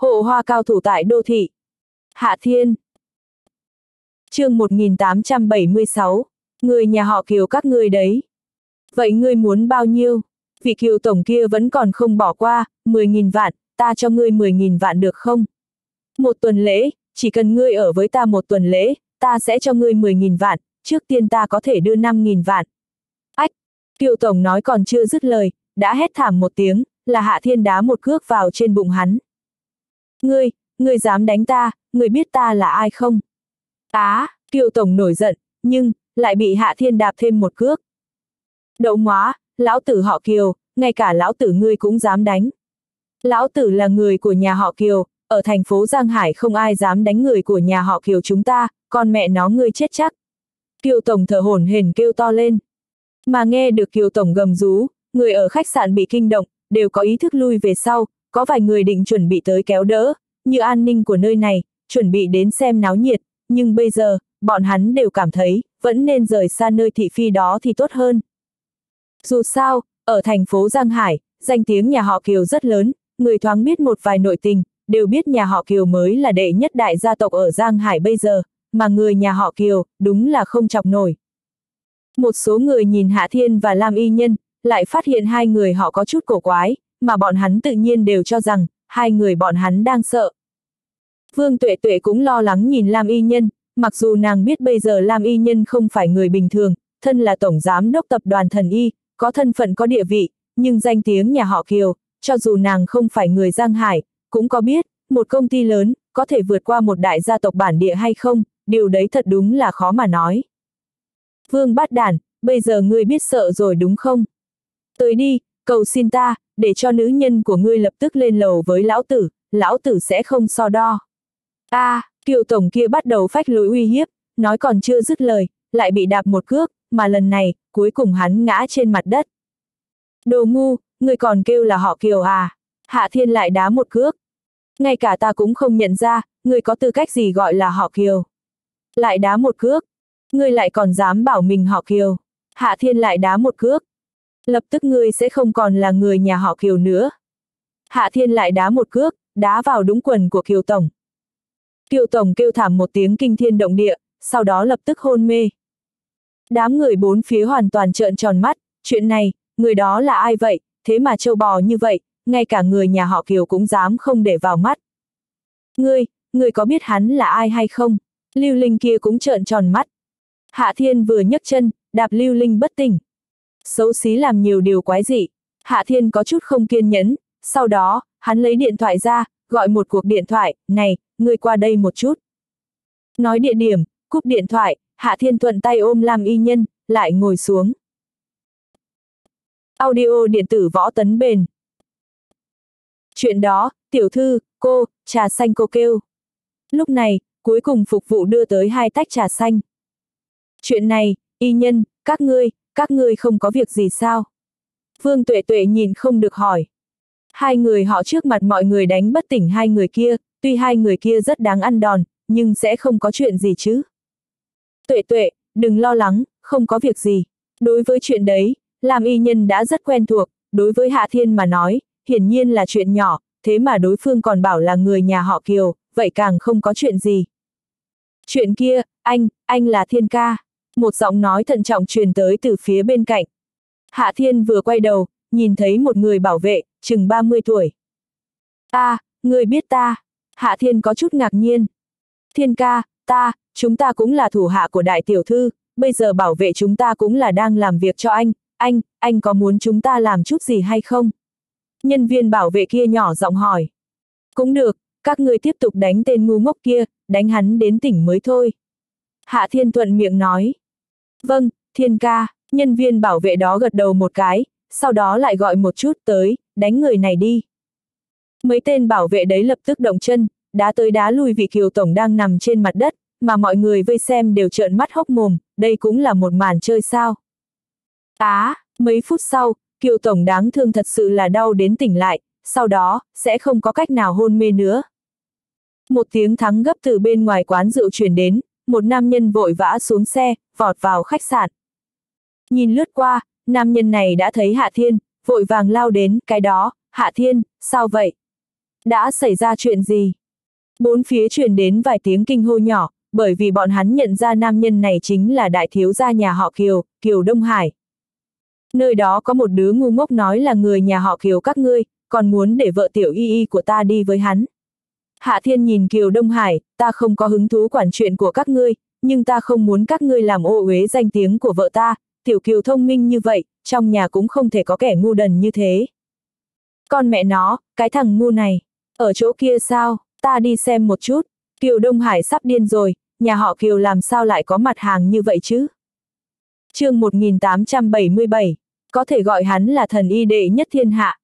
Hộ hoa cao thủ tại đô thị. Hạ Thiên. chương 1876. Người nhà họ Kiều các ngươi đấy. Vậy ngươi muốn bao nhiêu? Vị Kiều Tổng kia vẫn còn không bỏ qua, 10.000 vạn, ta cho ngươi 10.000 vạn được không? Một tuần lễ, chỉ cần ngươi ở với ta một tuần lễ, ta sẽ cho ngươi 10.000 vạn, trước tiên ta có thể đưa 5.000 vạn. Ách! Kiều Tổng nói còn chưa dứt lời, đã hét thảm một tiếng, là Hạ Thiên đá một cước vào trên bụng hắn. Ngươi, ngươi dám đánh ta, ngươi biết ta là ai không? Á, Kiều Tổng nổi giận, nhưng, lại bị Hạ Thiên đạp thêm một cước. Đậu ngóa, lão tử họ Kiều, ngay cả lão tử ngươi cũng dám đánh. Lão tử là người của nhà họ Kiều, ở thành phố Giang Hải không ai dám đánh người của nhà họ Kiều chúng ta, con mẹ nó ngươi chết chắc. Kiều Tổng thở hổn hển kêu to lên. Mà nghe được Kiều Tổng gầm rú, người ở khách sạn bị kinh động, đều có ý thức lui về sau, có vài người định chuẩn bị tới kéo đỡ, như an ninh của nơi này, chuẩn bị đến xem náo nhiệt, nhưng bây giờ, bọn hắn đều cảm thấy, vẫn nên rời xa nơi thị phi đó thì tốt hơn. Dù sao, ở thành phố Giang Hải, danh tiếng nhà họ Kiều rất lớn, người thoáng biết một vài nội tình, đều biết nhà họ Kiều mới là đệ nhất đại gia tộc ở Giang Hải bây giờ, mà người nhà họ Kiều, đúng là không chọc nổi. Một số người nhìn Hạ Thiên và Lam Y Nhân, lại phát hiện hai người họ có chút cổ quái, mà bọn hắn tự nhiên đều cho rằng, hai người bọn hắn đang sợ. Vương Tuệ Tuệ cũng lo lắng nhìn Lam Y Nhân, mặc dù nàng biết bây giờ Lam Y Nhân không phải người bình thường, thân là tổng giám đốc tập đoàn thần y, có thân phận có địa vị, nhưng danh tiếng nhà họ Kiều, cho dù nàng không phải người Giang Hải, cũng có biết, một công ty lớn, có thể vượt qua một đại gia tộc bản địa hay không, điều đấy thật đúng là khó mà nói. Vương bát đản, bây giờ ngươi biết sợ rồi đúng không? Tới đi, cầu xin ta, để cho nữ nhân của ngươi lập tức lên lầu với lão tử, lão tử sẽ không so đo. a à, kiều tổng kia bắt đầu phách lối uy hiếp, nói còn chưa dứt lời, lại bị đạp một cước, mà lần này, cuối cùng hắn ngã trên mặt đất. Đồ ngu, ngươi còn kêu là họ kiều à? Hạ thiên lại đá một cước. Ngay cả ta cũng không nhận ra, ngươi có tư cách gì gọi là họ kiều. Lại đá một cước. Ngươi lại còn dám bảo mình họ kiều. Hạ thiên lại đá một cước. Lập tức ngươi sẽ không còn là người nhà họ kiều nữa. Hạ thiên lại đá một cước, đá vào đúng quần của kiều tổng. Kiều tổng kêu thảm một tiếng kinh thiên động địa, sau đó lập tức hôn mê. Đám người bốn phía hoàn toàn trợn tròn mắt, chuyện này, người đó là ai vậy, thế mà châu bò như vậy, ngay cả người nhà họ Kiều cũng dám không để vào mắt. Ngươi, ngươi có biết hắn là ai hay không? Lưu Linh kia cũng trợn tròn mắt. Hạ Thiên vừa nhấc chân, đạp Lưu Linh bất tỉnh. Xấu xí làm nhiều điều quái dị. Hạ Thiên có chút không kiên nhẫn, sau đó, hắn lấy điện thoại ra, gọi một cuộc điện thoại, này, ngươi qua đây một chút. Nói địa điểm, cúp điện thoại, Hạ Thiên thuận tay ôm Lam Y Nhân, lại ngồi xuống. Audio điện tử võ tấn bền. Chuyện đó, tiểu thư, cô, trà xanh cô kêu. Lúc này, cuối cùng phục vụ đưa tới hai tách trà xanh. Chuyện này, y nhân, các ngươi, các ngươi không có việc gì sao? Vương Tuệ Tuệ nhìn không được hỏi. Hai người họ trước mặt mọi người đánh bất tỉnh hai người kia, tuy hai người kia rất đáng ăn đòn, nhưng sẽ không có chuyện gì chứ. Tuệ Tuệ, đừng lo lắng, không có việc gì. Đối với chuyện đấy, làm y nhân đã rất quen thuộc, đối với Hạ Thiên mà nói, hiển nhiên là chuyện nhỏ, thế mà đối phương còn bảo là người nhà họ Kiều, vậy càng không có chuyện gì. Chuyện kia, anh, anh là Thiên ca. Một giọng nói thận trọng truyền tới từ phía bên cạnh. Hạ Thiên vừa quay đầu, nhìn thấy một người bảo vệ, chừng 30 tuổi. Ta, à, người biết ta. Hạ Thiên có chút ngạc nhiên. Thiên ca, ta, chúng ta cũng là thủ hạ của đại tiểu thư, bây giờ bảo vệ chúng ta cũng là đang làm việc cho anh, anh, anh có muốn chúng ta làm chút gì hay không? Nhân viên bảo vệ kia nhỏ giọng hỏi. Cũng được, các người tiếp tục đánh tên ngu ngốc kia, đánh hắn đến tỉnh mới thôi. Hạ Thiên Thuận miệng nói. Vâng, Thiên ca, nhân viên bảo vệ đó gật đầu một cái, sau đó lại gọi một chút tới, đánh người này đi. Mấy tên bảo vệ đấy lập tức động chân, đá tới đá lui vị kiều tổng đang nằm trên mặt đất, mà mọi người vây xem đều trợn mắt hốc mồm, đây cũng là một màn chơi sao. Á, mấy phút sau, Kiều Tổng đáng thương thật sự là đau đến tỉnh lại, sau đó, sẽ không có cách nào hôn mê nữa. Một tiếng thắng gấp từ bên ngoài quán rượu truyền đến, một nam nhân vội vã xuống xe, vọt vào khách sạn. Nhìn lướt qua, nam nhân này đã thấy Hạ Thiên, vội vàng lao đến, cái đó, Hạ Thiên, sao vậy? Đã xảy ra chuyện gì? Bốn phía truyền đến vài tiếng kinh hô nhỏ, bởi vì bọn hắn nhận ra nam nhân này chính là đại thiếu gia nhà họ Kiều, Kiều Đông Hải. Nơi đó có một đứa ngu ngốc nói là người nhà họ Kiều các ngươi, còn muốn để vợ tiểu y y của ta đi với hắn. Hạ Thiên nhìn Kiều Đông Hải, ta không có hứng thú quản chuyện của các ngươi, nhưng ta không muốn các ngươi làm ô uế danh tiếng của vợ ta, tiểu Kiều thông minh như vậy, trong nhà cũng không thể có kẻ ngu đần như thế. Con mẹ nó, cái thằng ngu này, ở chỗ kia sao, ta đi xem một chút, Kiều Đông Hải sắp điên rồi, nhà họ Kiều làm sao lại có mặt hàng như vậy chứ? chương 1877, có thể gọi hắn là thần y đệ nhất thiên hạ.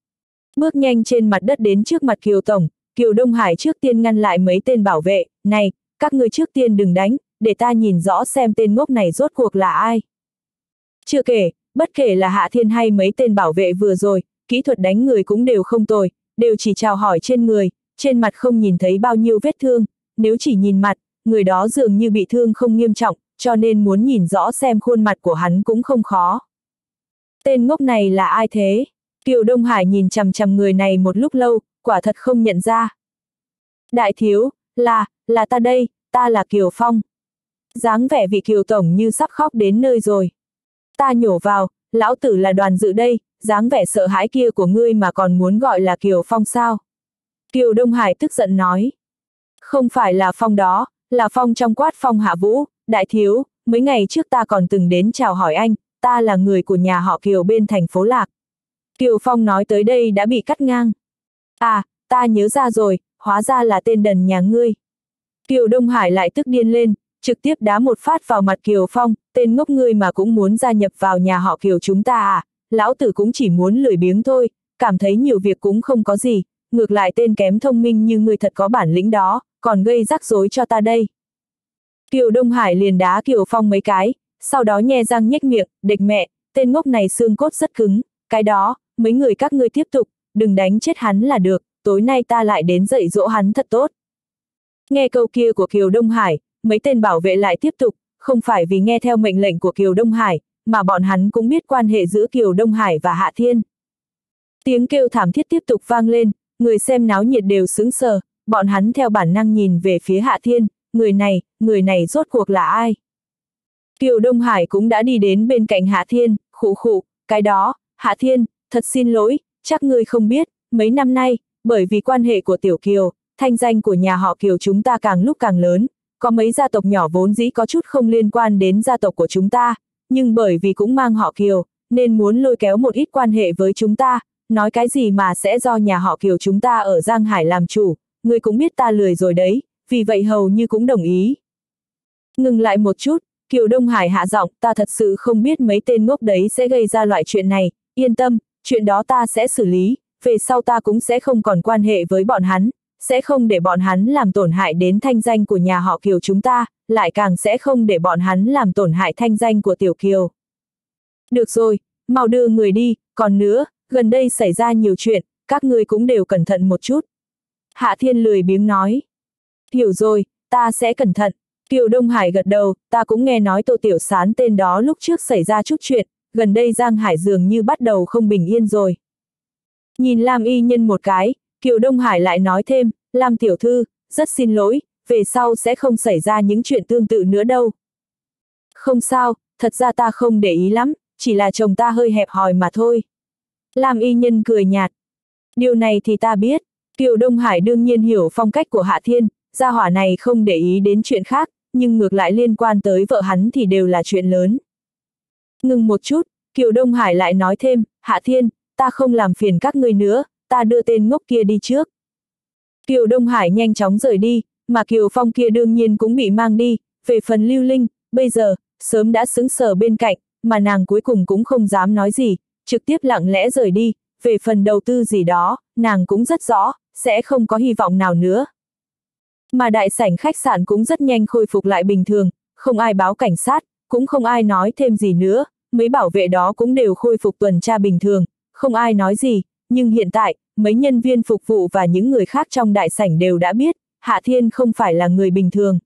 Bước nhanh trên mặt đất đến trước mặt Kiều Tổng, Kiều Đông Hải trước tiên ngăn lại mấy tên bảo vệ, này, các ngươi trước tiên đừng đánh, để ta nhìn rõ xem tên ngốc này rốt cuộc là ai. Chưa kể, bất kể là Hạ Thiên hay mấy tên bảo vệ vừa rồi, kỹ thuật đánh người cũng đều không tồi, đều chỉ chào hỏi trên người, trên mặt không nhìn thấy bao nhiêu vết thương, nếu chỉ nhìn mặt, người đó dường như bị thương không nghiêm trọng, cho nên muốn nhìn rõ xem khuôn mặt của hắn cũng không khó. Tên ngốc này là ai thế? Kiều Đông Hải nhìn chằm chằm người này một lúc lâu, quả thật không nhận ra. Đại thiếu, là, là ta đây, ta là Kiều Phong. dáng vẻ vị Kiều Tổng như sắp khóc đến nơi rồi. Ta nhổ vào, lão tử là đoàn dự đây, dáng vẻ sợ hãi kia của ngươi mà còn muốn gọi là Kiều Phong sao? Kiều Đông Hải tức giận nói. Không phải là Phong đó, là Phong trong quát Phong Hạ Vũ, đại thiếu, mấy ngày trước ta còn từng đến chào hỏi anh, ta là người của nhà họ Kiều bên thành phố Lạc. Kiều Phong nói tới đây đã bị cắt ngang. À, ta nhớ ra rồi, hóa ra là tên đần nhà ngươi. Kiều Đông Hải lại tức điên lên, trực tiếp đá một phát vào mặt Kiều Phong, tên ngốc ngươi mà cũng muốn gia nhập vào nhà họ Kiều chúng ta à, lão tử cũng chỉ muốn lười biếng thôi, cảm thấy nhiều việc cũng không có gì, ngược lại tên kém thông minh như ngươi thật có bản lĩnh đó, còn gây rắc rối cho ta đây. Kiều Đông Hải liền đá Kiều Phong mấy cái, sau đó nhe răng nhếch miệng, địch mẹ, tên ngốc này xương cốt rất cứng, cái đó, mấy người các ngươi tiếp tục, đừng đánh chết hắn là được, tối nay ta lại đến dạy dỗ hắn thật tốt. Nghe câu kia của Kiều Đông Hải, mấy tên bảo vệ lại tiếp tục, không phải vì nghe theo mệnh lệnh của Kiều Đông Hải, mà bọn hắn cũng biết quan hệ giữa Kiều Đông Hải và Hạ Thiên. Tiếng kêu thảm thiết tiếp tục vang lên, người xem náo nhiệt đều sững sờ, bọn hắn theo bản năng nhìn về phía Hạ Thiên, người này, người này rốt cuộc là ai? Kiều Đông Hải cũng đã đi đến bên cạnh Hạ Thiên, khụ khụ, cái đó, Hạ Thiên, thật xin lỗi, chắc ngươi không biết, mấy năm nay, bởi vì quan hệ của Tiểu Kiều, thanh danh của nhà họ Kiều chúng ta càng lúc càng lớn, có mấy gia tộc nhỏ vốn dĩ có chút không liên quan đến gia tộc của chúng ta, nhưng bởi vì cũng mang họ Kiều, nên muốn lôi kéo một ít quan hệ với chúng ta, nói cái gì mà sẽ do nhà họ Kiều chúng ta ở Giang Hải làm chủ, ngươi cũng biết ta lười rồi đấy, vì vậy hầu như cũng đồng ý. Ngừng lại một chút, Kiều Đông Hải hạ giọng, ta thật sự không biết mấy tên ngốc đấy sẽ gây ra loại chuyện này, yên tâm, chuyện đó ta sẽ xử lý, về sau ta cũng sẽ không còn quan hệ với bọn hắn, sẽ không để bọn hắn làm tổn hại đến thanh danh của nhà họ Kiều chúng ta, lại càng sẽ không để bọn hắn làm tổn hại thanh danh của Tiểu Kiều. Được rồi, mau đưa người đi, còn nữa, gần đây xảy ra nhiều chuyện, các ngươi cũng đều cẩn thận một chút. Hạ Thiên lười biếng nói. Hiểu rồi, ta sẽ cẩn thận. Kiều Đông Hải gật đầu, ta cũng nghe nói Tô Tiểu Sán tên đó lúc trước xảy ra chút chuyện, gần đây Giang Hải dường như bắt đầu không bình yên rồi. Nhìn Lam Y Nhân một cái, Kiều Đông Hải lại nói thêm, Lam Tiểu Thư, rất xin lỗi, về sau sẽ không xảy ra những chuyện tương tự nữa đâu. Không sao, thật ra ta không để ý lắm, chỉ là chồng ta hơi hẹp hòi mà thôi. Lam Y Nhân cười nhạt. Điều này thì ta biết, Kiều Đông Hải đương nhiên hiểu phong cách của Hạ Thiên, gia hỏa này không để ý đến chuyện khác, nhưng ngược lại liên quan tới vợ hắn thì đều là chuyện lớn. Ngừng một chút, Kiều Đông Hải lại nói thêm, Hạ Thiên, ta không làm phiền các ngươi nữa, ta đưa tên ngốc kia đi trước. Kiều Đông Hải nhanh chóng rời đi, mà Kiều Phong kia đương nhiên cũng bị mang đi, về phần lưu linh, bây giờ, sớm đã xứng sở bên cạnh, mà nàng cuối cùng cũng không dám nói gì, trực tiếp lặng lẽ rời đi, về phần đầu tư gì đó, nàng cũng rất rõ, sẽ không có hy vọng nào nữa. Mà đại sảnh khách sạn cũng rất nhanh khôi phục lại bình thường, không ai báo cảnh sát, cũng không ai nói thêm gì nữa, mấy bảo vệ đó cũng đều khôi phục tuần tra bình thường, không ai nói gì, nhưng hiện tại, mấy nhân viên phục vụ và những người khác trong đại sảnh đều đã biết, Hạ Thiên không phải là người bình thường.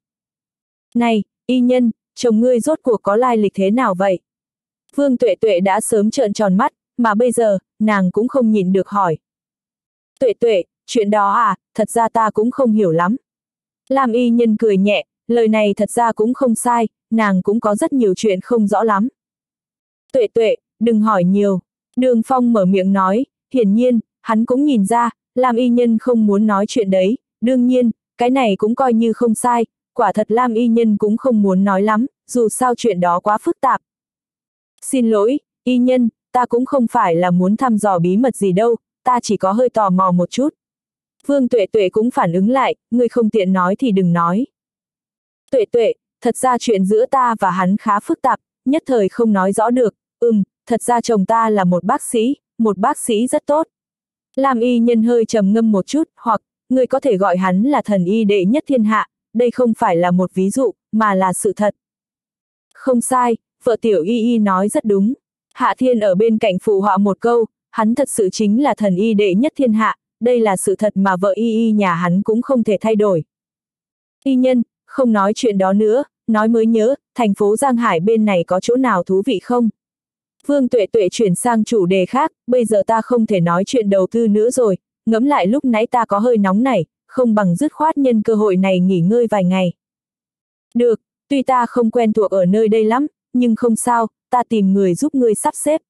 Này, y nhân, chồng ngươi rốt cuộc có lai lịch thế nào vậy? Vương Tuệ Tuệ đã sớm trợn tròn mắt, mà bây giờ, nàng cũng không nhìn được hỏi. Tuệ Tuệ, chuyện đó à, thật ra ta cũng không hiểu lắm. Lam y nhân cười nhẹ, lời này thật ra cũng không sai, nàng cũng có rất nhiều chuyện không rõ lắm. Tuệ tuệ, đừng hỏi nhiều. Đường Phong mở miệng nói, hiển nhiên, hắn cũng nhìn ra, Lam y nhân không muốn nói chuyện đấy, đương nhiên, cái này cũng coi như không sai, quả thật Lam y nhân cũng không muốn nói lắm, dù sao chuyện đó quá phức tạp. Xin lỗi, y nhân, ta cũng không phải là muốn thăm dò bí mật gì đâu, ta chỉ có hơi tò mò một chút. Vương Tuệ Tuệ cũng phản ứng lại, người không tiện nói thì đừng nói. Tuệ Tuệ, thật ra chuyện giữa ta và hắn khá phức tạp, nhất thời không nói rõ được, ừm, thật ra chồng ta là một bác sĩ, một bác sĩ rất tốt. Làm y nhân hơi trầm ngâm một chút, hoặc, người có thể gọi hắn là thần y đệ nhất thiên hạ, đây không phải là một ví dụ, mà là sự thật. Không sai, vợ tiểu y y nói rất đúng. Hạ thiên ở bên cạnh phụ họa một câu, hắn thật sự chính là thần y đệ nhất thiên hạ, đây là sự thật mà vợ y y nhà hắn cũng không thể thay đổi. Y nhân, không nói chuyện đó nữa, nói mới nhớ, thành phố Giang Hải bên này có chỗ nào thú vị không? Vương Tuệ Tuệ chuyển sang chủ đề khác, bây giờ ta không thể nói chuyện đầu tư nữa rồi, ngẫm lại lúc nãy ta có hơi nóng này, không bằng dứt khoát nhân cơ hội này nghỉ ngơi vài ngày. Được, tuy ta không quen thuộc ở nơi đây lắm, nhưng không sao, ta tìm người giúp ngươi sắp xếp.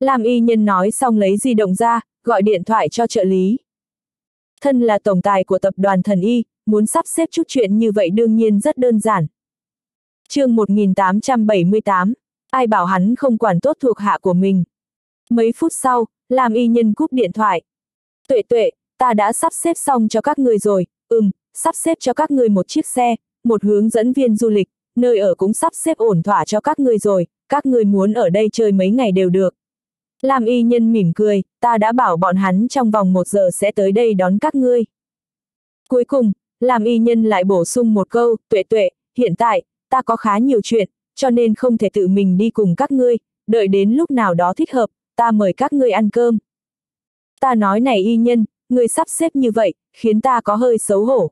Lam y nhân nói xong lấy di động ra, gọi điện thoại cho trợ lý. Thân là tổng tài của tập đoàn thần y, muốn sắp xếp chút chuyện như vậy đương nhiên rất đơn giản chương 1878, ai bảo hắn không quản tốt thuộc hạ của mình. Mấy phút sau, làm y nhân cúp điện thoại. Tuệ tuệ, ta đã sắp xếp xong cho các người rồi, ừm, sắp xếp cho các người một chiếc xe, một hướng dẫn viên du lịch, nơi ở cũng sắp xếp ổn thỏa cho các người rồi, các người muốn ở đây chơi mấy ngày đều được. làm y nhân mỉm cười, ta đã bảo bọn hắn trong vòng một giờ sẽ tới đây đón các ngươi. Cuối cùng, làm y nhân lại bổ sung một câu, tuệ tuệ, hiện tại, ta có khá nhiều chuyện, cho nên không thể tự mình đi cùng các ngươi, đợi đến lúc nào đó thích hợp, ta mời các ngươi ăn cơm. Ta nói này y nhân, ngươi sắp xếp như vậy, khiến ta có hơi xấu hổ.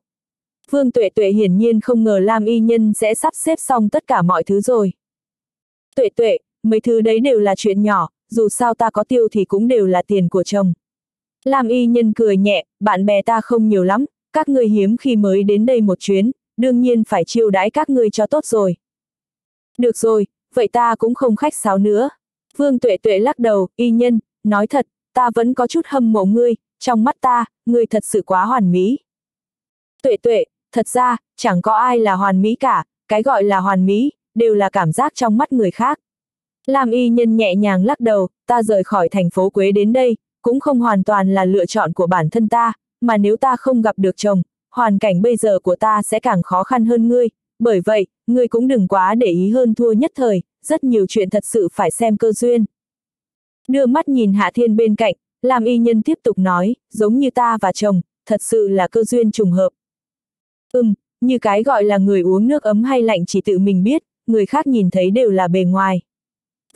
Vương Tuệ Tuệ hiển nhiên không ngờ Lam y nhân sẽ sắp xếp xong tất cả mọi thứ rồi. Tuệ Tuệ, mấy thứ đấy đều là chuyện nhỏ, dù sao ta có tiêu thì cũng đều là tiền của chồng. Lam y nhân cười nhẹ, bạn bè ta không nhiều lắm, các ngươi hiếm khi mới đến đây một chuyến, đương nhiên phải chiêu đãi các ngươi cho tốt rồi. Được rồi, vậy ta cũng không khách sáo nữa. Vương Tuệ Tuệ lắc đầu, y nhân, nói thật, ta vẫn có chút hâm mộ ngươi, trong mắt ta, ngươi thật sự quá hoàn mỹ. Tuệ Tuệ, thật ra, chẳng có ai là hoàn mỹ cả, cái gọi là hoàn mỹ, đều là cảm giác trong mắt người khác. Lam y nhân nhẹ nhàng lắc đầu, ta rời khỏi thành phố Quế đến đây, cũng không hoàn toàn là lựa chọn của bản thân ta, mà nếu ta không gặp được chồng, hoàn cảnh bây giờ của ta sẽ càng khó khăn hơn ngươi, bởi vậy, ngươi cũng đừng quá để ý hơn thua nhất thời, rất nhiều chuyện thật sự phải xem cơ duyên. Đưa mắt nhìn Hạ Thiên bên cạnh, làm y nhân tiếp tục nói, giống như ta và chồng, thật sự là cơ duyên trùng hợp. Ừm, như cái gọi là người uống nước ấm hay lạnh chỉ tự mình biết, người khác nhìn thấy đều là bề ngoài.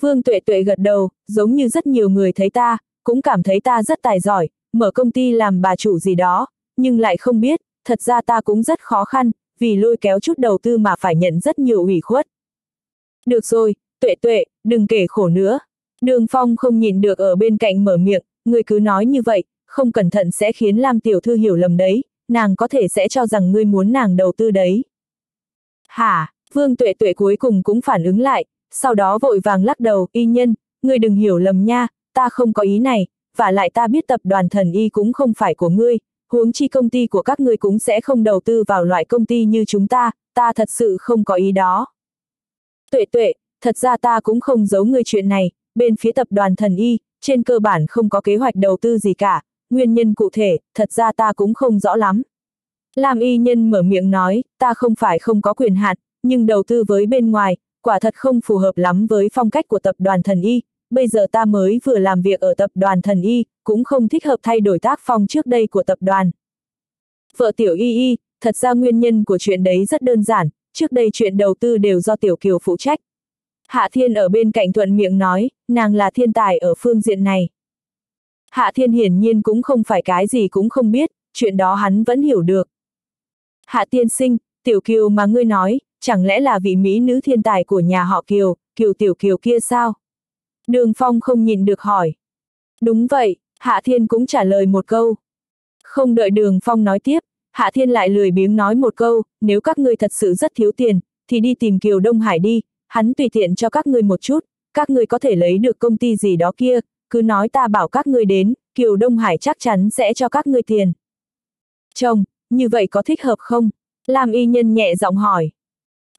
Vương Tuệ Tuệ gật đầu, giống như rất nhiều người thấy ta, cũng cảm thấy ta rất tài giỏi, mở công ty làm bà chủ gì đó, nhưng lại không biết, thật ra ta cũng rất khó khăn, vì lôi kéo chút đầu tư mà phải nhận rất nhiều ủy khuất. Được rồi, Tuệ Tuệ, đừng kể khổ nữa. Đường Phong không nhìn được ở bên cạnh mở miệng, người cứ nói như vậy, không cẩn thận sẽ khiến Lam Tiểu Thư hiểu lầm đấy, nàng có thể sẽ cho rằng ngươi muốn nàng đầu tư đấy. Hả, Vương Tuệ Tuệ cuối cùng cũng phản ứng lại, sau đó vội vàng lắc đầu, y nhân, ngươi đừng hiểu lầm nha, ta không có ý này, và lại ta biết tập đoàn thần y cũng không phải của ngươi, huống chi công ty của các ngươi cũng sẽ không đầu tư vào loại công ty như chúng ta, ta thật sự không có ý đó. Tuệ tuệ, thật ra ta cũng không giấu ngươi chuyện này, bên phía tập đoàn thần y, trên cơ bản không có kế hoạch đầu tư gì cả, nguyên nhân cụ thể, thật ra ta cũng không rõ lắm. Lam y nhân mở miệng nói, ta không phải không có quyền hạn, nhưng đầu tư với bên ngoài, quả thật không phù hợp lắm với phong cách của tập đoàn thần y, bây giờ ta mới vừa làm việc ở tập đoàn thần y, cũng không thích hợp thay đổi tác phong trước đây của tập đoàn. Vợ tiểu y y, thật ra nguyên nhân của chuyện đấy rất đơn giản, trước đây chuyện đầu tư đều do tiểu kiều phụ trách. Hạ Thiên ở bên cạnh thuận miệng nói, nàng là thiên tài ở phương diện này. Hạ Thiên hiển nhiên cũng không phải cái gì cũng không biết, chuyện đó hắn vẫn hiểu được. Hạ Tiên sinh, tiểu kiều mà ngươi nói, chẳng lẽ là vị mỹ nữ thiên tài của nhà họ kiều, kiều tiểu kiều kia sao? Đường Phong không nhìn được hỏi. Đúng vậy, Hạ Thiên cũng trả lời một câu. Không đợi đường phong nói tiếp, Hạ Thiên lại lười biếng nói một câu, nếu các ngươi thật sự rất thiếu tiền, thì đi tìm Kiều Đông Hải đi, hắn tùy tiện cho các ngươi một chút, các ngươi có thể lấy được công ty gì đó kia, cứ nói ta bảo các ngươi đến, Kiều Đông Hải chắc chắn sẽ cho các ngươi tiền. Chồng, như vậy có thích hợp không? Lam y nhân nhẹ giọng hỏi.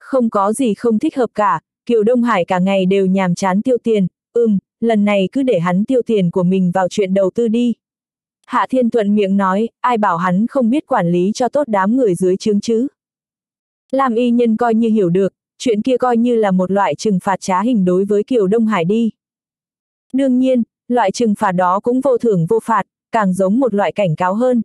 Không có gì không thích hợp cả, Kiều Đông Hải cả ngày đều nhàm chán tiêu tiền, ừm, lần này cứ để hắn tiêu tiền của mình vào chuyện đầu tư đi. Hạ Thiên Thuận miệng nói, ai bảo hắn không biết quản lý cho tốt đám người dưới trướng chứ. Lam y nhân coi như hiểu được, chuyện kia coi như là một loại trừng phạt trá hình đối với Kiều Đông Hải đi. Đương nhiên, loại trừng phạt đó cũng vô thưởng vô phạt, càng giống một loại cảnh cáo hơn.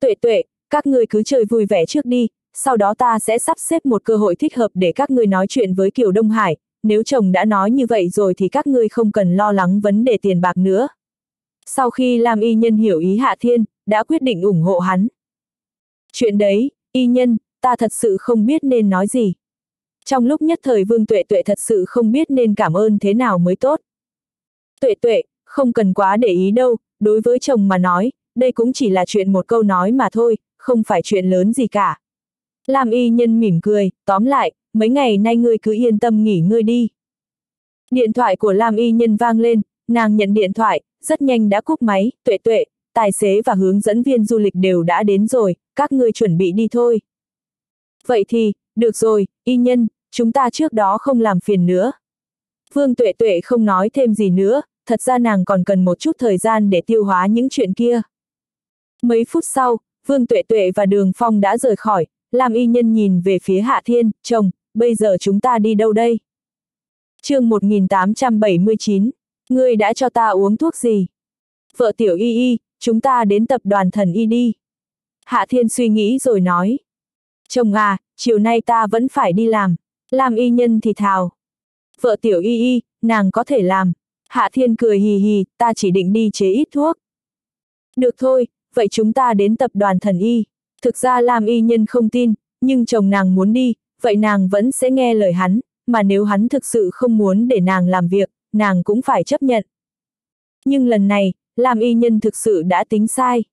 Tuệ tuệ, các người cứ chơi vui vẻ trước đi, sau đó ta sẽ sắp xếp một cơ hội thích hợp để các người nói chuyện với Kiều Đông Hải, nếu chồng đã nói như vậy rồi thì các ngươi không cần lo lắng vấn đề tiền bạc nữa. Sau khi Lam Y Nhân hiểu ý Hạ Thiên, đã quyết định ủng hộ hắn. Chuyện đấy, Y Nhân, ta thật sự không biết nên nói gì. Trong lúc nhất thời Vương Tuệ Tuệ thật sự không biết nên cảm ơn thế nào mới tốt. Tuệ Tuệ, không cần quá để ý đâu, đối với chồng mà nói, đây cũng chỉ là chuyện một câu nói mà thôi, không phải chuyện lớn gì cả. Lam y nhân mỉm cười, tóm lại, mấy ngày nay ngươi cứ yên tâm nghỉ ngơi đi. Điện thoại của Lam y nhân vang lên, nàng nhận điện thoại, rất nhanh đã cúp máy, tuệ tuệ, tài xế và hướng dẫn viên du lịch đều đã đến rồi, các ngươi chuẩn bị đi thôi. Vậy thì, được rồi, y nhân, chúng ta trước đó không làm phiền nữa. Vương tuệ tuệ không nói thêm gì nữa, thật ra nàng còn cần một chút thời gian để tiêu hóa những chuyện kia. Mấy phút sau, Vương Tuệ Tuệ và Đường Phong đã rời khỏi, làm y nhân nhìn về phía Hạ Thiên, chồng, bây giờ chúng ta đi đâu đây? chương 1879, ngươi đã cho ta uống thuốc gì? Vợ tiểu y y, chúng ta đến tập đoàn thần y đi. Hạ Thiên suy nghĩ rồi nói. Chồng à, chiều nay ta vẫn phải đi làm. Làm y nhân thì thào. Vợ tiểu y y, nàng có thể làm. Hạ Thiên cười hì hì, ta chỉ định đi chế ít thuốc. Được thôi, vậy chúng ta đến tập đoàn thần y. Thực ra làm y nhân không tin, nhưng chồng nàng muốn đi, vậy nàng vẫn sẽ nghe lời hắn, mà nếu hắn thực sự không muốn để nàng làm việc, nàng cũng phải chấp nhận. Nhưng lần này, làm y nhân thực sự đã tính sai.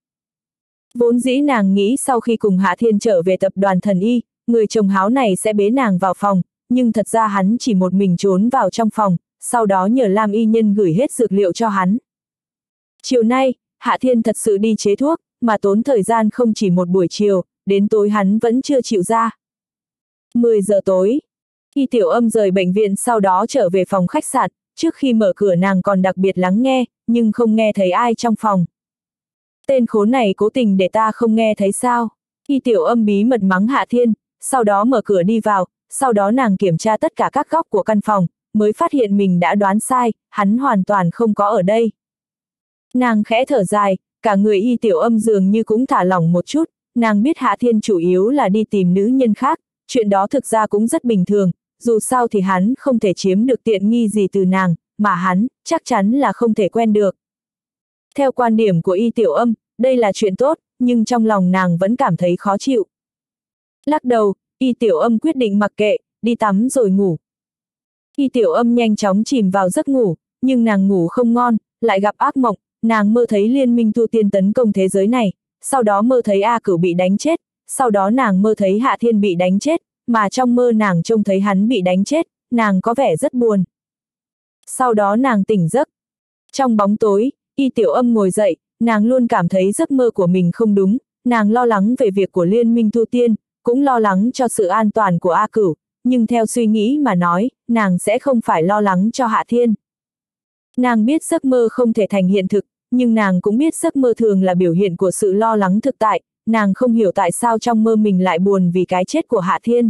Vốn dĩ nàng nghĩ sau khi cùng Hạ Thiên trở về tập đoàn thần y, người chồng háo này sẽ bế nàng vào phòng, nhưng thật ra hắn chỉ một mình trốn vào trong phòng, sau đó nhờ Lam y nhân gửi hết dược liệu cho hắn. Chiều nay, Hạ Thiên thật sự đi chế thuốc, mà tốn thời gian không chỉ một buổi chiều, đến tối hắn vẫn chưa chịu ra. 10 giờ tối, khi tiểu âm rời bệnh viện sau đó trở về phòng khách sạn, trước khi mở cửa nàng còn đặc biệt lắng nghe, nhưng không nghe thấy ai trong phòng. Tên khốn này cố tình để ta không nghe thấy sao. Khi tiểu âm bí mật mắng Hạ Thiên, sau đó mở cửa đi vào, sau đó nàng kiểm tra tất cả các góc của căn phòng, mới phát hiện mình đã đoán sai, hắn hoàn toàn không có ở đây. Nàng khẽ thở dài, cả người y tiểu âm dường như cũng thả lỏng một chút, nàng biết Hạ Thiên chủ yếu là đi tìm nữ nhân khác, chuyện đó thực ra cũng rất bình thường, dù sao thì hắn không thể chiếm được tiện nghi gì từ nàng, mà hắn, chắc chắn là không thể quen được. Theo quan điểm của y tiểu âm, đây là chuyện tốt, nhưng trong lòng nàng vẫn cảm thấy khó chịu. Lắc đầu, y tiểu âm quyết định mặc kệ, đi tắm rồi ngủ. Y tiểu âm nhanh chóng chìm vào giấc ngủ, nhưng nàng ngủ không ngon, lại gặp ác mộng, nàng mơ thấy liên minh tu tiên tấn công thế giới này, sau đó mơ thấy A cửu bị đánh chết, sau đó nàng mơ thấy Hạ Thiên bị đánh chết, mà trong mơ nàng trông thấy hắn bị đánh chết, nàng có vẻ rất buồn. Sau đó nàng tỉnh giấc. Trong bóng tối, y tiểu âm ngồi dậy, nàng luôn cảm thấy giấc mơ của mình không đúng, nàng lo lắng về việc của liên minh thu tiên, cũng lo lắng cho sự an toàn của A cửu, nhưng theo suy nghĩ mà nói, nàng sẽ không phải lo lắng cho Hạ Thiên. Nàng biết giấc mơ không thể thành hiện thực, nhưng nàng cũng biết giấc mơ thường là biểu hiện của sự lo lắng thực tại, nàng không hiểu tại sao trong mơ mình lại buồn vì cái chết của Hạ Thiên.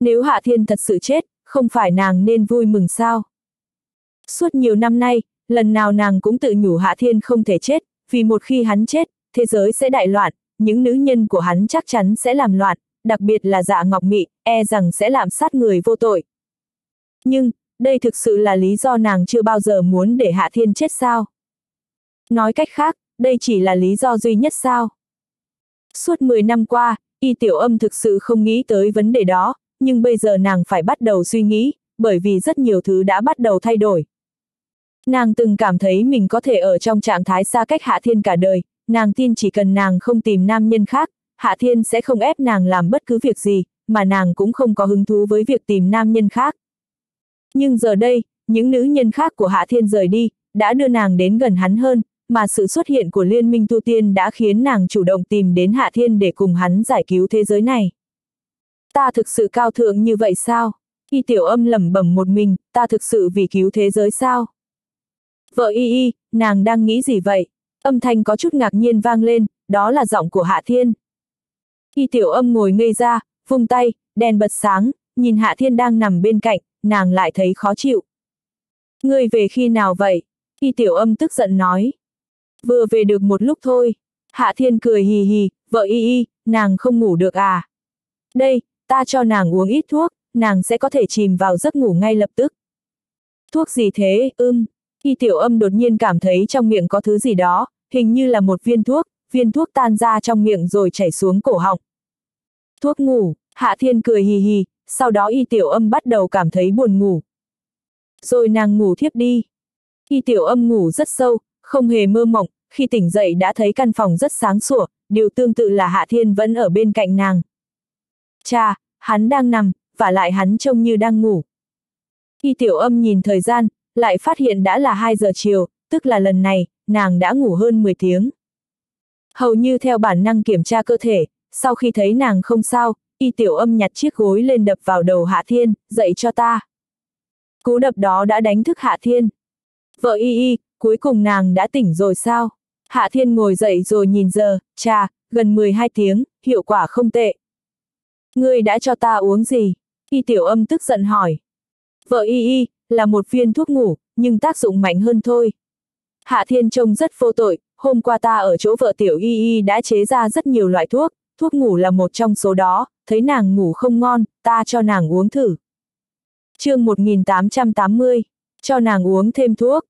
Nếu Hạ Thiên thật sự chết, không phải nàng nên vui mừng sao? Suốt nhiều năm nay, lần nào nàng cũng tự nhủ Hạ Thiên không thể chết, vì một khi hắn chết, thế giới sẽ đại loạn, những nữ nhân của hắn chắc chắn sẽ làm loạn, đặc biệt là dạ ngọc mị, e rằng sẽ làm sát người vô tội. Nhưng, đây thực sự là lý do nàng chưa bao giờ muốn để Hạ Thiên chết sao? Nói cách khác, đây chỉ là lý do duy nhất sao? Suốt 10 năm qua, y tiểu âm thực sự không nghĩ tới vấn đề đó, nhưng bây giờ nàng phải bắt đầu suy nghĩ, bởi vì rất nhiều thứ đã bắt đầu thay đổi. Nàng từng cảm thấy mình có thể ở trong trạng thái xa cách Hạ Thiên cả đời, nàng tin chỉ cần nàng không tìm nam nhân khác, Hạ Thiên sẽ không ép nàng làm bất cứ việc gì, mà nàng cũng không có hứng thú với việc tìm nam nhân khác. Nhưng giờ đây, những nữ nhân khác của Hạ Thiên rời đi, đã đưa nàng đến gần hắn hơn, mà sự xuất hiện của liên minh tu tiên đã khiến nàng chủ động tìm đến Hạ Thiên để cùng hắn giải cứu thế giới này. Ta thực sự cao thượng như vậy sao? Y tiểu âm lẩm bẩm một mình, ta thực sự vì cứu thế giới sao? Vợ y y, nàng đang nghĩ gì vậy? Âm thanh có chút ngạc nhiên vang lên, đó là giọng của Hạ Thiên. Y tiểu âm ngồi ngây ra, vung tay, đèn bật sáng, nhìn Hạ Thiên đang nằm bên cạnh, nàng lại thấy khó chịu. Ngươi về khi nào vậy? Y tiểu âm tức giận nói. Vừa về được một lúc thôi. Hạ Thiên cười hì hì, vợ y y, nàng không ngủ được à? Đây, ta cho nàng uống ít thuốc, nàng sẽ có thể chìm vào giấc ngủ ngay lập tức. Thuốc gì thế, ưm? Y tiểu âm đột nhiên cảm thấy trong miệng có thứ gì đó, hình như là một viên thuốc, viên thuốc tan ra trong miệng rồi chảy xuống cổ họng. Thuốc ngủ, Hạ Thiên cười hì hì, sau đó y tiểu âm bắt đầu cảm thấy buồn ngủ. Rồi nàng ngủ thiếp đi. Y tiểu âm ngủ rất sâu, không hề mơ mộng, khi tỉnh dậy đã thấy căn phòng rất sáng sủa, điều tương tự là Hạ Thiên vẫn ở bên cạnh nàng. Cha, hắn đang nằm, và lại hắn trông như đang ngủ. Y tiểu âm nhìn thời gian, lại phát hiện đã là 2 giờ chiều, tức là lần này, nàng đã ngủ hơn 10 tiếng. Hầu như theo bản năng kiểm tra cơ thể, sau khi thấy nàng không sao, y tiểu âm nhặt chiếc gối lên đập vào đầu Hạ Thiên, dậy cho ta. Cú đập đó đã đánh thức Hạ Thiên. Vợ y y, cuối cùng nàng đã tỉnh rồi sao? Hạ Thiên ngồi dậy rồi nhìn giờ, cha, gần 12 tiếng, hiệu quả không tệ. Ngươi đã cho ta uống gì? Y tiểu âm tức giận hỏi. Vợ y y, là một viên thuốc ngủ, nhưng tác dụng mạnh hơn thôi. Hạ Thiên trông rất vô tội, hôm qua ta ở chỗ vợ tiểu y y đã chế ra rất nhiều loại thuốc, thuốc ngủ là một trong số đó, thấy nàng ngủ không ngon, ta cho nàng uống thử. chương 1880, cho nàng uống thêm thuốc.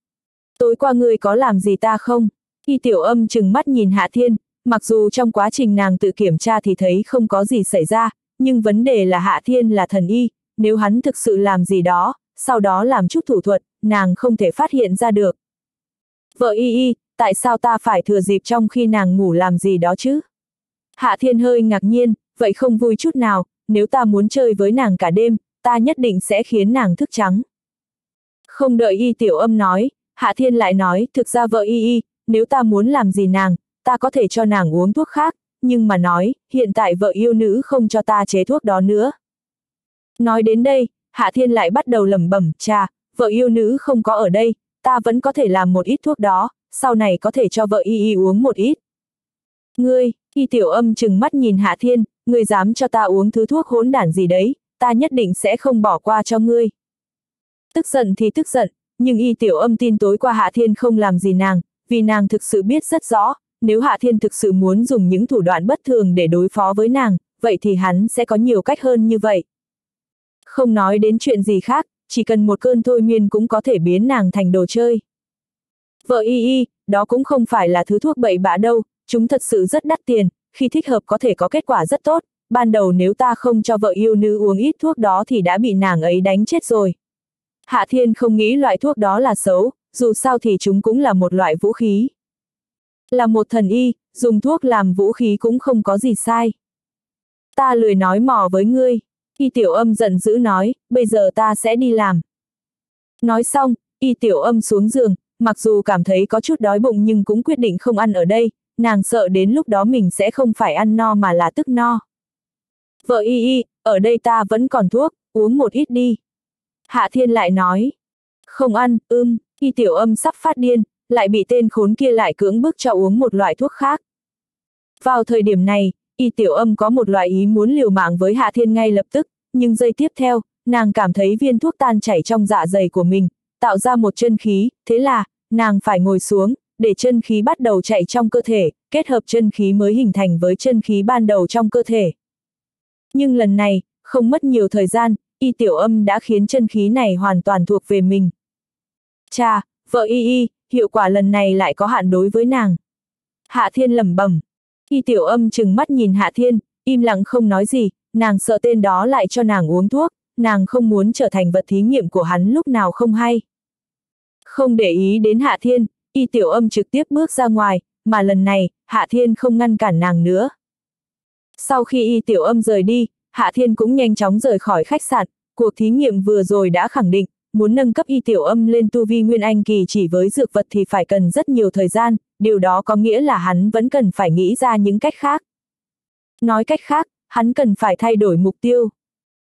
Tối qua ngươi có làm gì ta không? Y tiểu âm chừng mắt nhìn Hạ Thiên, mặc dù trong quá trình nàng tự kiểm tra thì thấy không có gì xảy ra, nhưng vấn đề là Hạ Thiên là thần y, nếu hắn thực sự làm gì đó, sau đó làm chút thủ thuật, nàng không thể phát hiện ra được. Vợ y y, tại sao ta phải thừa dịp trong khi nàng ngủ làm gì đó chứ? Hạ thiên hơi ngạc nhiên, vậy không vui chút nào, nếu ta muốn chơi với nàng cả đêm, ta nhất định sẽ khiến nàng thức trắng. Không đợi y tiểu âm nói, hạ thiên lại nói, thực ra vợ y y, nếu ta muốn làm gì nàng, ta có thể cho nàng uống thuốc khác, nhưng mà nói, hiện tại vợ yêu nữ không cho ta chế thuốc đó nữa. Nói đến đây, Hạ Thiên lại bắt đầu lẩm bẩm, cha, vợ yêu nữ không có ở đây, ta vẫn có thể làm một ít thuốc đó, sau này có thể cho vợ y y uống một ít. Ngươi, y tiểu âm chừng mắt nhìn Hạ Thiên, ngươi dám cho ta uống thứ thuốc hỗn đản gì đấy, ta nhất định sẽ không bỏ qua cho ngươi. Tức giận thì tức giận, nhưng y tiểu âm tin tối qua Hạ Thiên không làm gì nàng, vì nàng thực sự biết rất rõ, nếu Hạ Thiên thực sự muốn dùng những thủ đoạn bất thường để đối phó với nàng, vậy thì hắn sẽ có nhiều cách hơn như vậy. Không nói đến chuyện gì khác, chỉ cần một cơn thôi miên cũng có thể biến nàng thành đồ chơi. Vợ y y, đó cũng không phải là thứ thuốc bậy bạ đâu, chúng thật sự rất đắt tiền, khi thích hợp có thể có kết quả rất tốt, ban đầu nếu ta không cho vợ yêu nữ uống ít thuốc đó thì đã bị nàng ấy đánh chết rồi. Hạ Thiên không nghĩ loại thuốc đó là xấu, dù sao thì chúng cũng là một loại vũ khí. Là một thần y, dùng thuốc làm vũ khí cũng không có gì sai. Ta lười nói mò với ngươi. Y tiểu âm giận dữ nói, bây giờ ta sẽ đi làm. Nói xong, y tiểu âm xuống giường, mặc dù cảm thấy có chút đói bụng nhưng cũng quyết định không ăn ở đây, nàng sợ đến lúc đó mình sẽ không phải ăn no mà là tức no. Vợ y y, ở đây ta vẫn còn thuốc, uống một ít đi. Hạ thiên lại nói. Không ăn, ưm, y tiểu âm sắp phát điên, lại bị tên khốn kia lại cưỡng bức cho uống một loại thuốc khác. Vào thời điểm này, y tiểu âm có một loại ý muốn liều mạng với Hạ Thiên ngay lập tức, nhưng giây tiếp theo, nàng cảm thấy viên thuốc tan chảy trong dạ dày của mình, tạo ra một chân khí, thế là, nàng phải ngồi xuống, để chân khí bắt đầu chạy trong cơ thể, kết hợp chân khí mới hình thành với chân khí ban đầu trong cơ thể. Nhưng lần này, không mất nhiều thời gian, y tiểu âm đã khiến chân khí này hoàn toàn thuộc về mình. Cha, vợ y y, hiệu quả lần này lại có hạn đối với nàng. Hạ thiên lẩm bẩm. Y tiểu âm chừng mắt nhìn Hạ Thiên, im lặng không nói gì, nàng sợ tên đó lại cho nàng uống thuốc, nàng không muốn trở thành vật thí nghiệm của hắn lúc nào không hay. Không để ý đến Hạ Thiên, Y tiểu âm trực tiếp bước ra ngoài, mà lần này, Hạ Thiên không ngăn cản nàng nữa. Sau khi y tiểu âm rời đi, Hạ Thiên cũng nhanh chóng rời khỏi khách sạn, cuộc thí nghiệm vừa rồi đã khẳng định, muốn nâng cấp y tiểu âm lên tu vi nguyên anh kỳ chỉ với dược vật thì phải cần rất nhiều thời gian, điều đó có nghĩa là hắn vẫn cần phải nghĩ ra những cách khác. Nói cách khác, hắn cần phải thay đổi mục tiêu.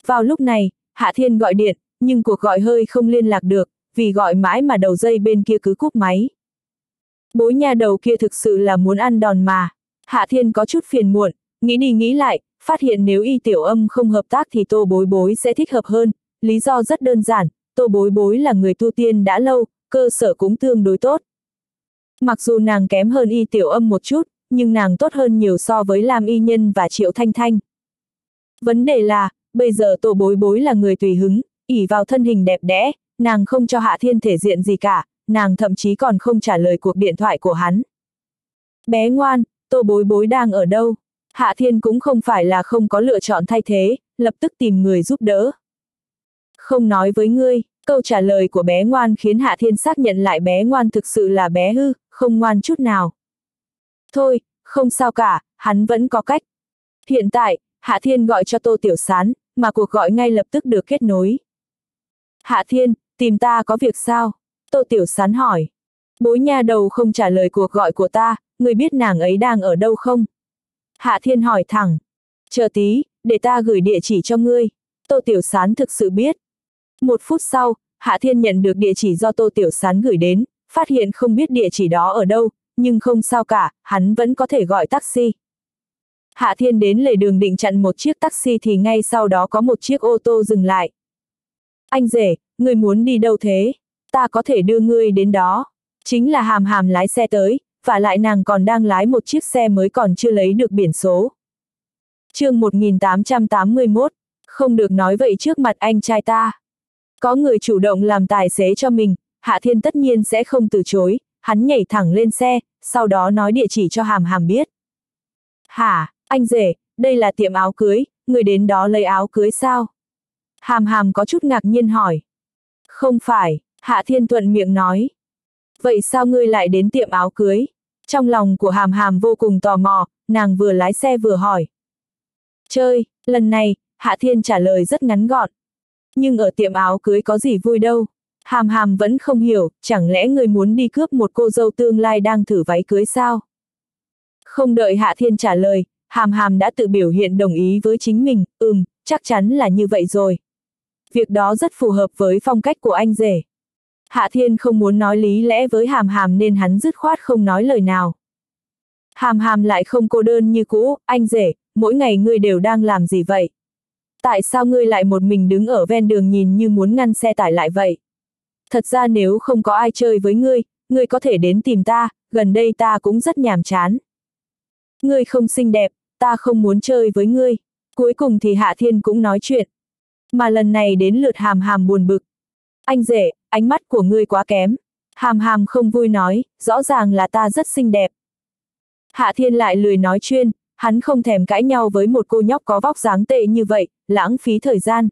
Vào lúc này, Hạ Thiên gọi điện, nhưng cuộc gọi hơi không liên lạc được, vì gọi mãi mà đầu dây bên kia cứ cúp máy. Bối nhà đầu kia thực sự là muốn ăn đòn mà. Hạ Thiên có chút phiền muộn, nghĩ đi nghĩ lại, phát hiện nếu y tiểu âm không hợp tác thì tô bối bối sẽ thích hợp hơn. Lý do rất đơn giản, tô bối bối là người tu tiên đã lâu, cơ sở cũng tương đối tốt. Mặc dù nàng kém hơn y tiểu âm một chút, nhưng nàng tốt hơn nhiều so với Lam Y Nhân và Triệu Thanh Thanh. Vấn đề là, bây giờ tô bối bối là người tùy hứng, ỉ vào thân hình đẹp đẽ, nàng không cho Hạ Thiên thể diện gì cả, nàng thậm chí còn không trả lời cuộc điện thoại của hắn. Bé ngoan, tô bối bối đang ở đâu? Hạ Thiên cũng không phải là không có lựa chọn thay thế, lập tức tìm người giúp đỡ. Không nói với ngươi, câu trả lời của bé ngoan khiến Hạ Thiên xác nhận lại bé ngoan thực sự là bé hư, không ngoan chút nào. Thôi, không sao cả, hắn vẫn có cách. Hiện tại, Hạ Thiên gọi cho Tô Tiểu Sán, mà cuộc gọi ngay lập tức được kết nối. Hạ Thiên, tìm ta có việc sao? Tô Tiểu Sán hỏi. Bối nha đầu không trả lời cuộc gọi của ta, người biết nàng ấy đang ở đâu không? Hạ Thiên hỏi thẳng. Chờ tí, để ta gửi địa chỉ cho ngươi. Tô Tiểu Sán thực sự biết. Một phút sau, Hạ Thiên nhận được địa chỉ do Tô Tiểu Sán gửi đến, phát hiện không biết địa chỉ đó ở đâu, nhưng không sao cả, hắn vẫn có thể gọi taxi. Hạ Thiên đến lề đường định chặn một chiếc taxi thì ngay sau đó có một chiếc ô tô dừng lại. Anh rể, người muốn đi đâu thế? Ta có thể đưa ngươi đến đó. Chính là hàm hàm lái xe tới, và lại nàng còn đang lái một chiếc xe mới còn chưa lấy được biển số. chương 1881, không được nói vậy trước mặt anh trai ta. Có người chủ động làm tài xế cho mình, Hạ Thiên tất nhiên sẽ không từ chối, hắn nhảy thẳng lên xe, sau đó nói địa chỉ cho hàm hàm biết. Hả, anh rể, đây là tiệm áo cưới, người đến đó lấy áo cưới sao? Hàm hàm có chút ngạc nhiên hỏi. Không phải, Hạ Thiên Thuận miệng nói. Vậy sao ngươi lại đến tiệm áo cưới? Trong lòng của hàm hàm vô cùng tò mò, nàng vừa lái xe vừa hỏi. Chơi, lần này, Hạ Thiên trả lời rất ngắn gọn. Nhưng ở tiệm áo cưới có gì vui đâu. Hàm hàm vẫn không hiểu, chẳng lẽ người muốn đi cướp một cô dâu tương lai đang thử váy cưới sao? Không đợi Hạ Thiên trả lời, hàm hàm đã tự biểu hiện đồng ý với chính mình, ừm, chắc chắn là như vậy rồi. Việc đó rất phù hợp với phong cách của anh rể. Hạ Thiên không muốn nói lý lẽ với hàm hàm nên hắn dứt khoát không nói lời nào. Hàm hàm lại không cô đơn như cũ, anh rể, mỗi ngày ngươi đều đang làm gì vậy? Tại sao ngươi lại một mình đứng ở ven đường nhìn như muốn ngăn xe tải lại vậy? Thật ra nếu không có ai chơi với ngươi, ngươi có thể đến tìm ta, gần đây ta cũng rất nhàm chán. Ngươi không xinh đẹp, ta không muốn chơi với ngươi. Cuối cùng thì Hạ Thiên cũng nói chuyện. Mà lần này đến lượt hàm hàm buồn bực. Anh rể, ánh mắt của ngươi quá kém. Hàm hàm không vui nói, rõ ràng là ta rất xinh đẹp. Hạ Thiên lại lười nói chuyên, hắn không thèm cãi nhau với một cô nhóc có vóc dáng tệ như vậy, lãng phí thời gian.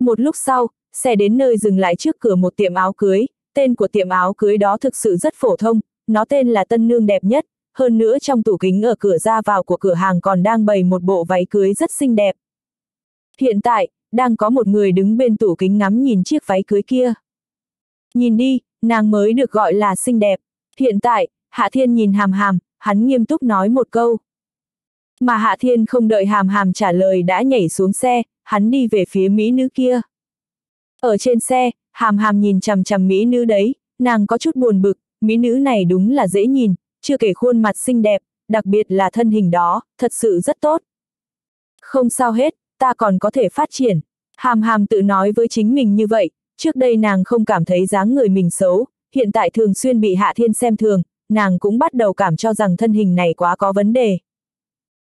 Một lúc sau, xe đến nơi dừng lại trước cửa một tiệm áo cưới, tên của tiệm áo cưới đó thực sự rất phổ thông, nó tên là Tân Nương đẹp nhất, hơn nữa trong tủ kính ở cửa ra vào của cửa hàng còn đang bày một bộ váy cưới rất xinh đẹp. Hiện tại, đang có một người đứng bên tủ kính ngắm nhìn chiếc váy cưới kia. Nhìn đi, nàng mới được gọi là xinh đẹp. Hiện tại, Hạ Thiên nhìn hàm hàm, hắn nghiêm túc nói một câu. Mà Hạ Thiên không đợi hàm hàm trả lời đã nhảy xuống xe, hắn đi về phía Mỹ nữ kia. Ở trên xe, hàm hàm nhìn chằm chằm Mỹ nữ đấy, nàng có chút buồn bực, Mỹ nữ này đúng là dễ nhìn, chưa kể khuôn mặt xinh đẹp, đặc biệt là thân hình đó, thật sự rất tốt. Không sao hết, ta còn có thể phát triển. Hàm hàm tự nói với chính mình như vậy, trước đây nàng không cảm thấy dáng người mình xấu, hiện tại thường xuyên bị Hạ Thiên xem thường, nàng cũng bắt đầu cảm cho rằng thân hình này quá có vấn đề.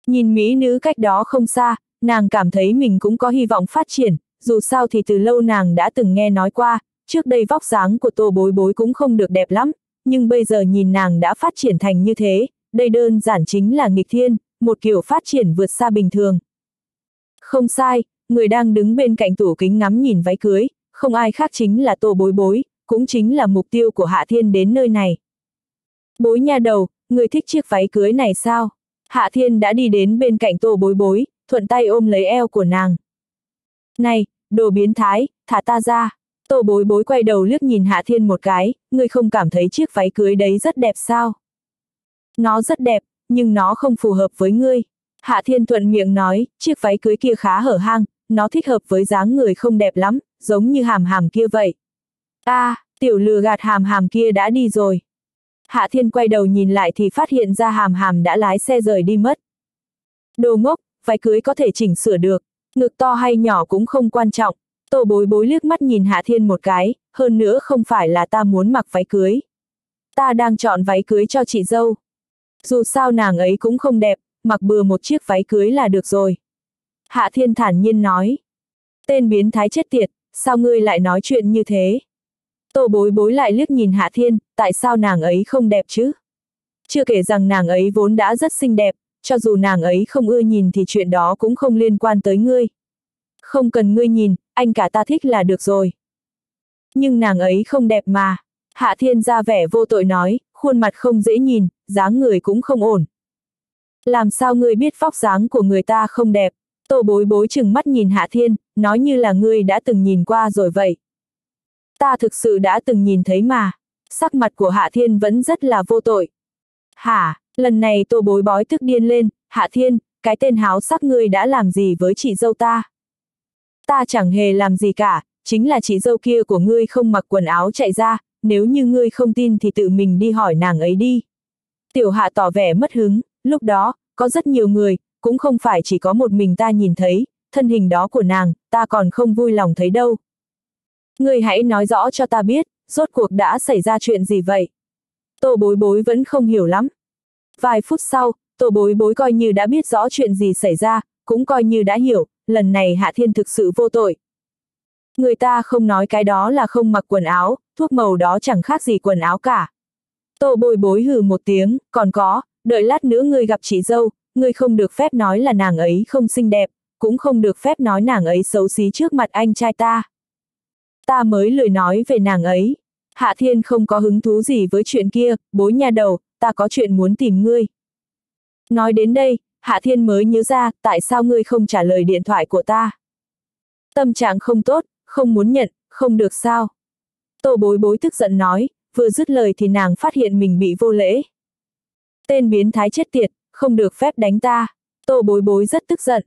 Nhìn Mỹ nữ cách đó không xa, nàng cảm thấy mình cũng có hy vọng phát triển, dù sao thì từ lâu nàng đã từng nghe nói qua, trước đây vóc dáng của tô bối bối cũng không được đẹp lắm, nhưng bây giờ nhìn nàng đã phát triển thành như thế, đây đơn giản chính là nghịch thiên, một kiểu phát triển vượt xa bình thường. Không sai, người đang đứng bên cạnh tủ kính ngắm nhìn váy cưới, không ai khác chính là tô bối bối, cũng chính là mục tiêu của Hạ Thiên đến nơi này. Bối nha đầu, người thích chiếc váy cưới này sao? Hạ Thiên đã đi đến bên cạnh tô bối bối, thuận tay ôm lấy eo của nàng. Này, đồ biến thái, thả ta ra. Tô bối bối quay đầu liếc nhìn Hạ Thiên một cái, ngươi không cảm thấy chiếc váy cưới đấy rất đẹp sao? Nó rất đẹp, nhưng nó không phù hợp với ngươi. Hạ Thiên thuận miệng nói, chiếc váy cưới kia khá hở hang, nó thích hợp với dáng người không đẹp lắm, giống như hàm hàm kia vậy. a à, tiểu lừa gạt hàm hàm kia đã đi rồi. Hạ Thiên quay đầu nhìn lại thì phát hiện ra hàm hàm đã lái xe rời đi mất. Đồ ngốc, váy cưới có thể chỉnh sửa được, ngực to hay nhỏ cũng không quan trọng. Tô bối bối liếc mắt nhìn Hạ Thiên một cái, hơn nữa không phải là ta muốn mặc váy cưới. Ta đang chọn váy cưới cho chị dâu. Dù sao nàng ấy cũng không đẹp, mặc bừa một chiếc váy cưới là được rồi. Hạ Thiên thản nhiên nói. Tên biến thái chết tiệt, sao ngươi lại nói chuyện như thế? Tô bối bối lại liếc nhìn Hạ Thiên, tại sao nàng ấy không đẹp chứ? Chưa kể rằng nàng ấy vốn đã rất xinh đẹp, cho dù nàng ấy không ưa nhìn thì chuyện đó cũng không liên quan tới ngươi. Không cần ngươi nhìn, anh cả ta thích là được rồi. Nhưng nàng ấy không đẹp mà. Hạ Thiên ra vẻ vô tội nói, khuôn mặt không dễ nhìn, dáng người cũng không ổn. Làm sao ngươi biết vóc dáng của người ta không đẹp? Tô bối bối chừng mắt nhìn Hạ Thiên, nói như là ngươi đã từng nhìn qua rồi vậy. Ta thực sự đã từng nhìn thấy mà. Sắc mặt của Hạ Thiên vẫn rất là vô tội. Hả, lần này tô bối bói tức điên lên, Hạ Thiên, cái tên háo sắc ngươi đã làm gì với chị dâu ta? Ta chẳng hề làm gì cả, chính là chị dâu kia của ngươi không mặc quần áo chạy ra, nếu như ngươi không tin thì tự mình đi hỏi nàng ấy đi. Tiểu hạ tỏ vẻ mất hứng, lúc đó, có rất nhiều người, cũng không phải chỉ có một mình ta nhìn thấy, thân hình đó của nàng, ta còn không vui lòng thấy đâu. Ngươi hãy nói rõ cho ta biết, rốt cuộc đã xảy ra chuyện gì vậy? Tô bối bối vẫn không hiểu lắm. Vài phút sau, tô bối bối coi như đã biết rõ chuyện gì xảy ra, cũng coi như đã hiểu, lần này Hạ Thiên thực sự vô tội. Người ta không nói cái đó là không mặc quần áo, thuốc màu đó chẳng khác gì quần áo cả. Tô bồi bối hừ một tiếng, còn có, đợi lát nữa ngươi gặp chị dâu, ngươi không được phép nói là nàng ấy không xinh đẹp, cũng không được phép nói nàng ấy xấu xí trước mặt anh trai ta. Ta mới lười nói về nàng ấy. Hạ Thiên không có hứng thú gì với chuyện kia, bối nhà đầu, ta có chuyện muốn tìm ngươi. Nói đến đây, Hạ Thiên mới nhớ ra, tại sao ngươi không trả lời điện thoại của ta. Tâm trạng không tốt, không muốn nhận, không được sao. Tô bối bối tức giận nói, vừa dứt lời thì nàng phát hiện mình bị vô lễ. Tên biến thái chết tiệt, không được phép đánh ta. Tô bối bối rất tức giận.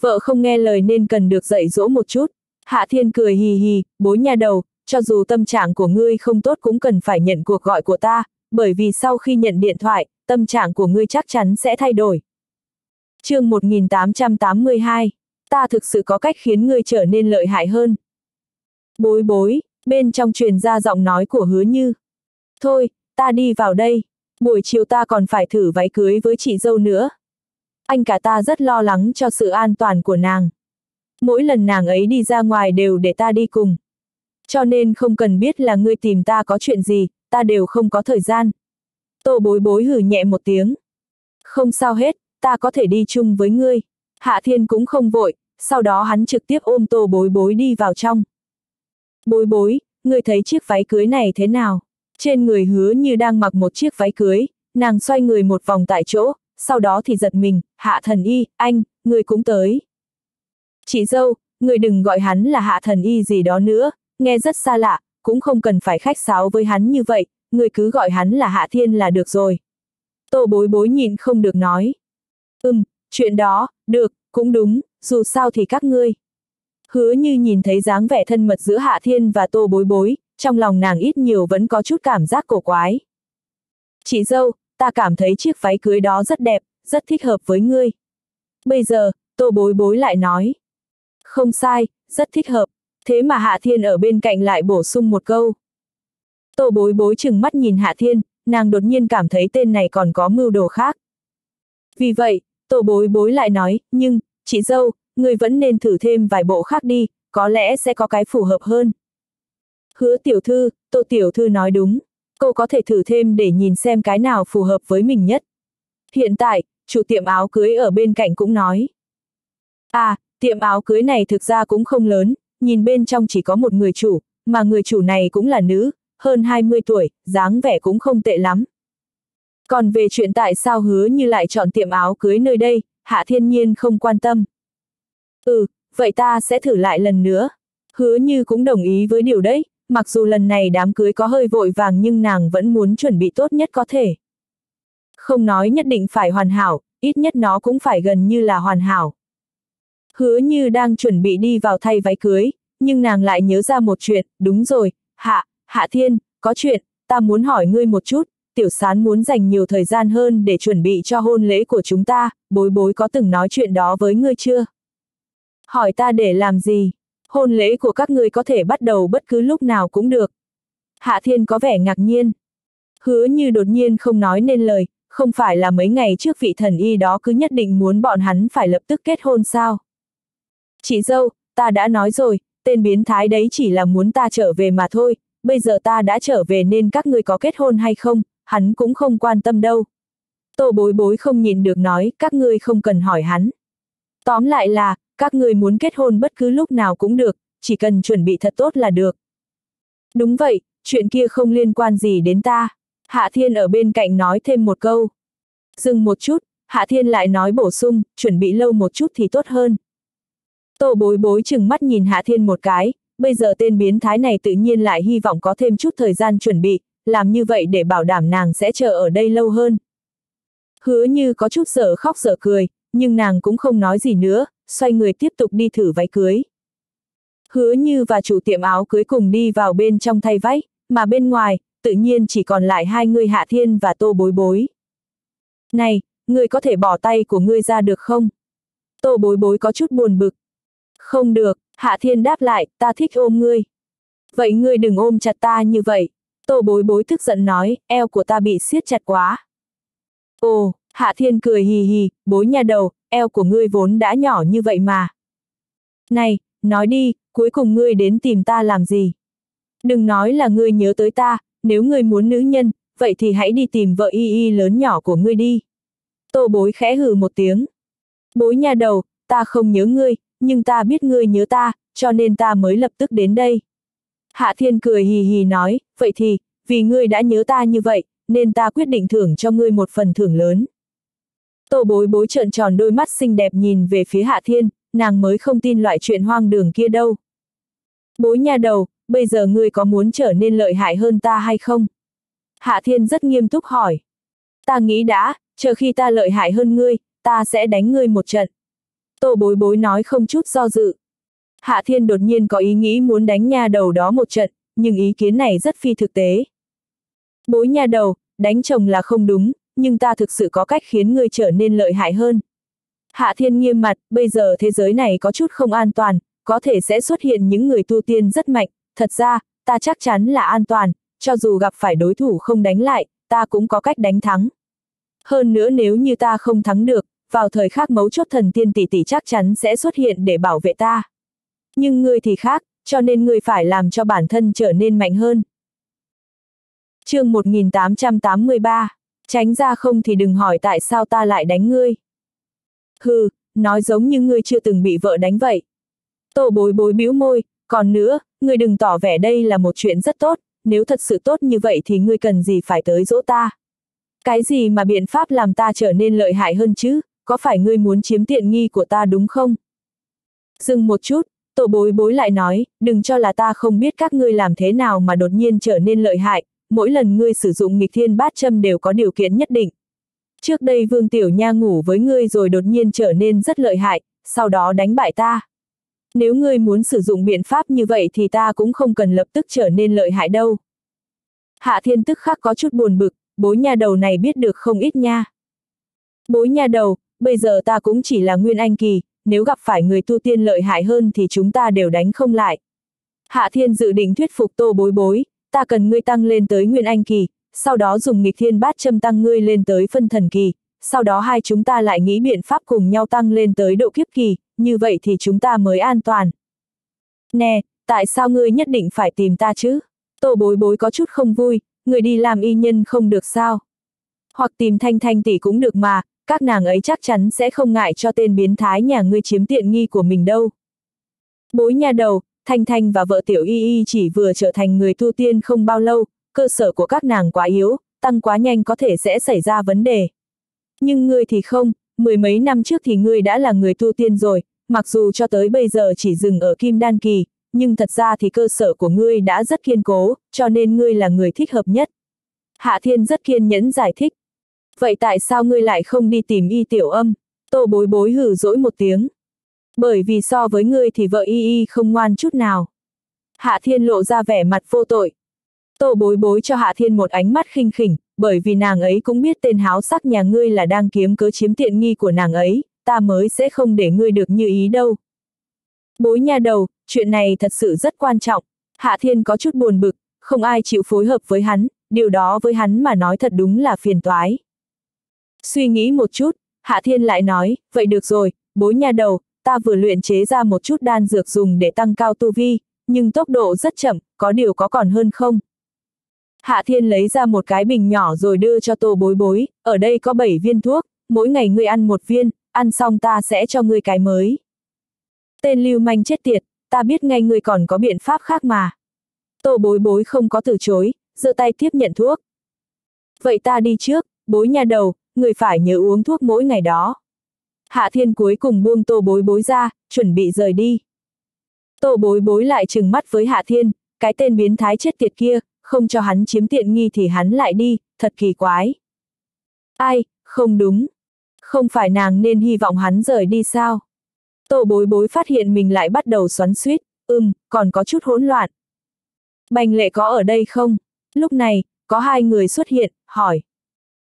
Vợ không nghe lời nên cần được dạy dỗ một chút. Hạ thiên cười hì hì, bối nhà đầu, cho dù tâm trạng của ngươi không tốt cũng cần phải nhận cuộc gọi của ta, bởi vì sau khi nhận điện thoại, tâm trạng của ngươi chắc chắn sẽ thay đổi. chương 1882, ta thực sự có cách khiến ngươi trở nên lợi hại hơn. Bối bối, bên trong truyền ra giọng nói của hứa như. Thôi, ta đi vào đây, buổi chiều ta còn phải thử váy cưới với chị dâu nữa. Anh cả ta rất lo lắng cho sự an toàn của nàng. Mỗi lần nàng ấy đi ra ngoài đều để ta đi cùng. Cho nên không cần biết là ngươi tìm ta có chuyện gì, ta đều không có thời gian. Tô bối bối hử nhẹ một tiếng. Không sao hết, ta có thể đi chung với ngươi. Hạ thiên cũng không vội, sau đó hắn trực tiếp ôm tô bối bối đi vào trong. Bối bối, ngươi thấy chiếc váy cưới này thế nào? Trên người hứa như đang mặc một chiếc váy cưới, nàng xoay người một vòng tại chỗ, sau đó thì giật mình, hạ thần y, anh, người cũng tới. Chị dâu, người đừng gọi hắn là hạ thần y gì đó nữa, nghe rất xa lạ, cũng không cần phải khách sáo với hắn như vậy, người cứ gọi hắn là hạ thiên là được rồi. Tô bối bối nhìn không được nói. Ừm, chuyện đó, được, cũng đúng, dù sao thì các ngươi. Hứa như nhìn thấy dáng vẻ thân mật giữa Hạ Thiên và Tô Bối Bối, trong lòng nàng ít nhiều vẫn có chút cảm giác cổ quái. Chị dâu, ta cảm thấy chiếc váy cưới đó rất đẹp, rất thích hợp với ngươi. Bây giờ, Tô Bối Bối lại nói. Không sai, rất thích hợp, thế mà Hạ Thiên ở bên cạnh lại bổ sung một câu. Tô Bối Bối chừng mắt nhìn Hạ Thiên, nàng đột nhiên cảm thấy tên này còn có mưu đồ khác. Vì vậy, Tô Bối Bối lại nói, nhưng, chị dâu, ngươi vẫn nên thử thêm vài bộ khác đi, có lẽ sẽ có cái phù hợp hơn. Hứa tiểu thư, tô tiểu thư nói đúng, cô có thể thử thêm để nhìn xem cái nào phù hợp với mình nhất. Hiện tại, chủ tiệm áo cưới ở bên cạnh cũng nói. À, tiệm áo cưới này thực ra cũng không lớn, nhìn bên trong chỉ có một người chủ, mà người chủ này cũng là nữ, hơn 20 tuổi, dáng vẻ cũng không tệ lắm. Còn về chuyện tại sao hứa như lại chọn tiệm áo cưới nơi đây, Hạ Thiên Nhiên không quan tâm. Ừ, vậy ta sẽ thử lại lần nữa. Hứa như cũng đồng ý với điều đấy, mặc dù lần này đám cưới có hơi vội vàng nhưng nàng vẫn muốn chuẩn bị tốt nhất có thể. Không nói nhất định phải hoàn hảo, ít nhất nó cũng phải gần như là hoàn hảo. Hứa như đang chuẩn bị đi vào thay váy cưới, nhưng nàng lại nhớ ra một chuyện, đúng rồi, Hạ, Hạ Thiên, có chuyện, ta muốn hỏi ngươi một chút, tiểu sán muốn dành nhiều thời gian hơn để chuẩn bị cho hôn lễ của chúng ta, bối bối có từng nói chuyện đó với ngươi chưa? Hỏi ta để làm gì? Hôn lễ của các ngươi có thể bắt đầu bất cứ lúc nào cũng được. Hạ Thiên có vẻ ngạc nhiên. Hứa như đột nhiên không nói nên lời, không phải là mấy ngày trước vị thần y đó cứ nhất định muốn bọn hắn phải lập tức kết hôn sao? Chị dâu, ta đã nói rồi, tên biến thái đấy chỉ là muốn ta trở về mà thôi, bây giờ ta đã trở về nên các ngươi có kết hôn hay không, hắn cũng không quan tâm đâu. Tô bối bối không nhìn được nói, các ngươi không cần hỏi hắn. Tóm lại là, các người muốn kết hôn bất cứ lúc nào cũng được, chỉ cần chuẩn bị thật tốt là được. Đúng vậy, chuyện kia không liên quan gì đến ta. Hạ Thiên ở bên cạnh nói thêm một câu. Dừng một chút, Hạ Thiên lại nói bổ sung, chuẩn bị lâu một chút thì tốt hơn. Tô bối bối chừng mắt nhìn Hạ Thiên một cái, bây giờ tên biến thái này tự nhiên lại hy vọng có thêm chút thời gian chuẩn bị, làm như vậy để bảo đảm nàng sẽ chờ ở đây lâu hơn. Hứa như có chút sợ khóc sợ cười, nhưng nàng cũng không nói gì nữa, xoay người tiếp tục đi thử váy cưới. Hứa như và chủ tiệm áo cưới cùng đi vào bên trong thay váy, mà bên ngoài, tự nhiên chỉ còn lại hai người Hạ Thiên và Tô Bối Bối. Này, ngươi có thể bỏ tay của ngươi ra được không? Tô Bối Bối có chút buồn bực. Không được, Hạ Thiên đáp lại, ta thích ôm ngươi. Vậy ngươi đừng ôm chặt ta như vậy. Tô Bối Bối tức giận nói, eo của ta bị siết chặt quá. Ồ, Hạ Thiên cười hì hì, bối nhà đầu, eo của ngươi vốn đã nhỏ như vậy mà. Này, nói đi, cuối cùng ngươi đến tìm ta làm gì? Đừng nói là ngươi nhớ tới ta, nếu ngươi muốn nữ nhân, vậy thì hãy đi tìm vợ y y lớn nhỏ của ngươi đi. Tô bối khẽ hừ một tiếng. Bối nhà đầu, ta không nhớ ngươi, nhưng ta biết ngươi nhớ ta, cho nên ta mới lập tức đến đây. Hạ thiên cười hì hì nói, vậy thì, vì ngươi đã nhớ ta như vậy, nên ta quyết định thưởng cho ngươi một phần thưởng lớn. Tô bối bối trợn tròn đôi mắt xinh đẹp nhìn về phía hạ thiên, nàng mới không tin loại chuyện hoang đường kia đâu. Bối nha đầu, bây giờ ngươi có muốn trở nên lợi hại hơn ta hay không? Hạ thiên rất nghiêm túc hỏi. Ta nghĩ đã, chờ khi ta lợi hại hơn ngươi, ta sẽ đánh ngươi một trận. Tô bối bối nói không chút do dự. Hạ thiên đột nhiên có ý nghĩ muốn đánh nha đầu đó một trận, nhưng ý kiến này rất phi thực tế. Bối nha đầu, đánh chồng là không đúng, nhưng ta thực sự có cách khiến ngươi trở nên lợi hại hơn. Hạ thiên nghiêm mặt, bây giờ thế giới này có chút không an toàn, có thể sẽ xuất hiện những người tu tiên rất mạnh, thật ra, ta chắc chắn là an toàn, cho dù gặp phải đối thủ không đánh lại, ta cũng có cách đánh thắng. Hơn nữa nếu như ta không thắng được, vào thời khắc mấu chốt thần tiên tỷ tỷ chắc chắn sẽ xuất hiện để bảo vệ ta. Nhưng ngươi thì khác, cho nên ngươi phải làm cho bản thân trở nên mạnh hơn. chương 1883 Tránh ra không thì đừng hỏi tại sao ta lại đánh ngươi. Hừ, nói giống như ngươi chưa từng bị vợ đánh vậy. Tô bối bối bĩu môi, còn nữa, ngươi đừng tỏ vẻ đây là một chuyện rất tốt, nếu thật sự tốt như vậy thì ngươi cần gì phải tới dỗ ta. Cái gì mà biện pháp làm ta trở nên lợi hại hơn chứ, có phải ngươi muốn chiếm tiện nghi của ta đúng không? Dừng một chút, tổ bối bối lại nói, đừng cho là ta không biết các ngươi làm thế nào mà đột nhiên trở nên lợi hại, mỗi lần ngươi sử dụng nghịch thiên bát châm đều có điều kiện nhất định. Trước đây Vương Tiểu Nha ngủ với ngươi rồi đột nhiên trở nên rất lợi hại, sau đó đánh bại ta. Nếu ngươi muốn sử dụng biện pháp như vậy thì ta cũng không cần lập tức trở nên lợi hại đâu. Hạ thiên tức khắc có chút buồn bực, bối nha đầu này biết được không ít nha. Bối nha đầu, bây giờ ta cũng chỉ là nguyên anh kỳ, nếu gặp phải người tu tiên lợi hại hơn thì chúng ta đều đánh không lại. Hạ thiên dự định thuyết phục tô bối bối, ta cần ngươi tăng lên tới nguyên anh kỳ, sau đó dùng nghịch thiên bát châm tăng ngươi lên tới phân thần kỳ, sau đó hai chúng ta lại nghĩ biện pháp cùng nhau tăng lên tới độ kiếp kỳ, như vậy thì chúng ta mới an toàn. Nè, tại sao ngươi nhất định phải tìm ta chứ? Tô bối bối có chút không vui, người đi làm y nhân không được sao? Hoặc tìm thanh thanh tỷ cũng được mà, các nàng ấy chắc chắn sẽ không ngại cho tên biến thái nhà ngươi chiếm tiện nghi của mình đâu. Bối nhà đầu, Thanh Thanh và vợ Tiểu Y Y chỉ vừa trở thành người tu tiên không bao lâu, cơ sở của các nàng quá yếu, tăng quá nhanh có thể sẽ xảy ra vấn đề. Nhưng ngươi thì không, mười mấy năm trước thì ngươi đã là người tu tiên rồi, mặc dù cho tới bây giờ chỉ dừng ở kim đan kỳ, nhưng thật ra thì cơ sở của ngươi đã rất kiên cố, cho nên ngươi là người thích hợp nhất. Hạ Thiên rất kiên nhẫn giải thích. Vậy tại sao ngươi lại không đi tìm y tiểu âm? Tô bối bối hử dỗi một tiếng. Bởi vì so với ngươi thì vợ y y không ngoan chút nào. Hạ Thiên lộ ra vẻ mặt vô tội. Tô bối bối cho Hạ Thiên một ánh mắt khinh khỉnh, bởi vì nàng ấy cũng biết tên háo sắc nhà ngươi là đang kiếm cớ chiếm tiện nghi của nàng ấy, ta mới sẽ không để ngươi được như ý đâu. Bối nha đầu, chuyện này thật sự rất quan trọng. Hạ Thiên có chút buồn bực, không ai chịu phối hợp với hắn, điều đó với hắn mà nói thật đúng là phiền toái. Suy nghĩ một chút, Hạ Thiên lại nói, vậy được rồi, bối nha đầu, ta vừa luyện chế ra một chút đan dược dùng để tăng cao tu vi, nhưng tốc độ rất chậm, có điều có còn hơn không? Hạ Thiên lấy ra một cái bình nhỏ rồi đưa cho tô bối bối, ở đây có 7 viên thuốc, mỗi ngày ngươi ăn một viên, ăn xong ta sẽ cho ngươi cái mới. Tên lưu manh chết tiệt, ta biết ngay ngươi còn có biện pháp khác mà. Tô bối bối không có từ chối, giơ tay tiếp nhận thuốc. Vậy ta đi trước, bối nhà đầu, người phải nhớ uống thuốc mỗi ngày đó. Hạ thiên cuối cùng buông tô bối bối ra, chuẩn bị rời đi. Tô bối bối lại trừng mắt với hạ thiên, cái tên biến thái chết tiệt kia, không cho hắn chiếm tiện nghi thì hắn lại đi, thật kỳ quái. Ai, không đúng. Không phải nàng nên hy vọng hắn rời đi sao? Tô bối bối phát hiện mình lại bắt đầu xoắn suýt, ừm, còn có chút hỗn loạn. Bành lệ có ở đây không? Lúc này, có hai người xuất hiện, hỏi.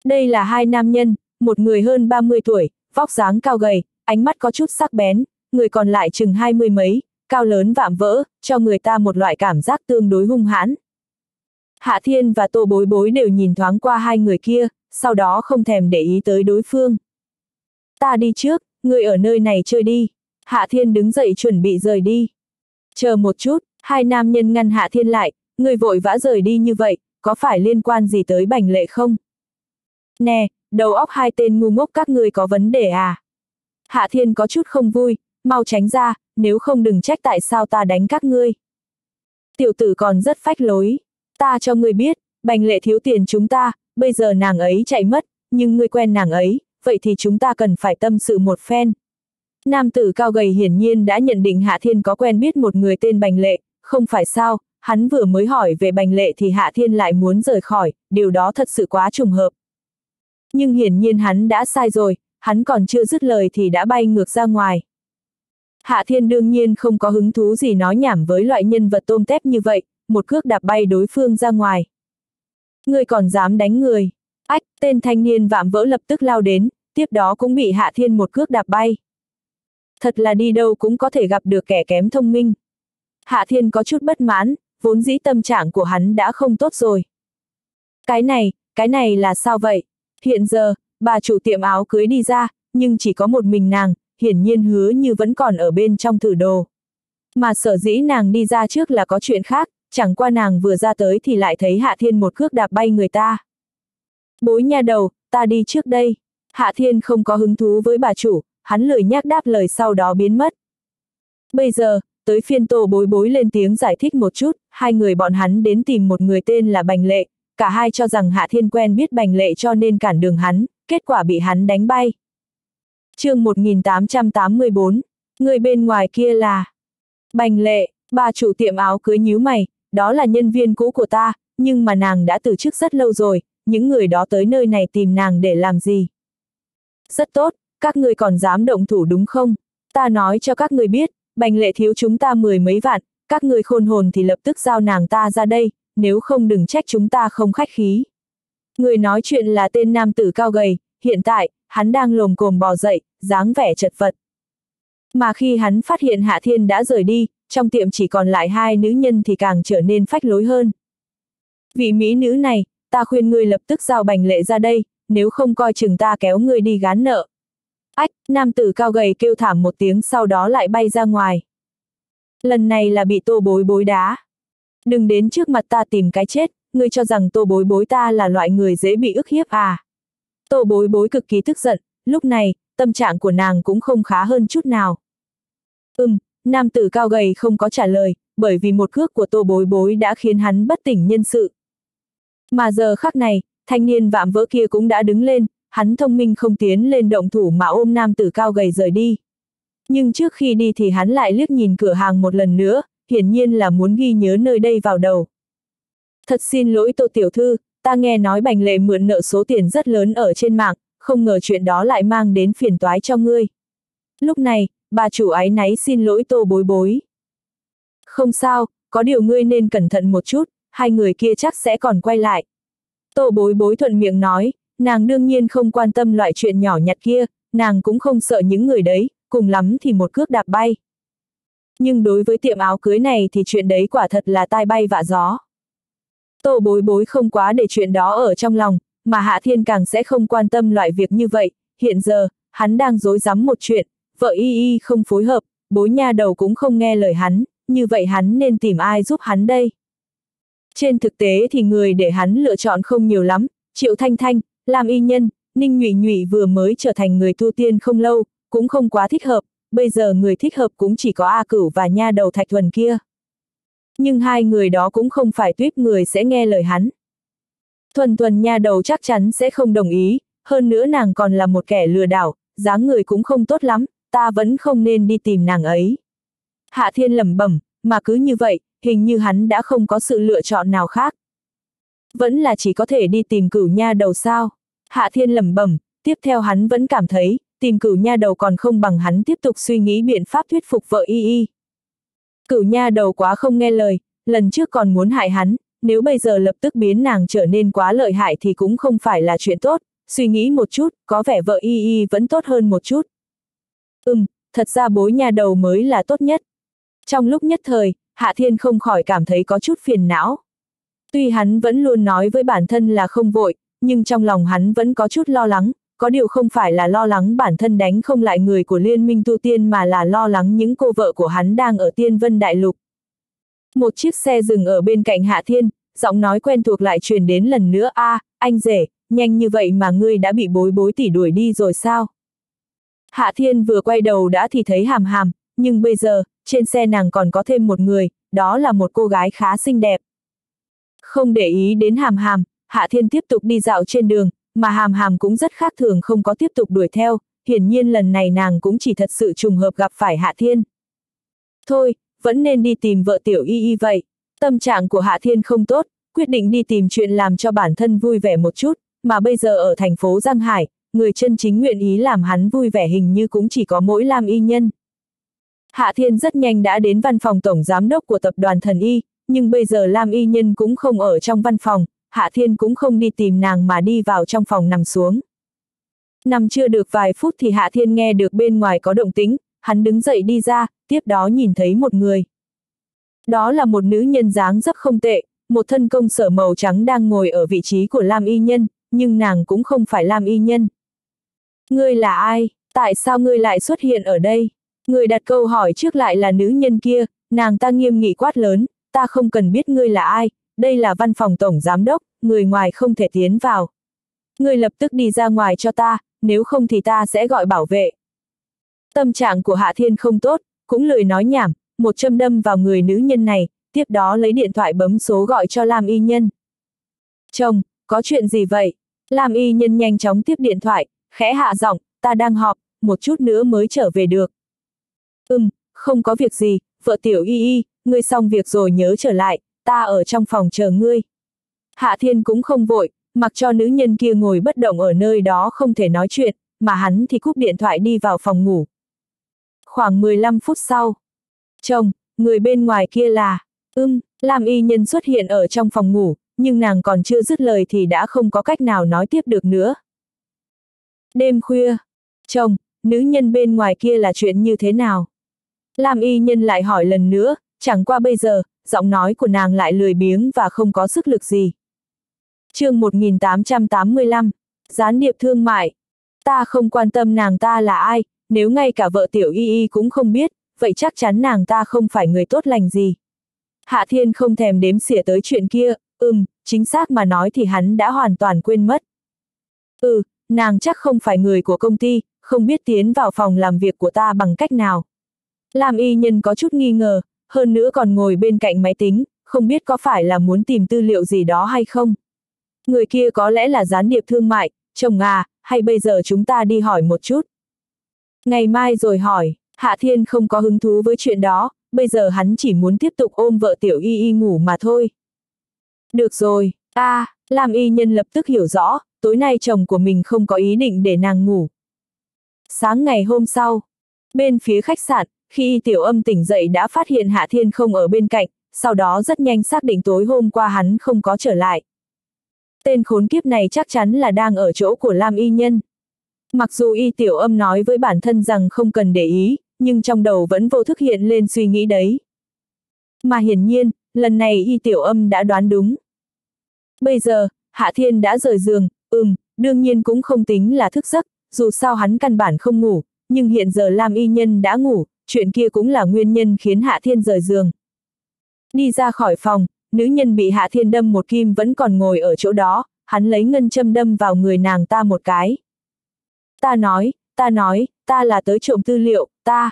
Đây là hai nam nhân, một người hơn 30 tuổi, vóc dáng cao gầy, ánh mắt có chút sắc bén, người còn lại chừng hai mươi mấy, cao lớn vạm vỡ, cho người ta một loại cảm giác tương đối hung hãn. Hạ Thiên và Tô Bối Bối đều nhìn thoáng qua hai người kia, sau đó không thèm để ý tới đối phương. Ta đi trước, người ở nơi này chơi đi. Hạ Thiên đứng dậy chuẩn bị rời đi. Chờ một chút, hai nam nhân ngăn Hạ Thiên lại, người vội vã rời đi như vậy, có phải liên quan gì tới bành lệ không? Nè, đầu óc hai tên ngu ngốc các người có vấn đề à? Hạ Thiên có chút không vui, mau tránh ra, nếu không đừng trách tại sao ta đánh các ngươi. Tiểu tử còn rất phách lối. Ta cho ngươi biết, bành lệ thiếu tiền chúng ta, bây giờ nàng ấy chạy mất, nhưng ngươi quen nàng ấy, vậy thì chúng ta cần phải tâm sự một phen. Nam tử cao gầy hiển nhiên đã nhận định Hạ Thiên có quen biết một người tên Bành Lệ, không phải sao, hắn vừa mới hỏi về Bành Lệ thì Hạ Thiên lại muốn rời khỏi, điều đó thật sự quá trùng hợp. Nhưng hiển nhiên hắn đã sai rồi, hắn còn chưa dứt lời thì đã bay ngược ra ngoài. Hạ Thiên đương nhiên không có hứng thú gì nói nhảm với loại nhân vật tôm tép như vậy, một cước đạp bay đối phương ra ngoài. Người còn dám đánh người. Ách, tên thanh niên vạm vỡ lập tức lao đến, tiếp đó cũng bị Hạ Thiên một cước đạp bay. Thật là đi đâu cũng có thể gặp được kẻ kém thông minh. Hạ Thiên có chút bất mãn, vốn dĩ tâm trạng của hắn đã không tốt rồi. Cái này, cái này là sao vậy? Hiện giờ, bà chủ tiệm áo cưới đi ra, nhưng chỉ có một mình nàng, hiển nhiên hứa như vẫn còn ở bên trong thử đồ. Mà sở dĩ nàng đi ra trước là có chuyện khác, chẳng qua nàng vừa ra tới thì lại thấy Hạ Thiên một cước đạp bay người ta. Bối nha đầu, ta đi trước đây. Hạ Thiên không có hứng thú với bà chủ, hắn lười nhắc đáp lời sau đó biến mất. Bây giờ, tới phiên tô bối bối lên tiếng giải thích một chút, hai người bọn hắn đến tìm một người tên là Bành Lệ, cả hai cho rằng Hạ Thiên quen biết Bành Lệ cho nên cản đường hắn, kết quả bị hắn đánh bay. chương 1884, người bên ngoài kia là Bành Lệ, bà chủ tiệm áo cưới nhíu mày, đó là nhân viên cũ của ta, nhưng mà nàng đã từ chức rất lâu rồi, những người đó tới nơi này tìm nàng để làm gì? Rất tốt, các người còn dám động thủ đúng không? Ta nói cho các người biết, bành lệ thiếu chúng ta mười mấy vạn, các người khôn hồn thì lập tức giao nàng ta ra đây, nếu không đừng trách chúng ta không khách khí. Người nói chuyện là tên nam tử cao gầy, hiện tại, hắn đang lồm cồm bò dậy, dáng vẻ chật vật. Mà khi hắn phát hiện Hạ Thiên đã rời đi, trong tiệm chỉ còn lại hai nữ nhân thì càng trở nên phách lối hơn. Vị mỹ nữ này, ta khuyên ngươi lập tức giao bành lệ ra đây, nếu không coi chừng ta kéo ngươi đi gán nợ. Ách, nam tử cao gầy kêu thảm một tiếng sau đó lại bay ra ngoài. Lần này là bị tô bối bối đá. Đừng đến trước mặt ta tìm cái chết, ngươi cho rằng tô bối bối ta là loại người dễ bị ức hiếp à. Tô bối bối cực kỳ tức giận, lúc này, tâm trạng của nàng cũng không khá hơn chút nào. Ừm, nam tử cao gầy không có trả lời, bởi vì một cước của tô bối bối đã khiến hắn bất tỉnh nhân sự. Mà giờ khắc này, thanh niên vạm vỡ kia cũng đã đứng lên, hắn thông minh không tiến lên động thủ mà ôm nam tử cao gầy rời đi. Nhưng trước khi đi thì hắn lại liếc nhìn cửa hàng một lần nữa, hiển nhiên là muốn ghi nhớ nơi đây vào đầu. Thật xin lỗi tô tiểu thư, ta nghe nói bành lệ mượn nợ số tiền rất lớn ở trên mạng, không ngờ chuyện đó lại mang đến phiền toái cho ngươi. Lúc này, bà chủ ái náy xin lỗi tô bối bối. Không sao, có điều ngươi nên cẩn thận một chút, hai người kia chắc sẽ còn quay lại. Tô bối bối thuận miệng nói, nàng đương nhiên không quan tâm loại chuyện nhỏ nhặt kia, nàng cũng không sợ những người đấy, cùng lắm thì một cước đạp bay. Nhưng đối với tiệm áo cưới này thì chuyện đấy quả thật là tai bay vạ gió. Tô bối bối không quá để chuyện đó ở trong lòng, mà Hạ Thiên càng sẽ không quan tâm loại việc như vậy, hiện giờ, hắn đang dối rắm một chuyện, vợ y y không phối hợp, bối nha đầu cũng không nghe lời hắn, như vậy hắn nên tìm ai giúp hắn đây. Trên thực tế thì người để hắn lựa chọn không nhiều lắm, Triệu Thanh Thanh, Lam Y Nhân, Ninh Nhụy Nhụy vừa mới trở thành người tu tiên không lâu, cũng không quá thích hợp, bây giờ người thích hợp cũng chỉ có A Cửu và nha đầu Thạch Thuần kia. Nhưng hai người đó cũng không phải tuyết người sẽ nghe lời hắn. Thuần Thuần nha đầu chắc chắn sẽ không đồng ý, hơn nữa nàng còn là một kẻ lừa đảo, dáng người cũng không tốt lắm, ta vẫn không nên đi tìm nàng ấy. Hạ Thiên lẩm bẩm, mà cứ như vậy, hình như hắn đã không có sự lựa chọn nào khác. Vẫn là chỉ có thể đi tìm cửu nha đầu sao. Hạ Thiên lẩm bẩm, tiếp theo hắn vẫn cảm thấy, tìm cửu nha đầu còn không bằng hắn tiếp tục suy nghĩ biện pháp thuyết phục vợ y y. Cửu nha đầu quá không nghe lời, lần trước còn muốn hại hắn, nếu bây giờ lập tức biến nàng trở nên quá lợi hại thì cũng không phải là chuyện tốt, suy nghĩ một chút, có vẻ vợ y y vẫn tốt hơn một chút. Ừm, thật ra bối nha đầu mới là tốt nhất. Trong lúc nhất thời, Hạ Thiên không khỏi cảm thấy có chút phiền não. Tuy hắn vẫn luôn nói với bản thân là không vội, nhưng trong lòng hắn vẫn có chút lo lắng, có điều không phải là lo lắng bản thân đánh không lại người của Liên minh tu tiên mà là lo lắng những cô vợ của hắn đang ở Tiên Vân Đại Lục. Một chiếc xe dừng ở bên cạnh Hạ Thiên, giọng nói quen thuộc lại truyền đến lần nữa a anh rể, nhanh như vậy mà ngươi đã bị bối bối tỉ đuổi đi rồi sao? Hạ Thiên vừa quay đầu đã thì thấy hàm hàm, nhưng bây giờ, trên xe nàng còn có thêm một người, đó là một cô gái khá xinh đẹp. Không để ý đến hàm hàm, Hạ Thiên tiếp tục đi dạo trên đường, mà hàm hàm cũng rất khác thường không có tiếp tục đuổi theo, hiển nhiên lần này nàng cũng chỉ thật sự trùng hợp gặp phải Hạ Thiên. Thôi, vẫn nên đi tìm vợ tiểu y y vậy. Tâm trạng của Hạ Thiên không tốt, quyết định đi tìm chuyện làm cho bản thân vui vẻ một chút, mà bây giờ ở thành phố Giang Hải, người chân chính nguyện ý làm hắn vui vẻ hình như cũng chỉ có mỗi Lam Y Nhân. Hạ Thiên rất nhanh đã đến văn phòng tổng giám đốc của tập đoàn Thần Y, nhưng bây giờ Lam Y Nhân cũng không ở trong văn phòng, Hạ Thiên cũng không đi tìm nàng mà đi vào trong phòng nằm xuống. Nằm chưa được vài phút thì Hạ Thiên nghe được bên ngoài có động tĩnh, hắn đứng dậy đi ra, tiếp đó nhìn thấy một người. Đó là một nữ nhân dáng rất không tệ, một thân công sở màu trắng đang ngồi ở vị trí của Lam Y Nhân, nhưng nàng cũng không phải Lam Y Nhân. Ngươi là ai? Tại sao ngươi lại xuất hiện ở đây? Người đặt câu hỏi trước lại là nữ nhân kia, nàng ta nghiêm nghị quát lớn, ta không cần biết ngươi là ai, đây là văn phòng tổng giám đốc, người ngoài không thể tiến vào. người lập tức đi ra ngoài cho ta, nếu không thì ta sẽ gọi bảo vệ. Tâm trạng của Hạ Thiên không tốt, cũng lười nói nhảm, một châm đâm vào người nữ nhân này, tiếp đó lấy điện thoại bấm số gọi cho Lam Y Nhân. Chồng, có chuyện gì vậy? Lam Y Nhân nhanh chóng tiếp điện thoại, khẽ hạ giọng, ta đang họp, một chút nữa mới trở về được. Ừm, không có việc gì, vợ tiểu y y, ngươi xong việc rồi nhớ trở lại, ta ở trong phòng chờ ngươi. Hạ thiên cũng không vội, mặc cho nữ nhân kia ngồi bất động ở nơi đó không thể nói chuyện, mà hắn thì cúp điện thoại đi vào phòng ngủ. Khoảng 15 phút sau. Chồng, người bên ngoài kia là, ưng, Lam y nhân xuất hiện ở trong phòng ngủ, nhưng nàng còn chưa dứt lời thì đã không có cách nào nói tiếp được nữa. Đêm khuya, chồng, nữ nhân bên ngoài kia là chuyện như thế nào? Lam y nhân lại hỏi lần nữa, chẳng qua bây giờ, giọng nói của nàng lại lười biếng và không có sức lực gì. chương 1885, gián điệp thương mại. Ta không quan tâm nàng ta là ai, nếu ngay cả vợ tiểu y y cũng không biết, vậy chắc chắn nàng ta không phải người tốt lành gì. Hạ thiên không thèm đếm xỉa tới chuyện kia, ừm, chính xác mà nói thì hắn đã hoàn toàn quên mất. Ừ, nàng chắc không phải người của công ty, không biết tiến vào phòng làm việc của ta bằng cách nào. Lam y nhân có chút nghi ngờ, hơn nữa còn ngồi bên cạnh máy tính, không biết có phải là muốn tìm tư liệu gì đó hay không. Người kia có lẽ là gián điệp thương mại, chồng à, hay bây giờ chúng ta đi hỏi một chút. Ngày mai rồi hỏi, Hạ Thiên không có hứng thú với chuyện đó, bây giờ hắn chỉ muốn tiếp tục ôm vợ tiểu y y ngủ mà thôi. Được rồi, a à, làm y nhân lập tức hiểu rõ, tối nay chồng của mình không có ý định để nàng ngủ. Sáng ngày hôm sau, bên phía khách sạn, khi tiểu âm tỉnh dậy đã phát hiện Hạ Thiên không ở bên cạnh, sau đó rất nhanh xác định tối hôm qua hắn không có trở lại. Tên khốn kiếp này chắc chắn là đang ở chỗ của Lam y nhân. Mặc dù y tiểu âm nói với bản thân rằng không cần để ý, nhưng trong đầu vẫn vô thức hiện lên suy nghĩ đấy. Mà hiển nhiên, lần này y tiểu âm đã đoán đúng. Bây giờ, Hạ Thiên đã rời giường, ừm, đương nhiên cũng không tính là thức giấc, dù sao hắn căn bản không ngủ, nhưng hiện giờ Lam y nhân đã ngủ, chuyện kia cũng là nguyên nhân khiến Hạ Thiên rời giường. Đi ra khỏi phòng, nữ nhân bị Hạ Thiên đâm một kim vẫn còn ngồi ở chỗ đó, hắn lấy ngân châm đâm vào người nàng ta một cái. Ta nói, ta nói, ta là tới trộm tư liệu, ta.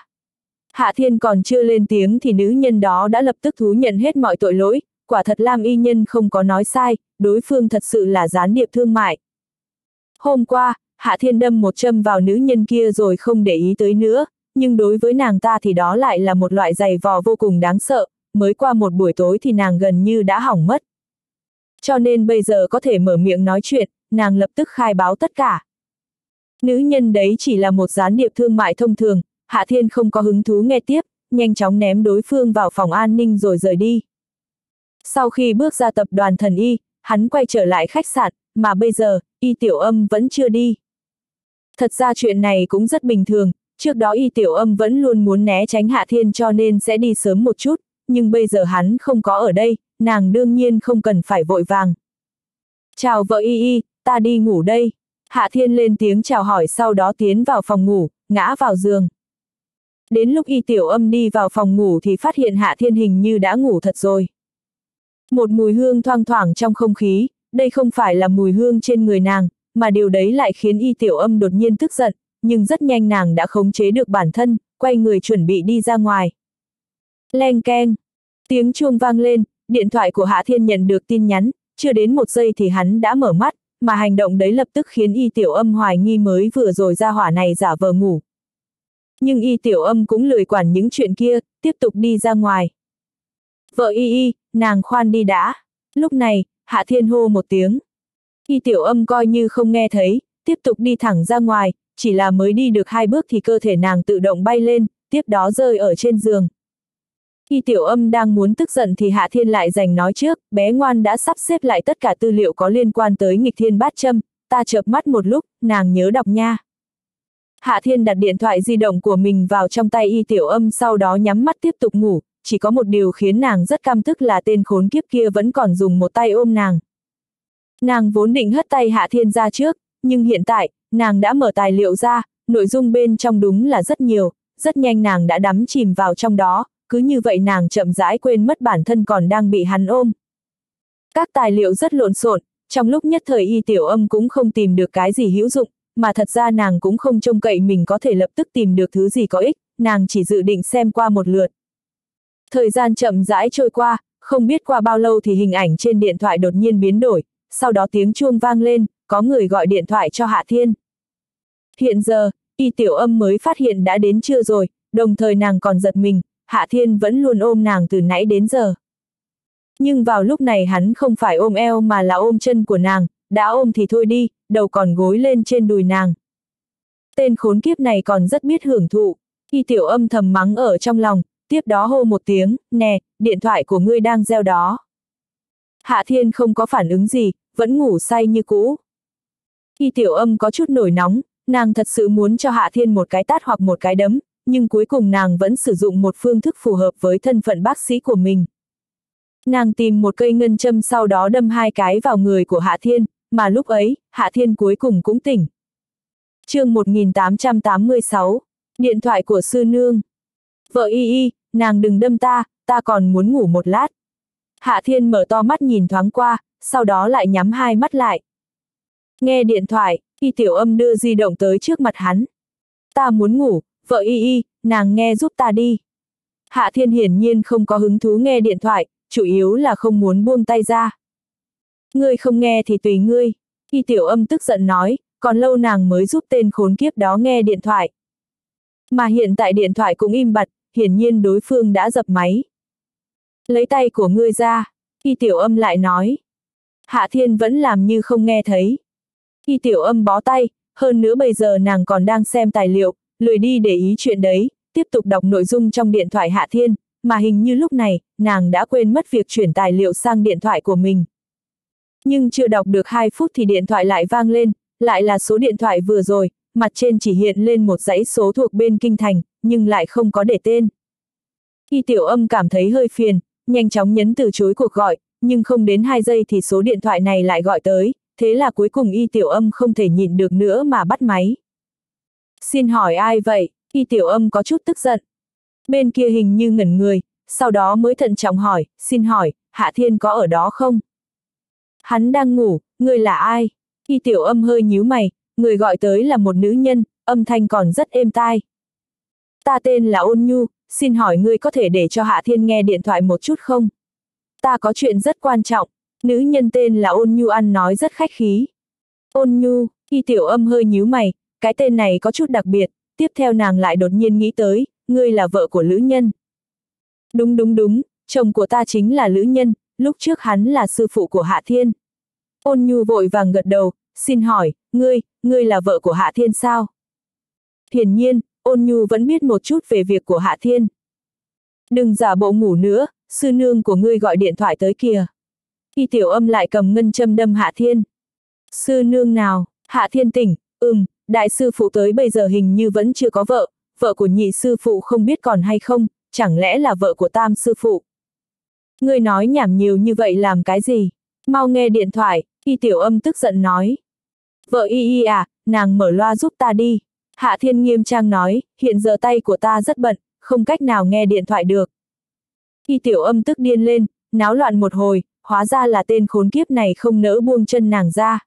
Hạ Thiên còn chưa lên tiếng thì nữ nhân đó đã lập tức thú nhận hết mọi tội lỗi, quả thật Lam y nhân không có nói sai, đối phương thật sự là gián điệp thương mại. Hôm qua, Hạ Thiên đâm một châm vào nữ nhân kia rồi không để ý tới nữa, nhưng đối với nàng ta thì đó lại là một loại giày vò vô cùng đáng sợ, mới qua một buổi tối thì nàng gần như đã hỏng mất. Cho nên bây giờ có thể mở miệng nói chuyện, nàng lập tức khai báo tất cả. Nữ nhân đấy chỉ là một gián điệp thương mại thông thường, Hạ Thiên không có hứng thú nghe tiếp, nhanh chóng ném đối phương vào phòng an ninh rồi rời đi. Sau khi bước ra tập đoàn thần y, hắn quay trở lại khách sạn, mà bây giờ, y tiểu âm vẫn chưa đi. Thật ra chuyện này cũng rất bình thường, trước đó y tiểu âm vẫn luôn muốn né tránh Hạ Thiên cho nên sẽ đi sớm một chút, nhưng bây giờ hắn không có ở đây, nàng đương nhiên không cần phải vội vàng. Chào vợ y y, ta đi ngủ đây. Hạ Thiên lên tiếng chào hỏi sau đó tiến vào phòng ngủ, ngã vào giường. Đến lúc y tiểu âm đi vào phòng ngủ thì phát hiện Hạ Thiên hình như đã ngủ thật rồi. Một mùi hương thoang thoảng trong không khí, đây không phải là mùi hương trên người nàng, mà điều đấy lại khiến y tiểu âm đột nhiên tức giận, nhưng rất nhanh nàng đã khống chế được bản thân, quay người chuẩn bị đi ra ngoài. Leng keng, tiếng chuông vang lên, điện thoại của Hạ Thiên nhận được tin nhắn, chưa đến một giây thì hắn đã mở mắt, mà hành động đấy lập tức khiến y tiểu âm hoài nghi mới vừa rồi ra hỏa này giả vờ ngủ. Nhưng y tiểu âm cũng lười quản những chuyện kia, tiếp tục đi ra ngoài. Vợ y y, nàng khoan đi đã. Lúc này, Hạ Thiên hô một tiếng. Y tiểu âm coi như không nghe thấy, tiếp tục đi thẳng ra ngoài, chỉ là mới đi được hai bước thì cơ thể nàng tự động bay lên, tiếp đó rơi ở trên giường. khi tiểu âm đang muốn tức giận thì Hạ Thiên lại giành nói trước, bé ngoan đã sắp xếp lại tất cả tư liệu có liên quan tới nghịch thiên bát châm, ta chợp mắt một lúc, nàng nhớ đọc nha. Hạ Thiên đặt điện thoại di động của mình vào trong tay y tiểu âm sau đó nhắm mắt tiếp tục ngủ, chỉ có một điều khiến nàng rất căm tức là tên khốn kiếp kia vẫn còn dùng một tay ôm nàng. Nàng vốn định hất tay Hạ Thiên ra trước, nhưng hiện tại, nàng đã mở tài liệu ra, nội dung bên trong đúng là rất nhiều, rất nhanh nàng đã đắm chìm vào trong đó, cứ như vậy nàng chậm rãi quên mất bản thân còn đang bị hắn ôm. Các tài liệu rất lộn xộn, trong lúc nhất thời y tiểu âm cũng không tìm được cái gì hữu dụng, mà thật ra nàng cũng không trông cậy mình có thể lập tức tìm được thứ gì có ích, nàng chỉ dự định xem qua một lượt. Thời gian chậm rãi trôi qua, không biết qua bao lâu thì hình ảnh trên điện thoại đột nhiên biến đổi, sau đó tiếng chuông vang lên, có người gọi điện thoại cho Hạ Thiên. Hiện giờ, y tiểu âm mới phát hiện đã đến trưa rồi, đồng thời nàng còn giật mình, Hạ Thiên vẫn luôn ôm nàng từ nãy đến giờ. Nhưng vào lúc này hắn không phải ôm eo mà là ôm chân của nàng, đã ôm thì thôi đi, đầu còn gối lên trên đùi nàng. Tên khốn kiếp này còn rất biết hưởng thụ, y tiểu âm thầm mắng ở trong lòng, tiếp đó hô một tiếng, nè, điện thoại của ngươi đang reo đó. Hạ Thiên không có phản ứng gì, vẫn ngủ say như cũ. Y tiểu âm có chút nổi nóng, nàng thật sự muốn cho Hạ Thiên một cái tát hoặc một cái đấm, nhưng cuối cùng nàng vẫn sử dụng một phương thức phù hợp với thân phận bác sĩ của mình. Nàng tìm một cây ngân châm sau đó đâm hai cái vào người của Hạ Thiên, mà lúc ấy, Hạ Thiên cuối cùng cũng tỉnh. chương 1886, Điện thoại của sư nương. Vợ y y, nàng đừng đâm ta, ta còn muốn ngủ một lát. Hạ Thiên mở to mắt nhìn thoáng qua, sau đó lại nhắm hai mắt lại. Nghe điện thoại, y tiểu âm đưa di động tới trước mặt hắn. Ta muốn ngủ, vợ y y, nàng nghe giúp ta đi. Hạ Thiên hiển nhiên không có hứng thú nghe điện thoại, chủ yếu là không muốn buông tay ra. Ngươi không nghe thì tùy ngươi. Y tiểu âm tức giận nói, còn lâu nàng mới giúp tên khốn kiếp đó nghe điện thoại. Mà hiện tại điện thoại cũng im bặt, hiển nhiên đối phương đã dập máy. Lấy tay của ngươi ra, y tiểu âm lại nói. Hạ thiên vẫn làm như không nghe thấy. Khi tiểu âm bó tay, hơn nữa bây giờ nàng còn đang xem tài liệu, lười đi để ý chuyện đấy, tiếp tục đọc nội dung trong điện thoại Hạ Thiên, mà hình như lúc này, nàng đã quên mất việc chuyển tài liệu sang điện thoại của mình. Nhưng chưa đọc được 2 phút thì điện thoại lại vang lên, lại là số điện thoại vừa rồi, mặt trên chỉ hiện lên một dãy số thuộc bên kinh thành, nhưng lại không có để tên. Khi tiểu âm cảm thấy hơi phiền, nhanh chóng nhấn từ chối cuộc gọi, nhưng không đến 2 giây thì số điện thoại này lại gọi tới, thế là cuối cùng y tiểu âm không thể nhịn được nữa mà bắt máy. Xin hỏi ai vậy? Y tiểu âm có chút tức giận. Bên kia hình như ngẩn người, sau đó mới thận trọng hỏi, xin hỏi, Hạ Thiên có ở đó không? Hắn đang ngủ, người là ai? Y tiểu âm hơi nhíu mày, người gọi tới là một nữ nhân, âm thanh còn rất êm tai. Ta tên là Ôn Nhu, xin hỏi ngươi có thể để cho Hạ Thiên nghe điện thoại một chút không? Ta có chuyện rất quan trọng, nữ nhân tên là Ôn Nhu ăn nói rất khách khí. Ôn Nhu, y tiểu âm hơi nhíu mày, cái tên này có chút đặc biệt, tiếp theo nàng lại đột nhiên nghĩ tới, ngươi là vợ của Lữ Nhân. Đúng đúng đúng, chồng của ta chính là Lữ Nhân, lúc trước hắn là sư phụ của Hạ Thiên. Ôn Nhu vội vàng gật đầu, xin hỏi, ngươi, ngươi là vợ của Hạ Thiên sao? Hiển nhiên, ôn Nhu vẫn biết một chút về việc của Hạ Thiên. Đừng giả bộ ngủ nữa, sư nương của ngươi gọi điện thoại tới kìa. Khi tiểu âm lại cầm ngân châm đâm Hạ Thiên. Sư nương nào, Hạ Thiên tỉnh, ừm, đại sư phụ tới bây giờ hình như vẫn chưa có vợ, vợ của nhị sư phụ không biết còn hay không, chẳng lẽ là vợ của tam sư phụ. Ngươi nói nhảm nhiều như vậy làm cái gì? Mau nghe điện thoại, y tiểu âm tức giận nói. Vợ y y à, nàng mở loa giúp ta đi. Hạ thiên nghiêm trang nói, hiện giờ tay của ta rất bận, không cách nào nghe điện thoại được. Y tiểu âm tức điên lên, náo loạn một hồi, hóa ra là tên khốn kiếp này không nỡ buông chân nàng ra.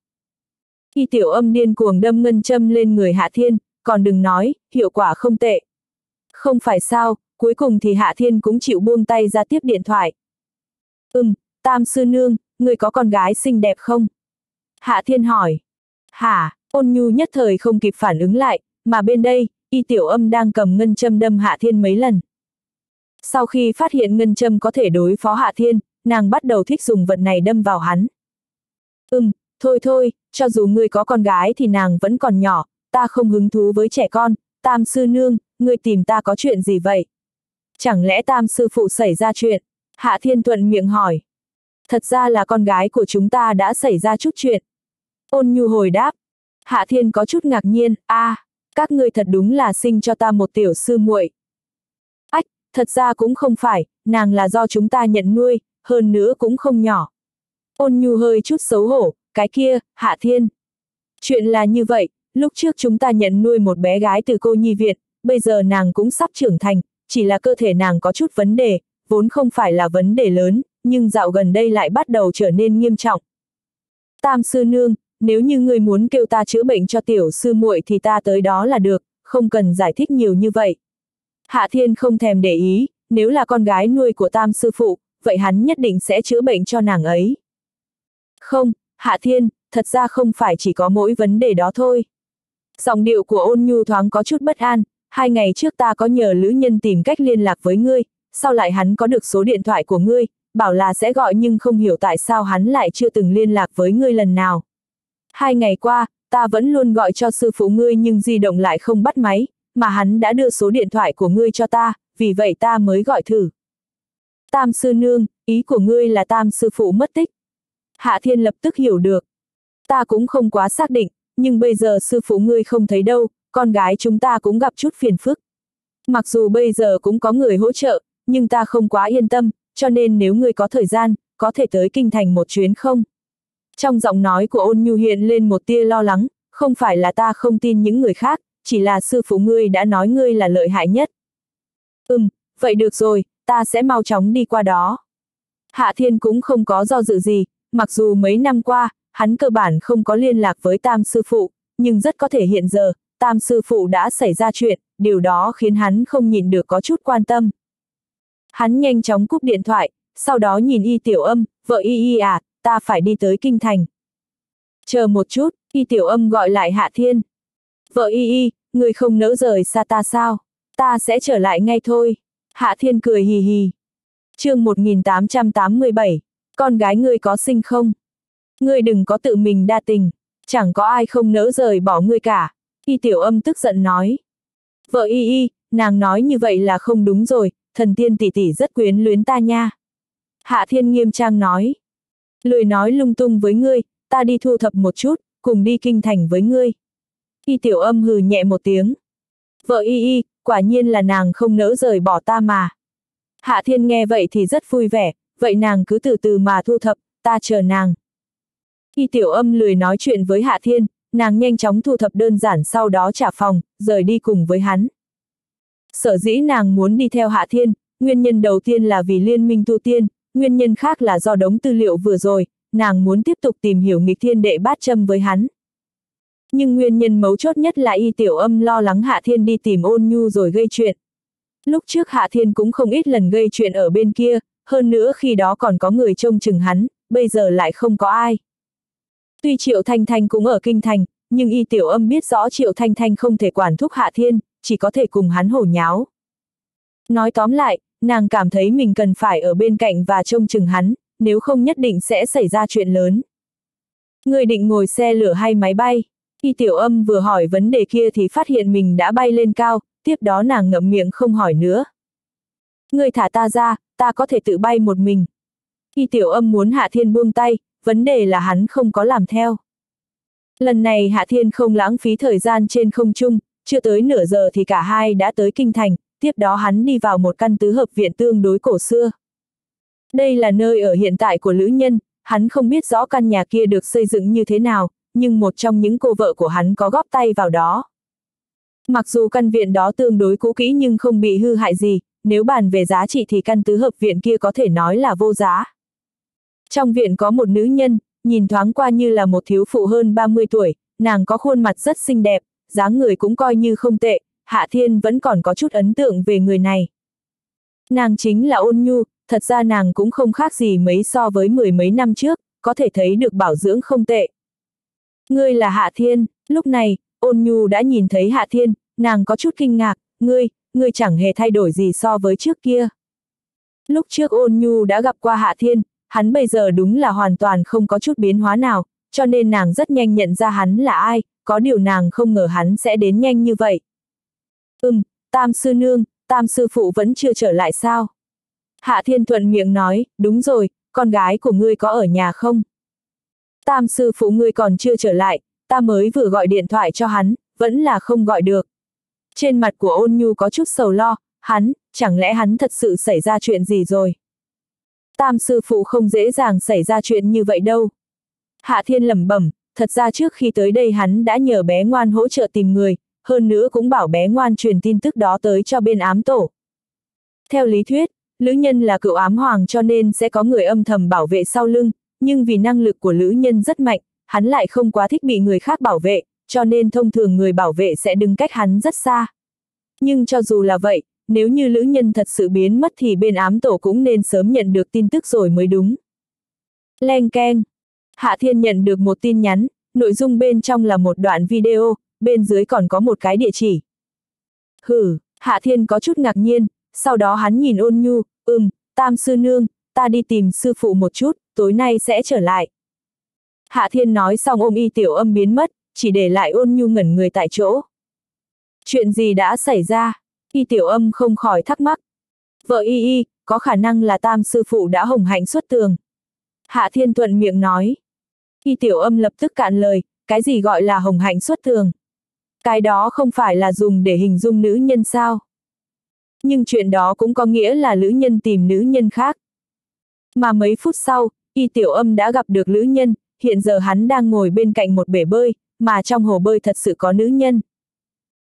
Khi tiểu âm điên cuồng đâm ngân châm lên người Hạ Thiên, còn đừng nói, hiệu quả không tệ. Không phải sao, cuối cùng thì Hạ Thiên cũng chịu buông tay ra tiếp điện thoại. Ừm, Tam Sư Nương, người có con gái xinh đẹp không? Hạ Thiên hỏi. Hả, ôn nhu nhất thời không kịp phản ứng lại, mà bên đây, y tiểu âm đang cầm ngân châm đâm Hạ Thiên mấy lần. Sau khi phát hiện ngân châm có thể đối phó Hạ Thiên, nàng bắt đầu thích dùng vật này đâm vào hắn. Ừm, thôi thôi, cho dù ngươi có con gái thì nàng vẫn còn nhỏ, ta không hứng thú với trẻ con, tam sư nương, ngươi tìm ta có chuyện gì vậy? Chẳng lẽ tam sư phụ xảy ra chuyện? Hạ Thiên Thuận miệng hỏi. Thật ra là con gái của chúng ta đã xảy ra chút chuyện. Ôn nhu hồi đáp. Hạ Thiên có chút ngạc nhiên, a, à, các ngươi thật đúng là sinh cho ta một tiểu sư muội. Ách, thật ra cũng không phải, nàng là do chúng ta nhận nuôi, hơn nữa cũng không nhỏ. Ôn nhu hơi chút xấu hổ, cái kia, Hạ Thiên. Chuyện là như vậy, lúc trước chúng ta nhận nuôi một bé gái từ cô nhi viện, bây giờ nàng cũng sắp trưởng thành, chỉ là cơ thể nàng có chút vấn đề, vốn không phải là vấn đề lớn, nhưng dạo gần đây lại bắt đầu trở nên nghiêm trọng. Tam sư nương, nếu như người muốn kêu ta chữa bệnh cho tiểu sư muội thì ta tới đó là được, không cần giải thích nhiều như vậy. Hạ Thiên không thèm để ý, nếu là con gái nuôi của tam sư phụ, vậy hắn nhất định sẽ chữa bệnh cho nàng ấy. Không, Hạ Thiên, thật ra không phải chỉ có mỗi vấn đề đó thôi. Giọng điệu của ôn nhu thoáng có chút bất an, hai ngày trước ta có nhờ lữ nhân tìm cách liên lạc với ngươi, sau lại hắn có được số điện thoại của ngươi, bảo là sẽ gọi nhưng không hiểu tại sao hắn lại chưa từng liên lạc với ngươi lần nào. Hai ngày qua, ta vẫn luôn gọi cho sư phụ ngươi nhưng di động lại không bắt máy, mà hắn đã đưa số điện thoại của ngươi cho ta, vì vậy ta mới gọi thử. Tam sư nương, ý của ngươi là tam sư phụ mất tích. Hạ thiên lập tức hiểu được. Ta cũng không quá xác định, nhưng bây giờ sư phụ ngươi không thấy đâu, con gái chúng ta cũng gặp chút phiền phức. Mặc dù bây giờ cũng có người hỗ trợ, nhưng ta không quá yên tâm, cho nên nếu ngươi có thời gian, có thể tới kinh thành một chuyến không? Trong giọng nói của ôn nhu hiện lên một tia lo lắng, không phải là ta không tin những người khác, chỉ là sư phụ ngươi đã nói ngươi là lợi hại nhất. Ừm, vậy được rồi, ta sẽ mau chóng đi qua đó. Hạ Thiên cũng không có do dự gì, mặc dù mấy năm qua, hắn cơ bản không có liên lạc với tam sư phụ, nhưng rất có thể hiện giờ, tam sư phụ đã xảy ra chuyện, điều đó khiến hắn không nhìn được có chút quan tâm. Hắn nhanh chóng cúp điện thoại, sau đó nhìn y tiểu âm, vợ y y à, ta phải đi tới kinh thành. Chờ một chút, y tiểu âm gọi lại Hạ Thiên. Vợ y y, người không nỡ rời xa ta sao? Ta sẽ trở lại ngay thôi. Hạ Thiên cười hì hì. chương 1887, con gái ngươi có sinh không? Ngươi đừng có tự mình đa tình, chẳng có ai không nỡ rời bỏ ngươi cả. Y tiểu âm tức giận nói. Vợ y y, nàng nói như vậy là không đúng rồi, thần tiên tỷ tỷ rất quyến luyến ta nha. Hạ thiên nghiêm trang nói. Lười nói lung tung với ngươi, ta đi thu thập một chút, cùng đi kinh thành với ngươi. Y tiểu âm hừ nhẹ một tiếng. Vợ y y, quả nhiên là nàng không nỡ rời bỏ ta mà. Hạ thiên nghe vậy thì rất vui vẻ, vậy nàng cứ từ từ mà thu thập, ta chờ nàng. khi tiểu âm lười nói chuyện với Hạ Thiên, nàng nhanh chóng thu thập đơn giản sau đó trả phòng, rời đi cùng với hắn. Sở dĩ nàng muốn đi theo Hạ Thiên, nguyên nhân đầu tiên là vì liên minh tu tiên, nguyên nhân khác là do đống tư liệu vừa rồi, nàng muốn tiếp tục tìm hiểu nghịch thiên đệ bát châm với hắn. Nhưng nguyên nhân mấu chốt nhất là y tiểu âm lo lắng Hạ Thiên đi tìm ôn nhu rồi gây chuyện. Lúc trước Hạ Thiên cũng không ít lần gây chuyện ở bên kia, hơn nữa khi đó còn có người trông chừng hắn, bây giờ lại không có ai. Tuy Triệu Thanh Thanh cũng ở kinh thành, nhưng y tiểu âm biết rõ Triệu Thanh Thanh không thể quản thúc Hạ Thiên, chỉ có thể cùng hắn hổ nháo. Nói tóm lại, nàng cảm thấy mình cần phải ở bên cạnh và trông chừng hắn, nếu không nhất định sẽ xảy ra chuyện lớn. Người định ngồi xe lửa hay máy bay? Y tiểu âm vừa hỏi vấn đề kia thì phát hiện mình đã bay lên cao, tiếp đó nàng ngậm miệng không hỏi nữa. Người thả ta ra, ta có thể tự bay một mình. Y tiểu âm muốn Hạ Thiên buông tay, vấn đề là hắn không có làm theo. Lần này Hạ Thiên không lãng phí thời gian trên không trung, chưa tới nửa giờ thì cả hai đã tới kinh thành, tiếp đó hắn đi vào một căn tứ hợp viện tương đối cổ xưa. Đây là nơi ở hiện tại của Lữ Nhân, hắn không biết rõ căn nhà kia được xây dựng như thế nào, nhưng một trong những cô vợ của hắn có góp tay vào đó. Mặc dù căn viện đó tương đối cũ kỹ nhưng không bị hư hại gì, nếu bàn về giá trị thì căn tứ hợp viện kia có thể nói là vô giá. Trong viện có một nữ nhân, nhìn thoáng qua như là một thiếu phụ hơn 30 tuổi, nàng có khuôn mặt rất xinh đẹp, dáng người cũng coi như không tệ, Hạ Thiên vẫn còn có chút ấn tượng về người này. Nàng chính là ôn nhu, thật ra nàng cũng không khác gì mấy so với mười mấy năm trước, có thể thấy được bảo dưỡng không tệ. Ngươi là Hạ Thiên, lúc này, ôn nhu đã nhìn thấy Hạ Thiên, nàng có chút kinh ngạc, ngươi, ngươi chẳng hề thay đổi gì so với trước kia. Lúc trước ôn nhu đã gặp qua Hạ Thiên, hắn bây giờ đúng là hoàn toàn không có chút biến hóa nào, cho nên nàng rất nhanh nhận ra hắn là ai, có điều nàng không ngờ hắn sẽ đến nhanh như vậy. Ừm, tam sư nương, tam sư phụ vẫn chưa trở lại sao? Hạ thiên thuận miệng nói, đúng rồi, con gái của ngươi có ở nhà không? Tam sư phụ ngươi còn chưa trở lại, ta mới vừa gọi điện thoại cho hắn, vẫn là không gọi được. Trên mặt của ôn nhu có chút sầu lo, hắn, chẳng lẽ hắn thật sự xảy ra chuyện gì rồi? Tam sư phụ không dễ dàng xảy ra chuyện như vậy đâu. Hạ thiên lẩm bẩm, thật ra trước khi tới đây hắn đã nhờ bé ngoan hỗ trợ tìm người, hơn nữa cũng bảo bé ngoan truyền tin tức đó tới cho bên ám tổ. Theo lý thuyết, Lữ Nhân là cựu ám hoàng cho nên sẽ có người âm thầm bảo vệ sau lưng, nhưng vì năng lực của Lữ Nhân rất mạnh, hắn lại không quá thích bị người khác bảo vệ, cho nên thông thường người bảo vệ sẽ đứng cách hắn rất xa. Nhưng cho dù là vậy, nếu như Lữ Nhân thật sự biến mất thì bên ám tổ cũng nên sớm nhận được tin tức rồi mới đúng. Leng keng. Hạ Thiên nhận được một tin nhắn, nội dung bên trong là một đoạn video, bên dưới còn có một cái địa chỉ. Hử, Hạ Thiên có chút ngạc nhiên, sau đó hắn nhìn ôn nhu, ừm, tam sư nương, ta đi tìm sư phụ một chút, tối nay sẽ trở lại. Hạ Thiên nói xong ôm y tiểu âm biến mất, chỉ để lại ôn nhu ngẩn người tại chỗ. Chuyện gì đã xảy ra? Y tiểu âm không khỏi thắc mắc. Vợ y y, có khả năng là tam sư phụ đã hồng hạnh xuất tường. Hạ Thiên thuận miệng nói. Y tiểu âm lập tức cạn lời, cái gì gọi là hồng hạnh xuất tường? Cái đó không phải là dùng để hình dung nữ nhân sao? Nhưng chuyện đó cũng có nghĩa là nữ nhân tìm nữ nhân khác. Mà mấy phút sau, y tiểu âm đã gặp được nữ nhân, hiện giờ hắn đang ngồi bên cạnh một bể bơi, mà trong hồ bơi thật sự có nữ nhân.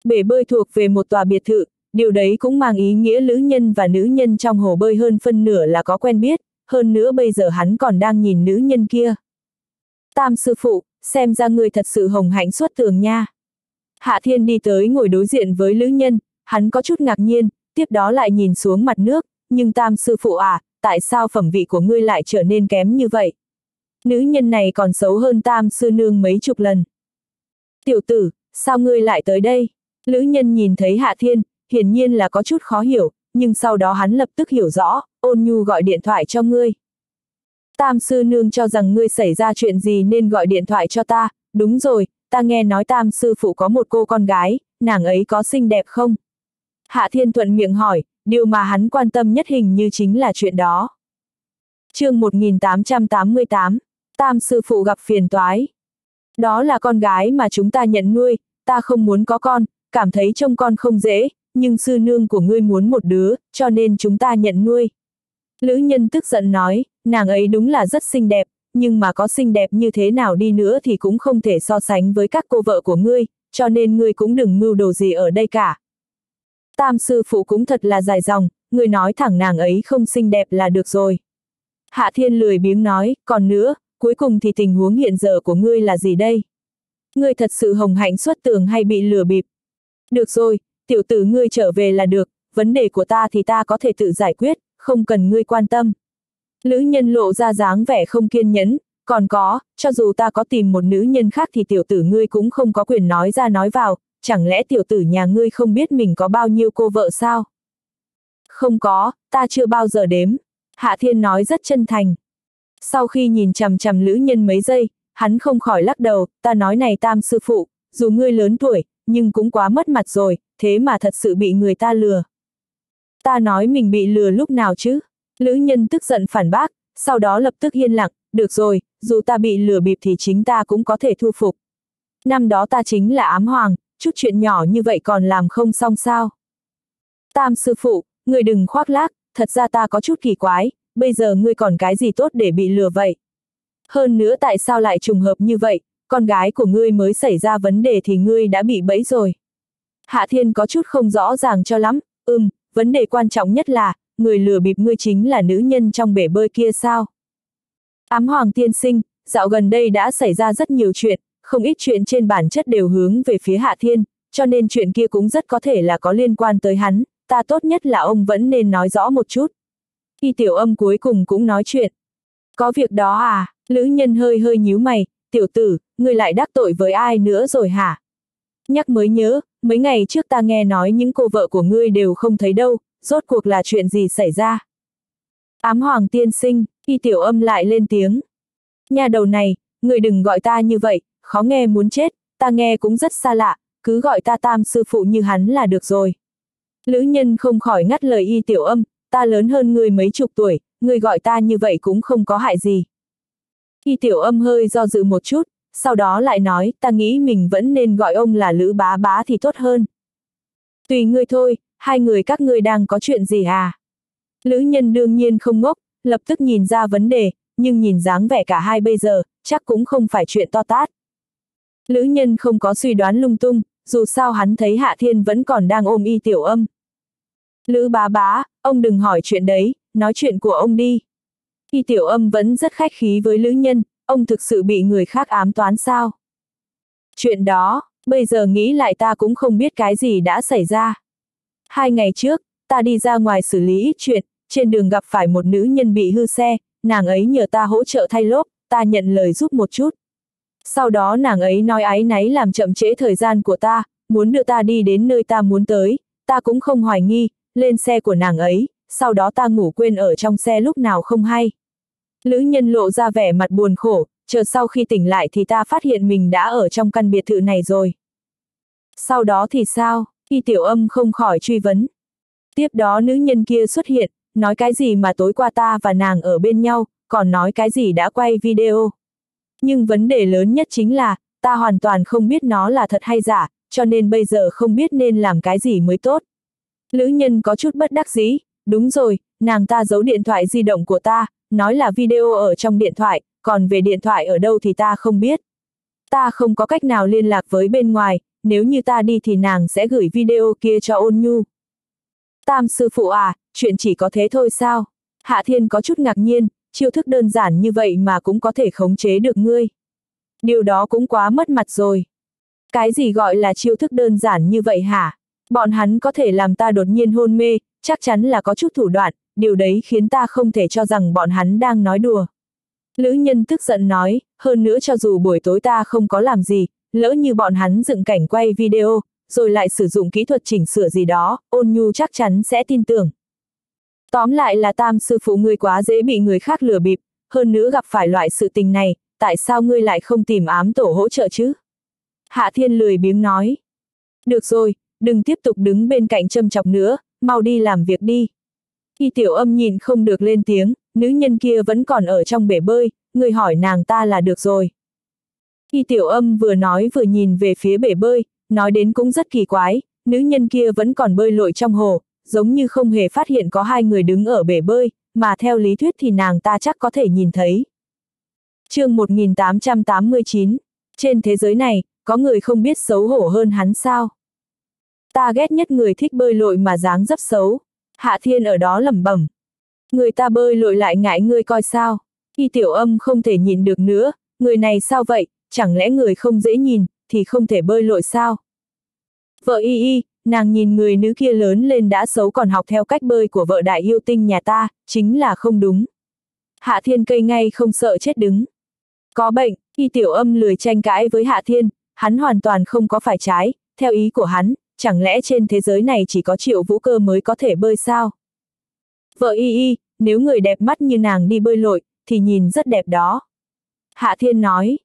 Bể bơi thuộc về một tòa biệt thự, điều đấy cũng mang ý nghĩa nữ nhân và nữ nhân trong hồ bơi hơn phân nửa là có quen biết, hơn nữa bây giờ hắn còn đang nhìn nữ nhân kia. Tam sư phụ, xem ra người thật sự hồng hạnh xuất tường nha. Hạ Thiên đi tới ngồi đối diện với nữ Nhân, hắn có chút ngạc nhiên, tiếp đó lại nhìn xuống mặt nước, nhưng tam sư phụ à, tại sao phẩm vị của ngươi lại trở nên kém như vậy? Nữ nhân này còn xấu hơn tam sư nương mấy chục lần. Tiểu tử, sao ngươi lại tới đây? Lữ nhân nhìn thấy Hạ Thiên, hiển nhiên là có chút khó hiểu, nhưng sau đó hắn lập tức hiểu rõ, ôn nhu gọi điện thoại cho ngươi. Tam sư nương cho rằng ngươi xảy ra chuyện gì nên gọi điện thoại cho ta, đúng rồi, ta nghe nói tam sư phụ có một cô con gái, nàng ấy có xinh đẹp không? Hạ Thiên thuận miệng hỏi, điều mà hắn quan tâm nhất hình như chính là chuyện đó. chương 1888, Tam sư phụ gặp phiền toái. Đó là con gái mà chúng ta nhận nuôi, ta không muốn có con, cảm thấy trông con không dễ, nhưng sư nương của ngươi muốn một đứa, cho nên chúng ta nhận nuôi. Lữ nhân tức giận nói, nàng ấy đúng là rất xinh đẹp, nhưng mà có xinh đẹp như thế nào đi nữa thì cũng không thể so sánh với các cô vợ của ngươi, cho nên ngươi cũng đừng mưu đồ gì ở đây cả. Tam sư phụ cũng thật là dài dòng, Người nói thẳng nàng ấy không xinh đẹp là được rồi. Hạ thiên lười biếng nói, còn nữa, cuối cùng thì tình huống hiện giờ của ngươi là gì đây? Ngươi thật sự hồng hạnh xuất tường hay bị lừa bịp? Được rồi, tiểu tử ngươi trở về là được, vấn đề của ta thì ta có thể tự giải quyết, không cần ngươi quan tâm. Lữ nhân lộ ra dáng vẻ không kiên nhẫn, còn có, cho dù ta có tìm một nữ nhân khác thì tiểu tử ngươi cũng không có quyền nói ra nói vào, chẳng lẽ tiểu tử nhà ngươi không biết mình có bao nhiêu cô vợ sao? Không có, ta chưa bao giờ đếm. Hạ Thiên nói rất chân thành. Sau khi nhìn chằm chằm lữ nhân mấy giây, hắn không khỏi lắc đầu, ta nói này tam sư phụ, dù ngươi lớn tuổi, nhưng cũng quá mất mặt rồi, thế mà thật sự bị người ta lừa. Ta nói mình bị lừa lúc nào chứ? Lữ nhân tức giận phản bác, sau đó lập tức yên lặng, được rồi, dù ta bị lừa bịp thì chính ta cũng có thể thu phục. Năm đó ta chính là ám hoàng, chút chuyện nhỏ như vậy còn làm không xong sao. Tam sư phụ, người đừng khoác lác, thật ra ta có chút kỳ quái, bây giờ ngươi còn cái gì tốt để bị lừa vậy? Hơn nữa tại sao lại trùng hợp như vậy, con gái của ngươi mới xảy ra vấn đề thì ngươi đã bị bẫy rồi. Hạ Thiên có chút không rõ ràng cho lắm, ừm, vấn đề quan trọng nhất là, người lừa bịp ngươi chính là nữ nhân trong bể bơi kia sao? Ám Hoàng tiên sinh, dạo gần đây đã xảy ra rất nhiều chuyện, không ít chuyện trên bản chất đều hướng về phía Hạ Thiên, cho nên chuyện kia cũng rất có thể là có liên quan tới hắn, ta tốt nhất là ông vẫn nên nói rõ một chút. Khi tiểu âm cuối cùng cũng nói chuyện. Có việc đó à, lữ nhân hơi hơi nhíu mày, tiểu tử, ngươi lại đắc tội với ai nữa rồi hả? Nhắc mới nhớ, mấy ngày trước ta nghe nói những cô vợ của ngươi đều không thấy đâu, rốt cuộc là chuyện gì xảy ra? Ám hoàng tiên sinh, khi tiểu âm lại lên tiếng. Nhà đầu này, người đừng gọi ta như vậy, khó nghe muốn chết, ta nghe cũng rất xa lạ, cứ gọi ta tam sư phụ như hắn là được rồi. Lữ nhân không khỏi ngắt lời y tiểu âm, ta lớn hơn người mấy chục tuổi, người gọi ta như vậy cũng không có hại gì. Y tiểu âm hơi do dự một chút, sau đó lại nói, ta nghĩ mình vẫn nên gọi ông là Lữ bá bá thì tốt hơn. Tùy ngươi thôi, hai người các ngươi đang có chuyện gì à? Lữ nhân đương nhiên không ngốc, lập tức nhìn ra vấn đề, nhưng nhìn dáng vẻ cả hai bây giờ, chắc cũng không phải chuyện to tát. Lữ nhân không có suy đoán lung tung, dù sao hắn thấy Hạ Thiên vẫn còn đang ôm y tiểu âm. Lữ bá bá, ông đừng hỏi chuyện đấy, nói chuyện của ông đi. Y tiểu âm vẫn rất khách khí với Lữ nhân, ông thực sự bị người khác ám toán sao? Chuyện đó, bây giờ nghĩ lại ta cũng không biết cái gì đã xảy ra. Hai ngày trước, ta đi ra ngoài xử lý ít chuyện, trên đường gặp phải một nữ nhân bị hư xe, nàng ấy nhờ ta hỗ trợ thay lốp, ta nhận lời giúp một chút. Sau đó nàng ấy nói ái náy làm chậm trễ thời gian của ta, muốn đưa ta đi đến nơi ta muốn tới, ta cũng không hoài nghi, lên xe của nàng ấy, sau đó ta ngủ quên ở trong xe lúc nào không hay. Lữ nhân lộ ra vẻ mặt buồn khổ, chờ sau khi tỉnh lại thì ta phát hiện mình đã ở trong căn biệt thự này rồi. Sau đó thì sao, khi tiểu âm không khỏi truy vấn. Tiếp đó nữ nhân kia xuất hiện, nói cái gì mà tối qua ta và nàng ở bên nhau, còn nói cái gì đã quay video. Nhưng vấn đề lớn nhất chính là, ta hoàn toàn không biết nó là thật hay giả, cho nên bây giờ không biết nên làm cái gì mới tốt. Lữ nhân có chút bất đắc dĩ, đúng rồi, nàng ta giấu điện thoại di động của ta, nói là video ở trong điện thoại, còn về điện thoại ở đâu thì ta không biết. Ta không có cách nào liên lạc với bên ngoài, nếu như ta đi thì nàng sẽ gửi video kia cho ôn nhu. Tam sư phụ à, chuyện chỉ có thế thôi sao? Hạ thiên có chút ngạc nhiên, chiêu thức đơn giản như vậy mà cũng có thể khống chế được ngươi. Điều đó cũng quá mất mặt rồi. Cái gì gọi là chiêu thức đơn giản như vậy hả? Bọn hắn có thể làm ta đột nhiên hôn mê, chắc chắn là có chút thủ đoạn, điều đấy khiến ta không thể cho rằng bọn hắn đang nói đùa. Lữ nhân tức giận nói, hơn nữa cho dù buổi tối ta không có làm gì, lỡ như bọn hắn dựng cảnh quay video, rồi lại sử dụng kỹ thuật chỉnh sửa gì đó, ôn nhu chắc chắn sẽ tin tưởng. Tóm lại là tam sư phụ ngươi quá dễ bị người khác lừa bịp, hơn nữa gặp phải loại sự tình này, tại sao ngươi lại không tìm ám tổ hỗ trợ chứ? Hạ thiên lười biếng nói. Được rồi, đừng tiếp tục đứng bên cạnh châm chọc nữa, mau đi làm việc đi. Y tiểu âm nhìn không được lên tiếng, nữ nhân kia vẫn còn ở trong bể bơi, người hỏi nàng ta là được rồi. Y tiểu âm vừa nói vừa nhìn về phía bể bơi, nói đến cũng rất kỳ quái, nữ nhân kia vẫn còn bơi lội trong hồ, giống như không hề phát hiện có hai người đứng ở bể bơi, mà theo lý thuyết thì nàng ta chắc có thể nhìn thấy. chương 1889, trên thế giới này, có người không biết xấu hổ hơn hắn sao? Ta ghét nhất người thích bơi lội mà dáng dấp xấu. Hạ thiên ở đó lẩm bẩm. Người ta bơi lội lại ngại ngươi coi sao. Y tiểu âm không thể nhìn được nữa, người này sao vậy, chẳng lẽ người không dễ nhìn, thì không thể bơi lội sao? Vợ y y, nàng nhìn người nữ kia lớn lên đã xấu còn học theo cách bơi của vợ đại yêu tinh nhà ta, chính là không đúng. Hạ thiên cây ngay không sợ chết đứng. Có bệnh, khi tiểu âm lười tranh cãi với hạ thiên, hắn hoàn toàn không có phải trái, theo ý của hắn, chẳng lẽ trên thế giới này chỉ có triệu vũ cơ mới có thể bơi sao? Vợ y y, nếu người đẹp mắt như nàng đi bơi lội, thì nhìn rất đẹp đó. Hạ thiên nói,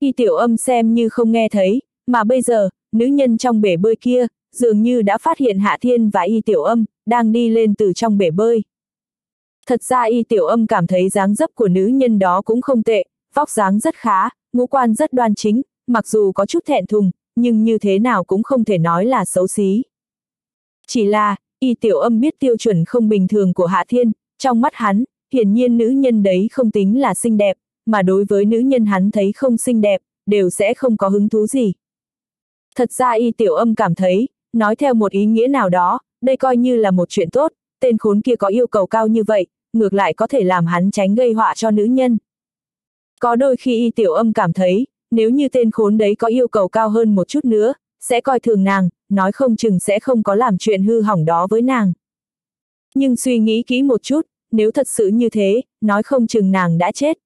khi tiểu âm xem như không nghe thấy, mà bây giờ, nữ nhân trong bể bơi kia, dường như đã phát hiện Hạ Thiên và Y Tiểu Âm, đang đi lên từ trong bể bơi. Thật ra Y Tiểu Âm cảm thấy dáng dấp của nữ nhân đó cũng không tệ, vóc dáng rất khá, ngũ quan rất đoan chính, mặc dù có chút thẹn thùng, nhưng như thế nào cũng không thể nói là xấu xí. Chỉ là, Y Tiểu Âm biết tiêu chuẩn không bình thường của Hạ Thiên, trong mắt hắn, hiển nhiên nữ nhân đấy không tính là xinh đẹp, mà đối với nữ nhân hắn thấy không xinh đẹp, đều sẽ không có hứng thú gì. Thật ra y tiểu âm cảm thấy, nói theo một ý nghĩa nào đó, đây coi như là một chuyện tốt, tên khốn kia có yêu cầu cao như vậy, ngược lại có thể làm hắn tránh gây họa cho nữ nhân. Có đôi khi y tiểu âm cảm thấy, nếu như tên khốn đấy có yêu cầu cao hơn một chút nữa, sẽ coi thường nàng, nói không chừng sẽ không có làm chuyện hư hỏng đó với nàng. Nhưng suy nghĩ kỹ một chút, nếu thật sự như thế, nói không chừng nàng đã chết.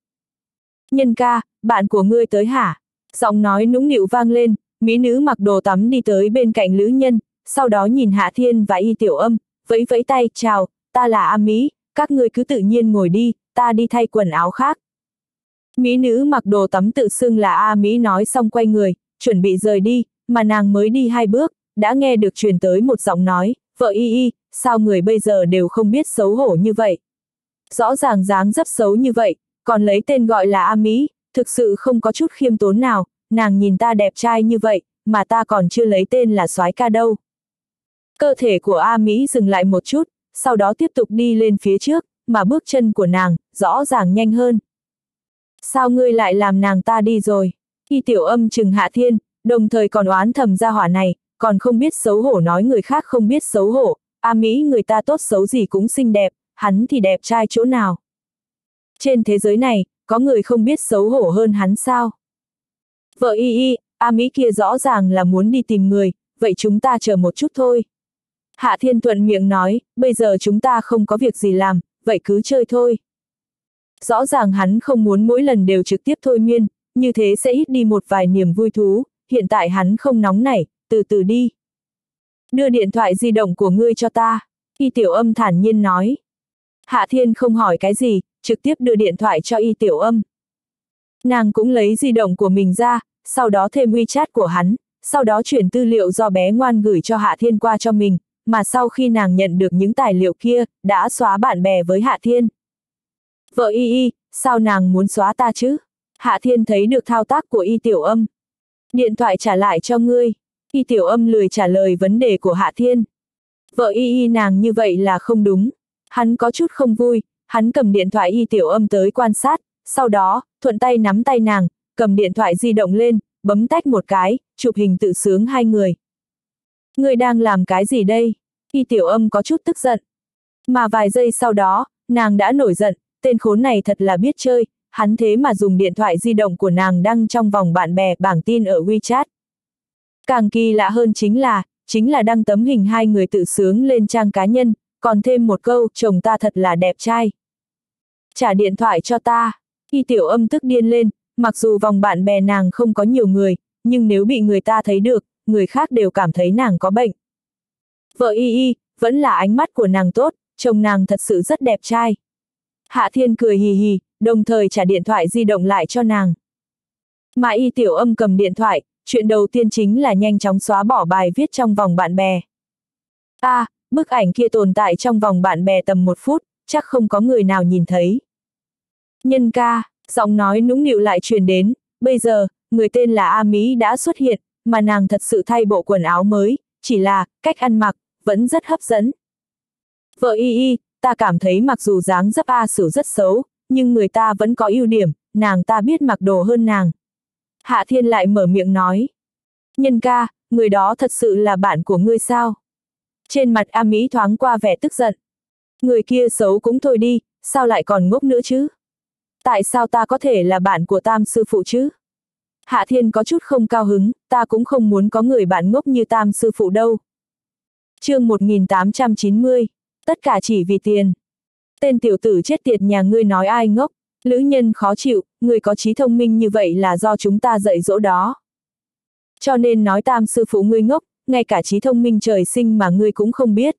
Nhân ca, bạn của ngươi tới hả? Giọng nói nũng nịu vang lên, Mỹ nữ mặc đồ tắm đi tới bên cạnh lữ nhân, sau đó nhìn Hạ Thiên và Y Tiểu Âm, vẫy vẫy tay, chào, ta là A Mỹ, các ngươi cứ tự nhiên ngồi đi, ta đi thay quần áo khác. Mỹ nữ mặc đồ tắm tự xưng là A Mỹ nói xong quay người, chuẩn bị rời đi, mà nàng mới đi hai bước, đã nghe được truyền tới một giọng nói, vợ y y, sao người bây giờ đều không biết xấu hổ như vậy. Rõ ràng dáng dấp xấu như vậy, còn lấy tên gọi là A Mỹ, thực sự không có chút khiêm tốn nào, nàng nhìn ta đẹp trai như vậy, mà ta còn chưa lấy tên là soái ca đâu. Cơ thể của A Mỹ dừng lại một chút, sau đó tiếp tục đi lên phía trước, mà bước chân của nàng, rõ ràng nhanh hơn. Sao ngươi lại làm nàng ta đi rồi? Khi tiểu âm trừng hạ thiên, đồng thời còn oán thầm ra hỏa này, còn không biết xấu hổ nói người khác không biết xấu hổ, A Mỹ người ta tốt xấu gì cũng xinh đẹp, hắn thì đẹp trai chỗ nào. Trên thế giới này, có người không biết xấu hổ hơn hắn sao? Vợ y y, A Mỹ kia rõ ràng là muốn đi tìm người, vậy chúng ta chờ một chút thôi. Hạ Thiên Thuận miệng nói, bây giờ chúng ta không có việc gì làm, vậy cứ chơi thôi. Rõ ràng hắn không muốn mỗi lần đều trực tiếp thôi miên, như thế sẽ ít đi một vài niềm vui thú, hiện tại hắn không nóng nảy, từ từ đi. Đưa điện thoại di động của ngươi cho ta, y tiểu âm thản nhiên nói. Hạ Thiên không hỏi cái gì, trực tiếp đưa điện thoại cho y tiểu âm. Nàng cũng lấy di động của mình ra, sau đó thêm WeChat của hắn, sau đó chuyển tư liệu do bé ngoan gửi cho Hạ Thiên qua cho mình, mà sau khi nàng nhận được những tài liệu kia, đã xóa bạn bè với Hạ Thiên. Vợ y y, sao nàng muốn xóa ta chứ? Hạ Thiên thấy được thao tác của y tiểu âm. Điện thoại trả lại cho ngươi. Y tiểu âm lười trả lời vấn đề của Hạ Thiên. Vợ y y nàng như vậy là không đúng. Hắn có chút không vui, hắn cầm điện thoại y tiểu âm tới quan sát, sau đó, thuận tay nắm tay nàng, cầm điện thoại di động lên, bấm tách một cái, chụp hình tự sướng hai người. Người đang làm cái gì đây? Y tiểu âm có chút tức giận. Mà vài giây sau đó, nàng đã nổi giận, tên khốn này thật là biết chơi, hắn thế mà dùng điện thoại di động của nàng đăng trong vòng bạn bè bảng tin ở WeChat. Càng kỳ lạ hơn chính là, chính là đăng tấm hình hai người tự sướng lên trang cá nhân, còn thêm một câu, chồng ta thật là đẹp trai. Trả điện thoại cho ta. Khi tiểu âm tức điên lên, mặc dù vòng bạn bè nàng không có nhiều người, nhưng nếu bị người ta thấy được, người khác đều cảm thấy nàng có bệnh. Vợ y y, vẫn là ánh mắt của nàng tốt, chồng nàng thật sự rất đẹp trai. Hạ thiên cười hì hì, đồng thời trả điện thoại di động lại cho nàng. Mà y tiểu âm cầm điện thoại, chuyện đầu tiên chính là nhanh chóng xóa bỏ bài viết trong vòng bạn bè. a à, bức ảnh kia tồn tại trong vòng bạn bè tầm một phút, chắc không có người nào nhìn thấy. Nhân ca, giọng nói nũng nịu lại truyền đến, bây giờ, người tên là A Mỹ đã xuất hiện, mà nàng thật sự thay bộ quần áo mới, chỉ là, cách ăn mặc, vẫn rất hấp dẫn. Vợ y y, ta cảm thấy mặc dù dáng dấp A Sửu rất xấu, nhưng người ta vẫn có ưu điểm, nàng ta biết mặc đồ hơn nàng. Hạ Thiên lại mở miệng nói. Nhân ca, người đó thật sự là bạn của ngươi sao? Trên mặt A Mỹ thoáng qua vẻ tức giận. Người kia xấu cũng thôi đi, sao lại còn ngốc nữa chứ? Tại sao ta có thể là bạn của tam sư phụ chứ? Hạ Thiên có chút không cao hứng, ta cũng không muốn có người bạn ngốc như tam sư phụ đâu. chương 1890, tất cả chỉ vì tiền. Tên tiểu tử chết tiệt nhà ngươi nói ai ngốc, lữ nhân khó chịu, người có trí thông minh như vậy là do chúng ta dạy dỗ đó. Cho nên nói tam sư phụ ngươi ngốc, ngay cả trí thông minh trời sinh mà ngươi cũng không biết.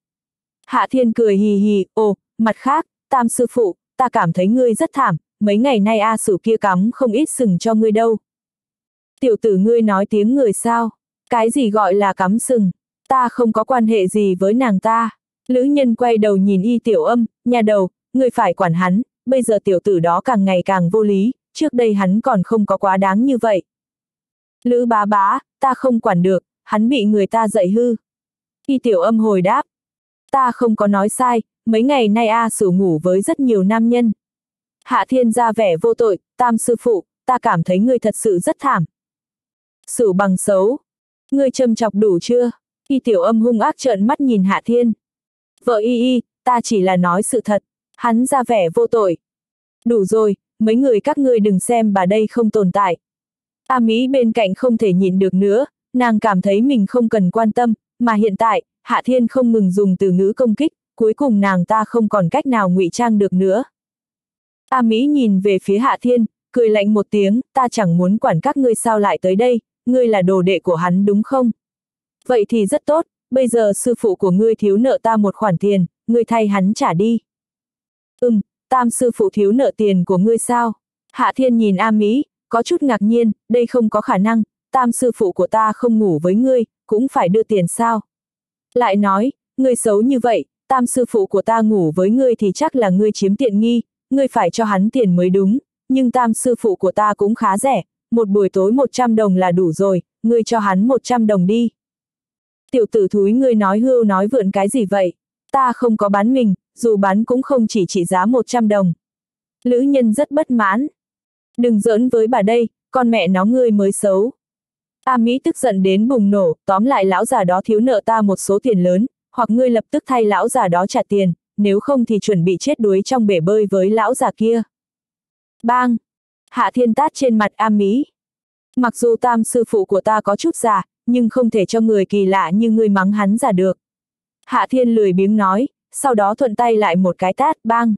Hạ thiên cười hì hì, ồ, mặt khác, tam sư phụ, ta cảm thấy ngươi rất thảm, mấy ngày nay A sử kia cắm không ít sừng cho ngươi đâu. Tiểu tử ngươi nói tiếng người sao? Cái gì gọi là cắm sừng? Ta không có quan hệ gì với nàng ta. Lữ nhân quay đầu nhìn y tiểu âm, nhà đầu, ngươi phải quản hắn, bây giờ tiểu tử đó càng ngày càng vô lý, trước đây hắn còn không có quá đáng như vậy. Lữ bá bá, ta không quản được, hắn bị người ta dạy hư. Y tiểu âm hồi đáp. Ta không có nói sai, mấy ngày nay A sử ngủ với rất nhiều nam nhân. Hạ thiên ra vẻ vô tội, tam sư phụ, ta cảm thấy ngươi thật sự rất thảm. Sử bằng xấu. Ngươi châm chọc đủ chưa? Y tiểu âm hung ác trợn mắt nhìn Hạ Thiên. Vợ y y, ta chỉ là nói sự thật. Hắn ra vẻ vô tội. Đủ rồi, mấy người các ngươi đừng xem bà đây không tồn tại. A Mỹ bên cạnh không thể nhịn được nữa, nàng cảm thấy mình không cần quan tâm, mà hiện tại, Hạ Thiên không ngừng dùng từ ngữ công kích, cuối cùng nàng ta không còn cách nào ngụy trang được nữa. A Mỹ nhìn về phía Hạ Thiên, cười lạnh một tiếng, ta chẳng muốn quản các ngươi sao lại tới đây, ngươi là đồ đệ của hắn đúng không? Vậy thì rất tốt, bây giờ sư phụ của ngươi thiếu nợ ta một khoản tiền, ngươi thay hắn trả đi. Ừm, tam sư phụ thiếu nợ tiền của ngươi sao? Hạ thiên nhìn A Mỹ, có chút ngạc nhiên, đây không có khả năng, tam sư phụ của ta không ngủ với ngươi, cũng phải đưa tiền sao? Lại nói, ngươi xấu như vậy, tam sư phụ của ta ngủ với ngươi thì chắc là ngươi chiếm tiện nghi, ngươi phải cho hắn tiền mới đúng, nhưng tam sư phụ của ta cũng khá rẻ, một buổi tối 100 đồng là đủ rồi, ngươi cho hắn 100 đồng đi. Tiểu tử thúi ngươi nói hưu nói vượn cái gì vậy? Ta không có bán mình, dù bán cũng không chỉ trị giá 100 đồng. Lữ nhân rất bất mãn. Đừng giỡn với bà đây, con mẹ nó ngươi mới xấu. A Mỹ tức giận đến bùng nổ, tóm lại lão già đó thiếu nợ ta một số tiền lớn, hoặc ngươi lập tức thay lão già đó trả tiền, nếu không thì chuẩn bị chết đuối trong bể bơi với lão già kia. Bang! Hạ thiên tát trên mặt A Mỹ. Mặc dù tam sư phụ của ta có chút già, nhưng không thể cho người kỳ lạ như ngươi mắng hắn già được. Hạ thiên lười biếng nói, sau đó thuận tay lại một cái tát, bang.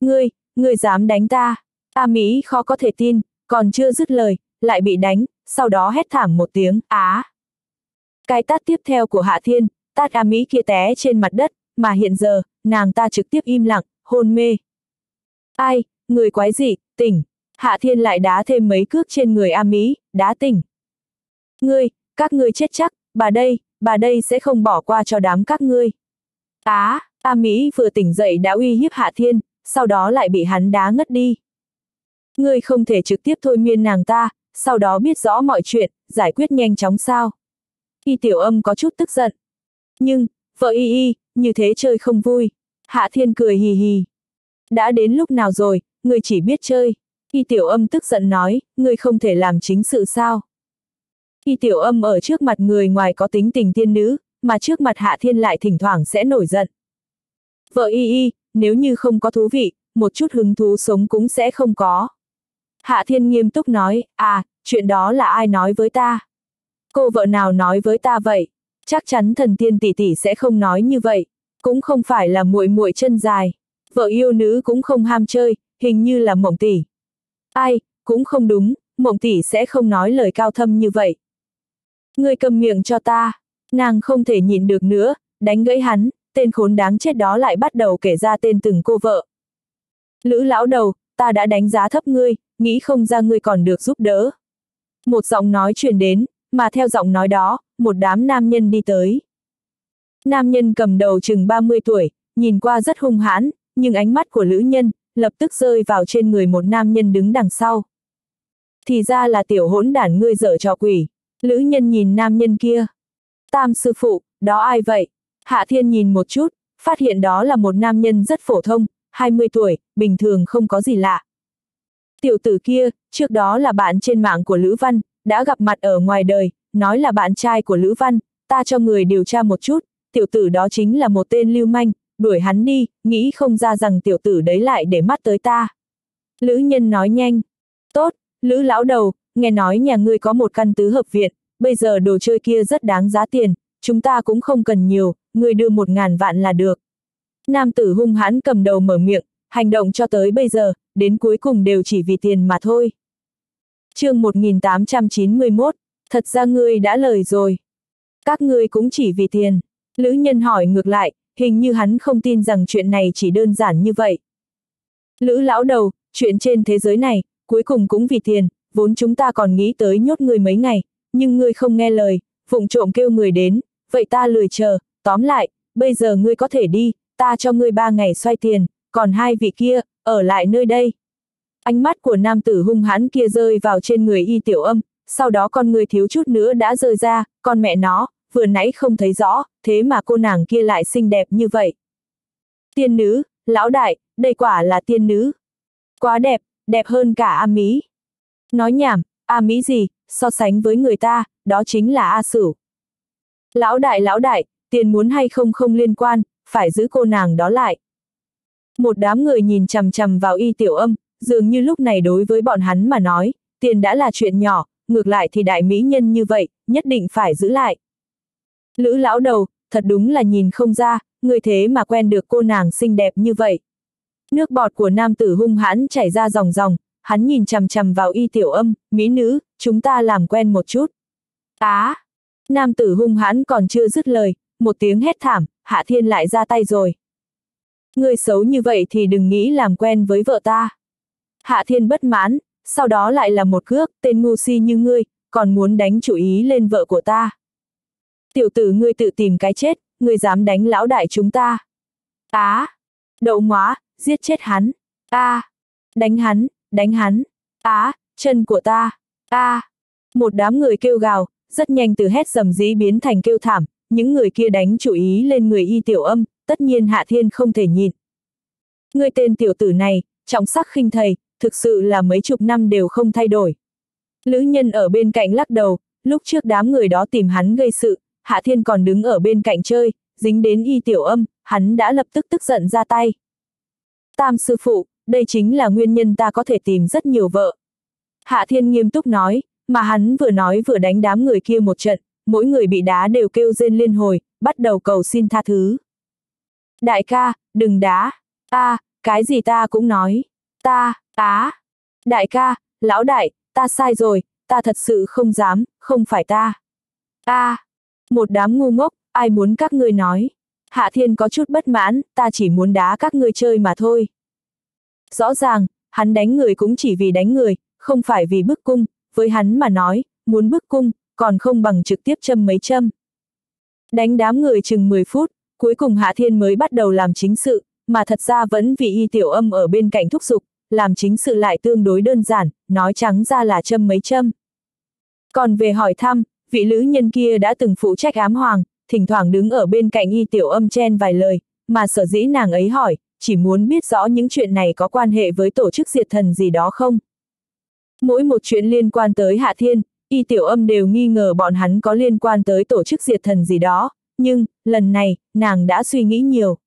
Ngươi, ngươi dám đánh ta. A Mỹ khó có thể tin, còn chưa dứt lời, lại bị đánh, sau đó hét thảm một tiếng, á. Cái tát tiếp theo của Hạ Thiên, tát A Mỹ kia té trên mặt đất, mà hiện giờ, nàng ta trực tiếp im lặng, hôn mê. Ai, người quái gì, tỉnh. Hạ Thiên lại đá thêm mấy cước trên người A Mỹ, đá tỉnh. Ngươi, các ngươi chết chắc, bà đây, bà đây sẽ không bỏ qua cho đám các ngươi. Á, A Mỹ vừa tỉnh dậy đã uy hiếp Hạ Thiên, sau đó lại bị hắn đá ngất đi. Ngươi không thể trực tiếp thôi miên nàng ta, sau đó biết rõ mọi chuyện, giải quyết nhanh chóng sao. Y tiểu âm có chút tức giận. Nhưng, vợ y y, như thế chơi không vui. Hạ Thiên cười hì hì. Đã đến lúc nào rồi, người chỉ biết chơi. Y tiểu âm tức giận nói, người không thể làm chính sự sao. Y tiểu âm ở trước mặt người ngoài có tính tình tiên nữ, mà trước mặt hạ thiên lại thỉnh thoảng sẽ nổi giận. Vợ y y, nếu như không có thú vị, một chút hứng thú sống cũng sẽ không có. Hạ thiên nghiêm túc nói, à, chuyện đó là ai nói với ta? Cô vợ nào nói với ta vậy? Chắc chắn thần tiên tỷ tỷ sẽ không nói như vậy, cũng không phải là muội muội chân dài. Vợ yêu nữ cũng không ham chơi, hình như là mộng tỷ. Ai, cũng không đúng, mộng tỷ sẽ không nói lời cao thâm như vậy. Ngươi cầm miệng cho ta, nàng không thể nhịn được nữa, đánh gãy hắn, tên khốn đáng chết đó lại bắt đầu kể ra tên từng cô vợ. Lữ lão đầu, ta đã đánh giá thấp ngươi, nghĩ không ra ngươi còn được giúp đỡ. Một giọng nói truyền đến, mà theo giọng nói đó, một đám nam nhân đi tới. Nam nhân cầm đầu chừng 30 tuổi, nhìn qua rất hung hãn, nhưng ánh mắt của lữ nhân, lập tức rơi vào trên người một nam nhân đứng đằng sau. Thì ra là tiểu hỗn đản ngươi dở trò quỷ. Lữ nhân nhìn nam nhân kia. Tam sư phụ, đó ai vậy? Hạ thiên nhìn một chút, phát hiện đó là một nam nhân rất phổ thông, 20 tuổi, bình thường không có gì lạ. Tiểu tử kia, trước đó là bạn trên mạng của Lữ Văn, đã gặp mặt ở ngoài đời, nói là bạn trai của Lữ Văn, ta cho người điều tra một chút, tiểu tử đó chính là một tên lưu manh, đuổi hắn đi, nghĩ không ra rằng tiểu tử đấy lại để mắt tới ta. Lữ nhân nói nhanh. Tốt, Lữ lão đầu, nghe nói nhà ngươi có một căn tứ hợp viện, bây giờ đồ chơi kia rất đáng giá tiền, chúng ta cũng không cần nhiều, ngươi đưa một ngàn vạn là được. Nam tử hung hãn cầm đầu mở miệng, hành động cho tới bây giờ, đến cuối cùng đều chỉ vì tiền mà thôi. chương 1891, thật ra ngươi đã lời rồi. Các ngươi cũng chỉ vì tiền. Lữ nhân hỏi ngược lại, hình như hắn không tin rằng chuyện này chỉ đơn giản như vậy. Lữ lão đầu, chuyện trên thế giới này, cuối cùng cũng vì tiền, vốn chúng ta còn nghĩ tới nhốt ngươi mấy ngày, nhưng ngươi không nghe lời, vụng trộm kêu người đến, vậy ta lười chờ, tóm lại, bây giờ ngươi có thể đi, ta cho ngươi ba ngày xoay tiền, còn hai vị kia, ở lại nơi đây. Ánh mắt của nam tử hung hãn kia rơi vào trên người y tiểu âm, sau đó con người thiếu chút nữa đã rơi ra, con mẹ nó, vừa nãy không thấy rõ, thế mà cô nàng kia lại xinh đẹp như vậy. Tiên nữ, lão đại, đây quả là tiên nữ. Quá đẹp, đẹp hơn cả A Mỹ. Nói nhảm, A Mỹ gì, so sánh với người ta, đó chính là A Sửu. Lão đại lão đại, tiền muốn hay không không liên quan, phải giữ cô nàng đó lại. Một đám người nhìn chằm chằm vào y tiểu âm, dường như lúc này đối với bọn hắn mà nói, tiền đã là chuyện nhỏ, ngược lại thì đại mỹ nhân như vậy, nhất định phải giữ lại. Lữ lão đầu, thật đúng là nhìn không ra, người thế mà quen được cô nàng xinh đẹp như vậy. Nước bọt của nam tử hung hãn chảy ra dòng dòng, hắn nhìn chằm chằm vào y tiểu âm, mỹ nữ, chúng ta làm quen một chút. Á! nam tử hung hãn còn chưa dứt lời, một tiếng hét thảm, hạ thiên lại ra tay rồi. Người xấu như vậy thì đừng nghĩ làm quen với vợ ta. Hạ thiên bất mãn, sau đó lại là một cước, tên ngu si như ngươi, còn muốn đánh chủ ý lên vợ của ta. Tiểu tử ngươi tự tìm cái chết, ngươi dám đánh lão đại chúng ta. Á! đậu ngóa, giết chết hắn. A! đánh hắn, đánh hắn. Á! chân của ta. A! một đám người kêu gào, rất nhanh từ hét dầm dí biến thành kêu thảm, những người kia đánh chủ ý lên người y tiểu âm, tất nhiên Hạ Thiên không thể nhịn. ngươi tên tiểu tử này, trọng sắc khinh thầy, thực sự là mấy chục năm đều không thay đổi. Lữ nhân ở bên cạnh lắc đầu, lúc trước đám người đó tìm hắn gây sự, Hạ Thiên còn đứng ở bên cạnh chơi, dính đến y tiểu âm, hắn đã lập tức tức giận ra tay. Tam sư phụ, đây chính là nguyên nhân ta có thể tìm rất nhiều vợ. Hạ Thiên nghiêm túc nói, mà hắn vừa nói vừa đánh đám người kia một trận, mỗi người bị đá đều kêu rên liên hồi, bắt đầu cầu xin tha thứ. Đại ca, đừng đá. Ta, cái gì ta cũng nói. Ta, á. Đại ca, lão đại, ta sai rồi, ta thật sự không dám, không phải ta. Ta. Một đám ngu ngốc, ai muốn các ngươi nói. Hạ thiên có chút bất mãn, ta chỉ muốn đá các ngươi chơi mà thôi. Rõ ràng, hắn đánh người cũng chỉ vì đánh người, không phải vì bức cung, với hắn mà nói, muốn bức cung, còn không bằng trực tiếp châm mấy châm. Đánh đám người chừng 10 phút, cuối cùng Hạ Thiên mới bắt đầu làm chính sự, mà thật ra vẫn vì y tiểu âm ở bên cạnh thúc giục, làm chính sự lại tương đối đơn giản, nói trắng ra là châm mấy châm. Còn về hỏi thăm, vị lữ nhân kia đã từng phụ trách ám hoàng, thỉnh thoảng đứng ở bên cạnh y tiểu âm chen vài lời, mà sở dĩ nàng ấy hỏi, chỉ muốn biết rõ những chuyện này có quan hệ với tổ chức diệt thần gì đó không. Mỗi một chuyện liên quan tới Hạ Thiên, y tiểu âm đều nghi ngờ bọn hắn có liên quan tới tổ chức diệt thần gì đó, nhưng, lần này, nàng đã suy nghĩ nhiều.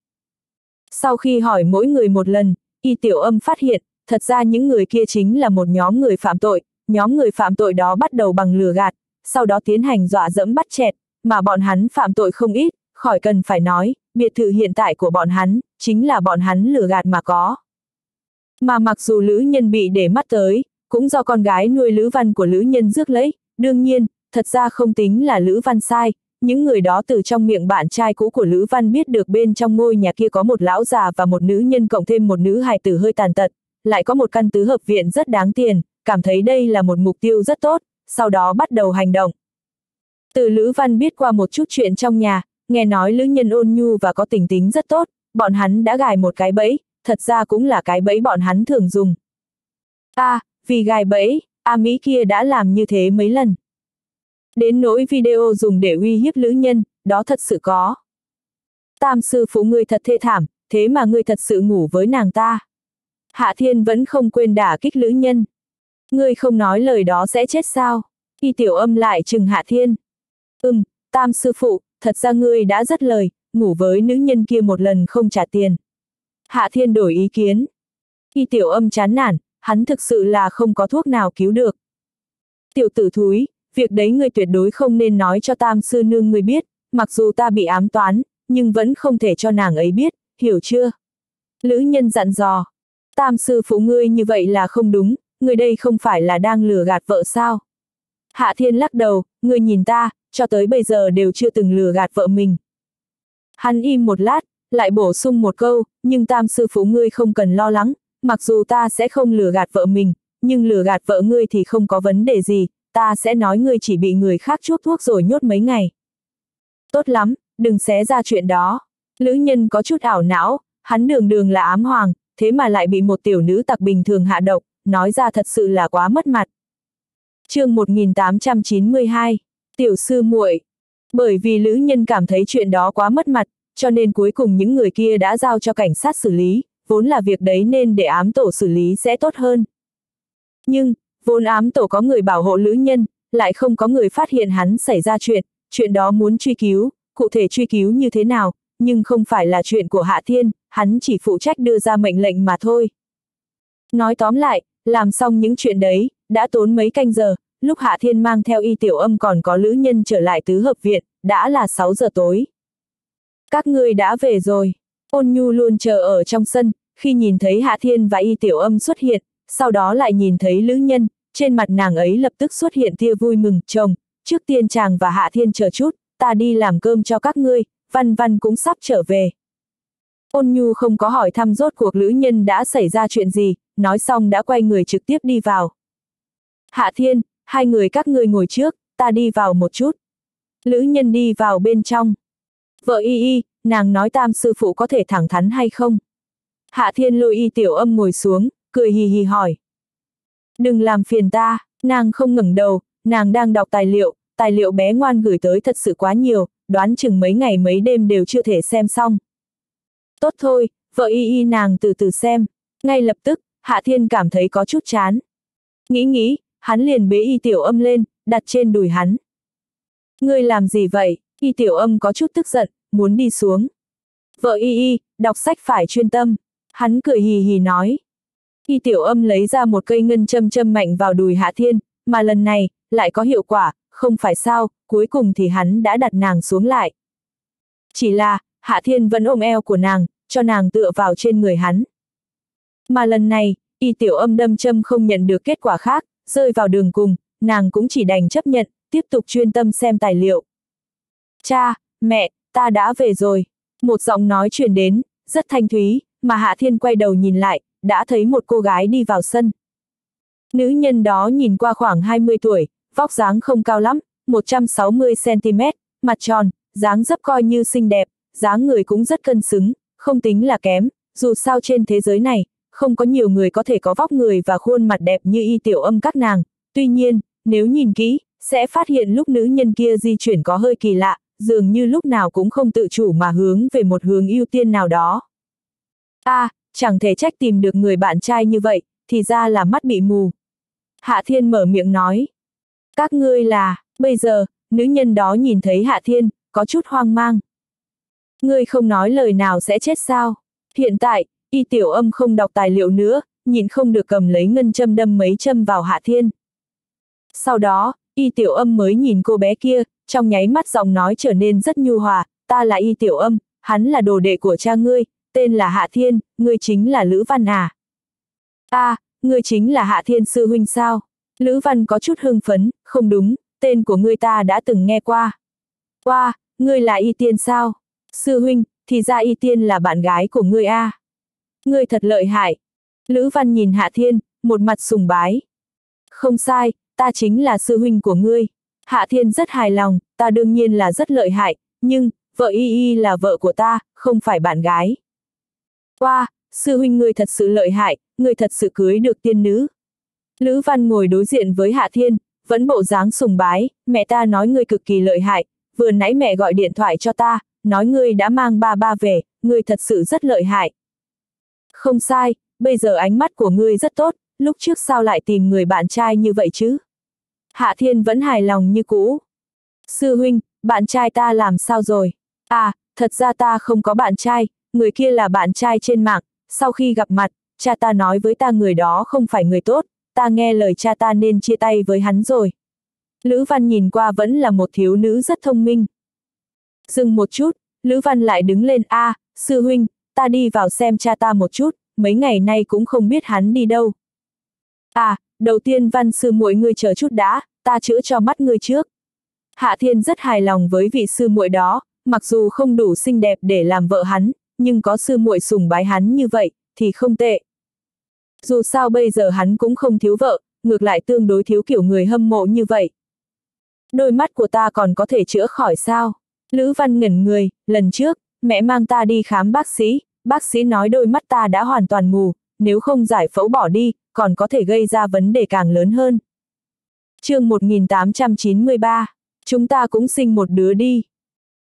Sau khi hỏi mỗi người một lần, y tiểu âm phát hiện, thật ra những người kia chính là một nhóm người phạm tội, nhóm người phạm tội đó bắt đầu bằng lừa gạt, sau đó tiến hành dọa dẫm bắt chẹt, mà bọn hắn phạm tội không ít, khỏi cần phải nói, biệt thự hiện tại của bọn hắn, chính là bọn hắn lừa gạt mà có. Mà mặc dù lữ nhân bị để mắt tới, cũng do con gái nuôi Lữ Văn của Lữ Nhân rước lấy, đương nhiên, thật ra không tính là Lữ Văn sai, những người đó từ trong miệng bạn trai cũ của Lữ Văn biết được bên trong ngôi nhà kia có một lão già và một nữ nhân cộng thêm một nữ hài tử hơi tàn tật, lại có một căn tứ hợp viện rất đáng tiền, cảm thấy đây là một mục tiêu rất tốt, sau đó bắt đầu hành động. Từ Lữ Văn biết qua một chút chuyện trong nhà, nghe nói Lữ Nhân ôn nhu và có tình tính rất tốt, bọn hắn đã gài một cái bẫy, thật ra cũng là cái bẫy bọn hắn thường dùng. a à, vì gài bẫy, A Mỹ kia đã làm như thế mấy lần. Đến nỗi video dùng để uy hiếp lữ nhân, đó thật sự có. Tam sư phụ ngươi thật thê thảm, thế mà ngươi thật sự ngủ với nàng ta. Hạ thiên vẫn không quên đả kích lữ nhân. Ngươi không nói lời đó sẽ chết sao? Y tiểu âm lại chừng hạ thiên. Ừm, tam sư phụ, thật ra ngươi đã rất lời, ngủ với nữ nhân kia một lần không trả tiền. Hạ thiên đổi ý kiến. Y tiểu âm chán nản, hắn thực sự là không có thuốc nào cứu được. Tiểu tử thúi, việc đấy ngươi tuyệt đối không nên nói cho tam sư nương ngươi biết, mặc dù ta bị ám toán, nhưng vẫn không thể cho nàng ấy biết, hiểu chưa? Lữ nhân dặn dò, tam sư phụ ngươi như vậy là không đúng, ngươi đây không phải là đang lừa gạt vợ sao? Hạ thiên lắc đầu, ngươi nhìn ta, cho tới bây giờ đều chưa từng lừa gạt vợ mình. Hắn im một lát, lại bổ sung một câu, nhưng tam sư phụ ngươi không cần lo lắng, mặc dù ta sẽ không lừa gạt vợ mình, nhưng lừa gạt vợ ngươi thì không có vấn đề gì, ta sẽ nói ngươi chỉ bị người khác chuốc thuốc rồi nhốt mấy ngày. Tốt lắm, đừng xé ra chuyện đó. Lữ nhân có chút ảo não, hắn đường đường là ám hoàng, thế mà lại bị một tiểu nữ tặc bình thường hạ độc, nói ra thật sự là quá mất mặt. chương 1892, Tiểu sư muội Bởi vì lữ nhân cảm thấy chuyện đó quá mất mặt, cho nên cuối cùng những người kia đã giao cho cảnh sát xử lý, vốn là việc đấy nên để ám tổ xử lý sẽ tốt hơn. Nhưng, vốn ám tổ có người bảo hộ lữ nhân, lại không có người phát hiện hắn xảy ra chuyện, chuyện đó muốn truy cứu, cụ thể truy cứu như thế nào, nhưng không phải là chuyện của Hạ Thiên, hắn chỉ phụ trách đưa ra mệnh lệnh mà thôi. Nói tóm lại, làm xong những chuyện đấy, đã tốn mấy canh giờ, lúc Hạ Thiên mang theo y tiểu âm còn có lữ nhân trở lại tứ hợp viện, đã là 6 giờ tối. Các ngươi đã về rồi. Ôn nhu luôn chờ ở trong sân, khi nhìn thấy Hạ Thiên và y tiểu âm xuất hiện, sau đó lại nhìn thấy lữ nhân, trên mặt nàng ấy lập tức xuất hiện tia vui mừng, chồng, trước tiên chàng và Hạ Thiên chờ chút, ta đi làm cơm cho các ngươi, văn văn cũng sắp trở về. Ôn nhu không có hỏi thăm rốt cuộc lữ nhân đã xảy ra chuyện gì, nói xong đã quay người trực tiếp đi vào. Hạ Thiên, hai người các ngươi ngồi trước, ta đi vào một chút. Lữ nhân đi vào bên trong. Vợ y y, nàng nói tam sư phụ có thể thẳng thắn hay không? Hạ thiên lôi y tiểu âm ngồi xuống, cười hì hì hỏi. Đừng làm phiền ta, nàng không ngẩng đầu, nàng đang đọc tài liệu, tài liệu bé ngoan gửi tới thật sự quá nhiều, đoán chừng mấy ngày mấy đêm đều chưa thể xem xong. Tốt thôi, vợ y y nàng từ từ xem, ngay lập tức, Hạ Thiên cảm thấy có chút chán. Nghĩ nghĩ, hắn liền bế y tiểu âm lên, đặt trên đùi hắn. Ngươi làm gì vậy? Y tiểu âm có chút tức giận, muốn đi xuống. Vợ y y, đọc sách phải chuyên tâm. Hắn cười hì hì nói. Y tiểu âm lấy ra một cây ngân châm châm mạnh vào đùi Hạ Thiên, mà lần này, lại có hiệu quả, không phải sao, cuối cùng thì hắn đã đặt nàng xuống lại. Chỉ là, Hạ Thiên vẫn ôm eo của nàng, cho nàng tựa vào trên người hắn. Mà lần này, y tiểu âm đâm châm không nhận được kết quả khác, rơi vào đường cùng, nàng cũng chỉ đành chấp nhận, tiếp tục chuyên tâm xem tài liệu. Cha, mẹ, ta đã về rồi. Một giọng nói truyền đến, rất thanh thúy, mà Hạ Thiên quay đầu nhìn lại, đã thấy một cô gái đi vào sân. Nữ nhân đó nhìn qua khoảng 20 tuổi, vóc dáng không cao lắm, 160cm, mặt tròn, dáng dấp coi như xinh đẹp, dáng người cũng rất cân xứng, không tính là kém, dù sao trên thế giới này, không có nhiều người có thể có vóc người và khuôn mặt đẹp như y tiểu âm các nàng, tuy nhiên, nếu nhìn kỹ, sẽ phát hiện lúc nữ nhân kia di chuyển có hơi kỳ lạ, dường như lúc nào cũng không tự chủ mà hướng về một hướng ưu tiên nào đó. a à, chẳng thể trách tìm được người bạn trai như vậy, thì ra là mắt bị mù. Hạ Thiên mở miệng nói. Các ngươi là, bây giờ, nữ nhân đó nhìn thấy Hạ Thiên, có chút hoang mang. Ngươi không nói lời nào sẽ chết sao? Hiện tại, y tiểu âm không đọc tài liệu nữa, nhìn không được cầm lấy ngân châm đâm mấy châm vào Hạ Thiên. Sau đó, y tiểu âm mới nhìn cô bé kia, trong nháy mắt giọng nói trở nên rất nhu hòa, ta là y tiểu âm, hắn là đồ đệ của cha ngươi, tên là Hạ Thiên, ngươi chính là Lữ Văn à. a à, ngươi chính là Hạ Thiên Sư Huynh sao? Lữ Văn có chút hưng phấn, không đúng, tên của ngươi ta đã từng nghe qua. Qua, ngươi là Y Tiên sao? Sư Huynh, thì ra Y Tiên là bạn gái của ngươi a. Ngươi thật lợi hại. Lữ Văn nhìn Hạ Thiên, một mặt sùng bái. Không sai, ta chính là sư huynh của ngươi. Hạ Thiên rất hài lòng, ta đương nhiên là rất lợi hại, nhưng, vợ y y là vợ của ta, không phải bạn gái. Qua, sư huynh người thật sự lợi hại, người thật sự cưới được tiên nữ. Lữ Văn ngồi đối diện với Hạ Thiên, vẫn bộ dáng sùng bái, mẹ ta nói ngươi cực kỳ lợi hại, vừa nãy mẹ gọi điện thoại cho ta, nói ngươi đã mang ba ba về, ngươi thật sự rất lợi hại. Không sai, bây giờ ánh mắt của ngươi rất tốt, lúc trước sao lại tìm người bạn trai như vậy chứ? Hạ Thiên vẫn hài lòng như cũ. Sư huynh, bạn trai ta làm sao rồi? À, thật ra ta không có bạn trai, người kia là bạn trai trên mạng, sau khi gặp mặt, cha ta nói với ta người đó không phải người tốt, ta nghe lời cha ta nên chia tay với hắn rồi. Lữ Văn nhìn qua vẫn là một thiếu nữ rất thông minh. Dừng một chút, Lữ Văn lại đứng lên a, sư huynh, ta đi vào xem cha ta một chút, mấy ngày nay cũng không biết hắn đi đâu. À, đầu tiên văn sư muội ngươi chờ chút đã, ta chữa cho mắt ngươi trước. Hạ Thiên rất hài lòng với vị sư muội đó, mặc dù không đủ xinh đẹp để làm vợ hắn, nhưng có sư muội sùng bái hắn như vậy, thì không tệ. Dù sao bây giờ hắn cũng không thiếu vợ, ngược lại tương đối thiếu kiểu người hâm mộ như vậy. Đôi mắt của ta còn có thể chữa khỏi sao? Lữ Văn ngẩn người, lần trước, mẹ mang ta đi khám bác sĩ, bác sĩ nói đôi mắt ta đã hoàn toàn mù, nếu không giải phẫu bỏ đi, còn có thể gây ra vấn đề càng lớn hơn. chương 1893, chúng ta cũng sinh một đứa đi.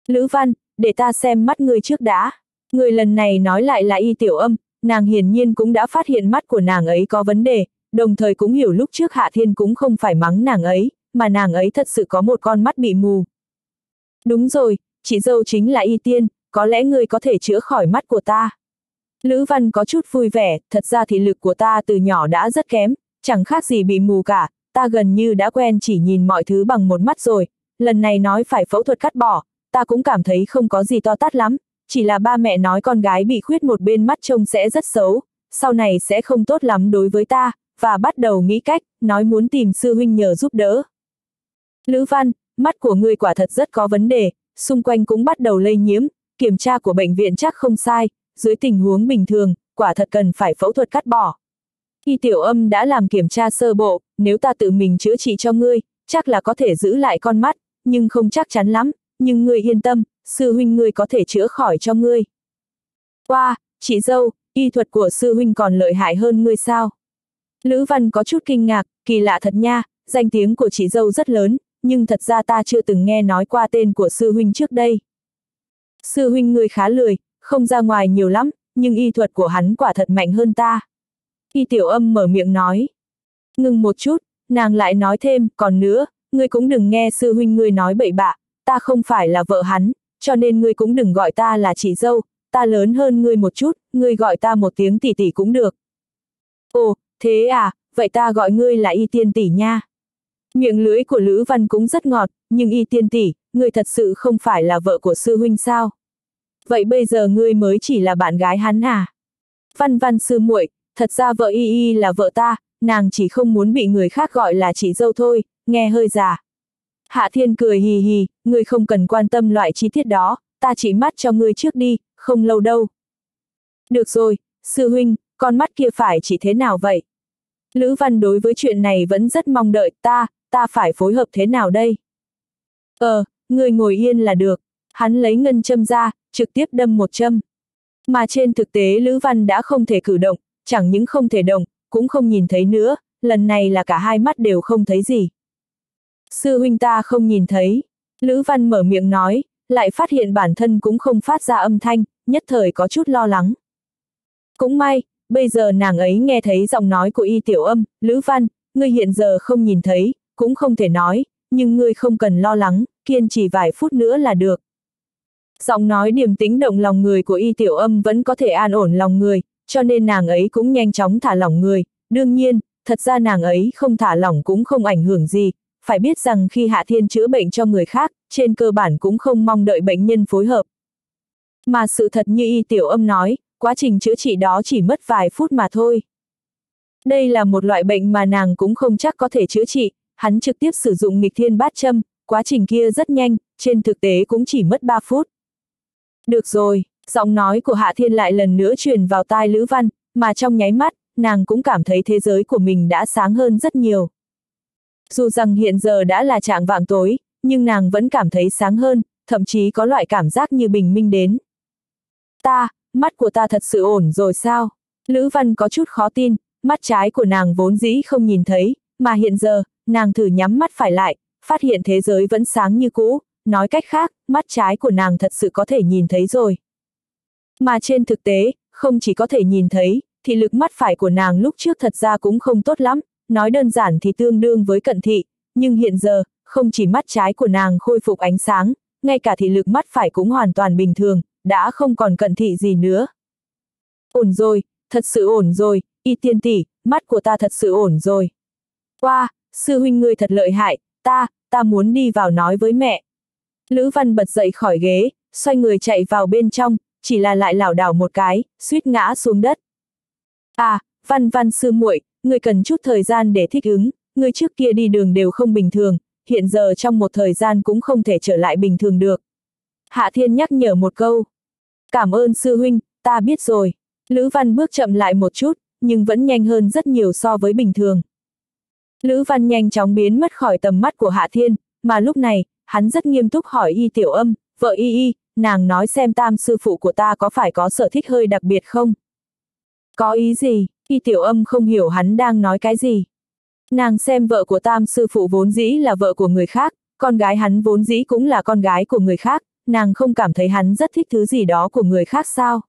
Lữ Văn, để ta xem mắt người trước đã. Người lần này nói lại là y tiểu âm, nàng hiển nhiên cũng đã phát hiện mắt của nàng ấy có vấn đề, đồng thời cũng hiểu lúc trước Hạ Thiên cũng không phải mắng nàng ấy, mà nàng ấy thật sự có một con mắt bị mù. Đúng rồi, chị dâu chính là y tiên, có lẽ người có thể chữa khỏi mắt của ta. Lữ Văn có chút vui vẻ, thật ra thị lực của ta từ nhỏ đã rất kém, chẳng khác gì bị mù cả, ta gần như đã quen chỉ nhìn mọi thứ bằng một mắt rồi, lần này nói phải phẫu thuật cắt bỏ, ta cũng cảm thấy không có gì to tát lắm, chỉ là ba mẹ nói con gái bị khuyết một bên mắt trông sẽ rất xấu, sau này sẽ không tốt lắm đối với ta, và bắt đầu nghĩ cách, nói muốn tìm sư huynh nhờ giúp đỡ. Lữ Văn, mắt của ngươi quả thật rất có vấn đề, xung quanh cũng bắt đầu lây nhiễm, kiểm tra của bệnh viện chắc không sai, dưới tình huống bình thường, quả thật cần phải phẫu thuật cắt bỏ. Y tiểu âm đã làm kiểm tra sơ bộ, nếu ta tự mình chữa trị cho ngươi, chắc là có thể giữ lại con mắt, nhưng không chắc chắn lắm, nhưng ngươi yên tâm, sư huynh ngươi có thể chữa khỏi cho ngươi. Qua, chị dâu, y thuật của sư huynh còn lợi hại hơn ngươi sao? Lữ Văn có chút kinh ngạc, kỳ lạ thật nha, danh tiếng của chị dâu rất lớn, nhưng thật ra ta chưa từng nghe nói qua tên của sư huynh trước đây. Sư huynh ngươi khá lười, không ra ngoài nhiều lắm, nhưng y thuật của hắn quả thật mạnh hơn ta. Y tiểu âm mở miệng nói. Ngừng một chút, nàng lại nói thêm, còn nữa, ngươi cũng đừng nghe sư huynh ngươi nói bậy bạ, ta không phải là vợ hắn, cho nên ngươi cũng đừng gọi ta là chị dâu, ta lớn hơn ngươi một chút, ngươi gọi ta một tiếng tỷ tỷ cũng được. Ồ, thế à, vậy ta gọi ngươi là y tiên tỷ nha. Miệng lưỡi của Lữ Văn cũng rất ngọt, nhưng y tiên tỷ, ngươi thật sự không phải là vợ của sư huynh sao? Vậy bây giờ ngươi mới chỉ là bạn gái hắn à? Văn văn sư muội, thật ra vợ y y là vợ ta, nàng chỉ không muốn bị người khác gọi là chị dâu thôi, nghe hơi già. Hạ thiên cười hì hì, ngươi không cần quan tâm loại chi tiết đó, ta chỉ mắt cho ngươi trước đi, không lâu đâu. Được rồi, sư huynh, con mắt kia phải chỉ thế nào vậy? Lữ văn đối với chuyện này vẫn rất mong đợi, ta, ta phải phối hợp thế nào đây? Ờ, ngươi ngồi yên là được. Hắn lấy ngân châm ra, trực tiếp đâm một châm. Mà trên thực tế Lữ Văn đã không thể cử động, chẳng những không thể động, cũng không nhìn thấy nữa, lần này là cả hai mắt đều không thấy gì. Sư huynh ta không nhìn thấy. Lữ Văn mở miệng nói, lại phát hiện bản thân cũng không phát ra âm thanh, nhất thời có chút lo lắng. Cũng may, bây giờ nàng ấy nghe thấy giọng nói của y tiểu âm, Lữ Văn, ngươi hiện giờ không nhìn thấy, cũng không thể nói, nhưng ngươi không cần lo lắng, kiên trì vài phút nữa là được. Giọng nói điềm tĩnh động lòng người của y tiểu âm vẫn có thể an ổn lòng người, cho nên nàng ấy cũng nhanh chóng thả lỏng người, đương nhiên, thật ra nàng ấy không thả lỏng cũng không ảnh hưởng gì, phải biết rằng khi Hạ Thiên chữa bệnh cho người khác, trên cơ bản cũng không mong đợi bệnh nhân phối hợp. Mà sự thật như y tiểu âm nói, quá trình chữa trị đó chỉ mất vài phút mà thôi. Đây là một loại bệnh mà nàng cũng không chắc có thể chữa trị, hắn trực tiếp sử dụng nghịch thiên bát châm, quá trình kia rất nhanh, trên thực tế cũng chỉ mất 3 phút. Được rồi, giọng nói của Hạ Thiên lại lần nữa truyền vào tai Lữ Văn, mà trong nháy mắt, nàng cũng cảm thấy thế giới của mình đã sáng hơn rất nhiều. Dù rằng hiện giờ đã là trạng vạng tối, nhưng nàng vẫn cảm thấy sáng hơn, thậm chí có loại cảm giác như bình minh đến. Ta, mắt của ta thật sự ổn rồi sao? Lữ Văn có chút khó tin, mắt trái của nàng vốn dĩ không nhìn thấy, mà hiện giờ, nàng thử nhắm mắt phải lại, phát hiện thế giới vẫn sáng như cũ, nói cách khác, mắt trái của nàng thật sự có thể nhìn thấy rồi. Mà trên thực tế, không chỉ có thể nhìn thấy, thì lực mắt phải của nàng lúc trước thật ra cũng không tốt lắm, nói đơn giản thì tương đương với cận thị, nhưng hiện giờ, không chỉ mắt trái của nàng khôi phục ánh sáng, ngay cả thị lực mắt phải cũng hoàn toàn bình thường, đã không còn cận thị gì nữa. Ổn rồi, thật sự ổn rồi, y tiên tỷ, mắt của ta thật sự ổn rồi. Qua, wow, sư huynh ngươi thật lợi hại, ta, ta muốn đi vào nói với mẹ. Lữ Văn bật dậy khỏi ghế, xoay người chạy vào bên trong, chỉ là lại lảo đảo một cái, suýt ngã xuống đất. À, Văn Văn sư muội, người cần chút thời gian để thích ứng, người trước kia đi đường đều không bình thường, hiện giờ trong một thời gian cũng không thể trở lại bình thường được. Hạ Thiên nhắc nhở một câu. Cảm ơn sư huynh, ta biết rồi. Lữ Văn bước chậm lại một chút, nhưng vẫn nhanh hơn rất nhiều so với bình thường. Lữ Văn nhanh chóng biến mất khỏi tầm mắt của Hạ Thiên, mà lúc này, hắn rất nghiêm túc hỏi y tiểu âm, vợ y y, nàng nói xem tam sư phụ của ta có phải có sở thích hơi đặc biệt không? Có ý gì? Y tiểu âm không hiểu hắn đang nói cái gì. Nàng xem vợ của tam sư phụ vốn dĩ là vợ của người khác, con gái hắn vốn dĩ cũng là con gái của người khác, nàng không cảm thấy hắn rất thích thứ gì đó của người khác sao?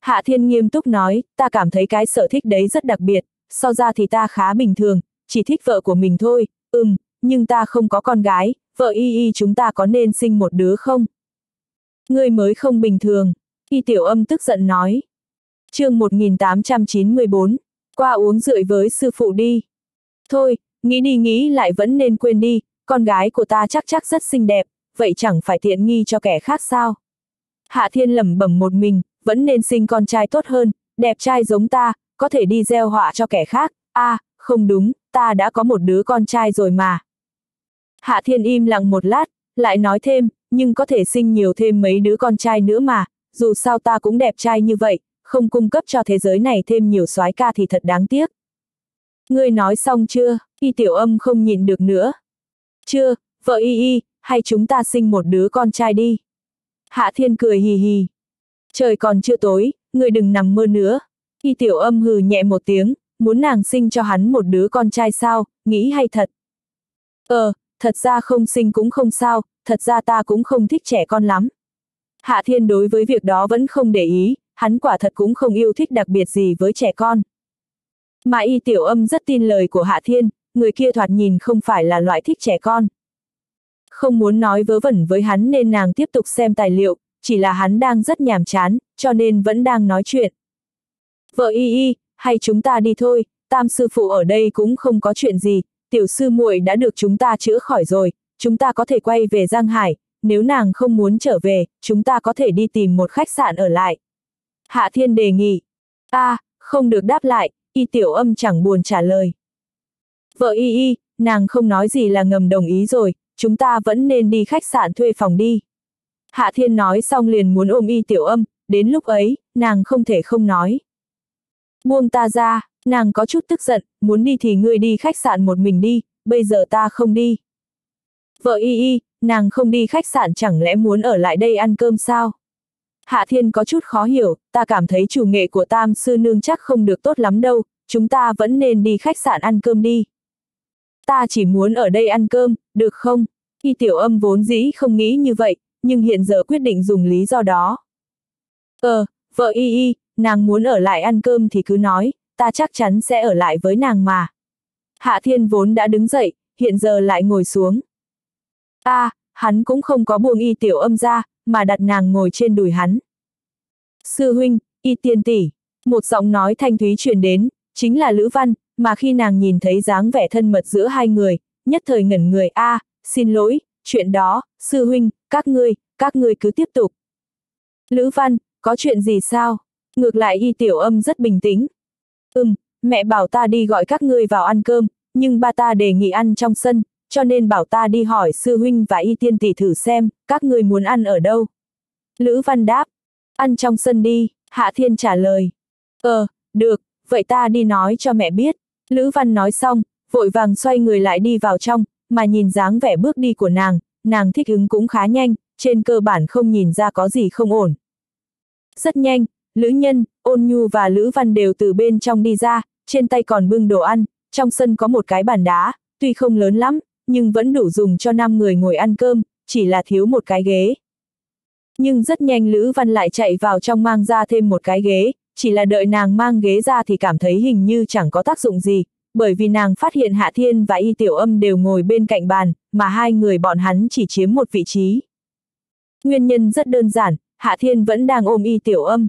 Hạ thiên nghiêm túc nói, ta cảm thấy cái sở thích đấy rất đặc biệt, so ra thì ta khá bình thường, chỉ thích vợ của mình thôi, ừm, nhưng ta không có con gái, vợ y y chúng ta có nên sinh một đứa không? Ngươi mới không bình thường, y tiểu âm tức giận nói chương 1894, qua uống rượu với sư phụ đi. Thôi, nghĩ đi nghĩ lại vẫn nên quên đi, con gái của ta chắc chắc rất xinh đẹp, vậy chẳng phải tiện nghi cho kẻ khác sao? Hạ thiên lẩm bẩm một mình, vẫn nên sinh con trai tốt hơn, đẹp trai giống ta, có thể đi gieo họa cho kẻ khác, a à, không đúng, ta đã có một đứa con trai rồi mà. Hạ thiên im lặng một lát, lại nói thêm, nhưng có thể sinh nhiều thêm mấy đứa con trai nữa mà, dù sao ta cũng đẹp trai như vậy, không cung cấp cho thế giới này thêm nhiều soái ca thì thật đáng tiếc. Ngươi nói xong chưa, y tiểu âm không nhìn được nữa. Chưa, vợ y y, hay chúng ta sinh một đứa con trai đi. Hạ thiên cười hì hì. Trời còn chưa tối, ngươi đừng nằm mơ nữa. Y tiểu âm hừ nhẹ một tiếng, muốn nàng sinh cho hắn một đứa con trai sao, nghĩ hay thật. Ờ, thật ra không sinh cũng không sao, thật ra ta cũng không thích trẻ con lắm. Hạ thiên đối với việc đó vẫn không để ý, hắn quả thật cũng không yêu thích đặc biệt gì với trẻ con. Mà y tiểu âm rất tin lời của Hạ Thiên, người kia thoạt nhìn không phải là loại thích trẻ con. Không muốn nói vớ vẩn với hắn nên nàng tiếp tục xem tài liệu, chỉ là hắn đang rất nhàm chán, cho nên vẫn đang nói chuyện. Vợ y y, hay chúng ta đi thôi, tam sư phụ ở đây cũng không có chuyện gì, tiểu sư muội đã được chúng ta chữa khỏi rồi, chúng ta có thể quay về Giang Hải, nếu nàng không muốn trở về, chúng ta có thể đi tìm một khách sạn ở lại. Hạ Thiên đề nghị. a à, không được đáp lại, y tiểu âm chẳng buồn trả lời. Vợ y y, nàng không nói gì là ngầm đồng ý rồi, chúng ta vẫn nên đi khách sạn thuê phòng đi. Hạ Thiên nói xong liền muốn ôm y tiểu âm, đến lúc ấy, nàng không thể không nói. Buông ta ra, nàng có chút tức giận, muốn đi thì ngươi đi khách sạn một mình đi, bây giờ ta không đi. Vợ y y, nàng không đi khách sạn chẳng lẽ muốn ở lại đây ăn cơm sao? Hạ Thiên có chút khó hiểu, ta cảm thấy chủ nghệ của Tam Sư Nương chắc không được tốt lắm đâu, chúng ta vẫn nên đi khách sạn ăn cơm đi. Ta chỉ muốn ở đây ăn cơm, được không? Y tiểu âm vốn dĩ không nghĩ như vậy, nhưng hiện giờ quyết định dùng lý do đó. Ờ, vợ y y, nàng muốn ở lại ăn cơm thì cứ nói, ta chắc chắn sẽ ở lại với nàng mà. Hạ Thiên vốn đã đứng dậy, hiện giờ lại ngồi xuống. a à, hắn cũng không có buông y tiểu âm ra, mà đặt nàng ngồi trên đùi hắn. Sư huynh, y tiên tỷ, một giọng nói thanh thúy truyền đến, chính là Lữ Văn, mà khi nàng nhìn thấy dáng vẻ thân mật giữa hai người, nhất thời ngẩn người a, à, xin lỗi, chuyện đó, sư huynh, các ngươi, các ngươi cứ tiếp tục. Lữ Văn, có chuyện gì sao? Ngược lại y tiểu âm rất bình tĩnh. Ừm, mẹ bảo ta đi gọi các ngươi vào ăn cơm, nhưng ba ta đề nghị ăn trong sân, cho nên bảo ta đi hỏi sư huynh và y tiên tỷ thử xem, các người muốn ăn ở đâu. Lữ Văn đáp, ăn trong sân đi, Hạ Thiên trả lời. Ờ, được, vậy ta đi nói cho mẹ biết. Lữ Văn nói xong, vội vàng xoay người lại đi vào trong, mà nhìn dáng vẻ bước đi của nàng, nàng thích ứng cũng khá nhanh, trên cơ bản không nhìn ra có gì không ổn. Rất nhanh, Lữ Nhân, Ôn Nhu và Lữ Văn đều từ bên trong đi ra, trên tay còn bưng đồ ăn, trong sân có một cái bàn đá, tuy không lớn lắm, nhưng vẫn đủ dùng cho 5 người ngồi ăn cơm, chỉ là thiếu một cái ghế. Nhưng rất nhanh Lữ Văn lại chạy vào trong mang ra thêm một cái ghế, chỉ là đợi nàng mang ghế ra thì cảm thấy hình như chẳng có tác dụng gì, bởi vì nàng phát hiện Hạ Thiên và Y Tiểu Âm đều ngồi bên cạnh bàn, mà hai người bọn hắn chỉ chiếm một vị trí. Nguyên nhân rất đơn giản, Hạ Thiên vẫn đang ôm Y Tiểu Âm.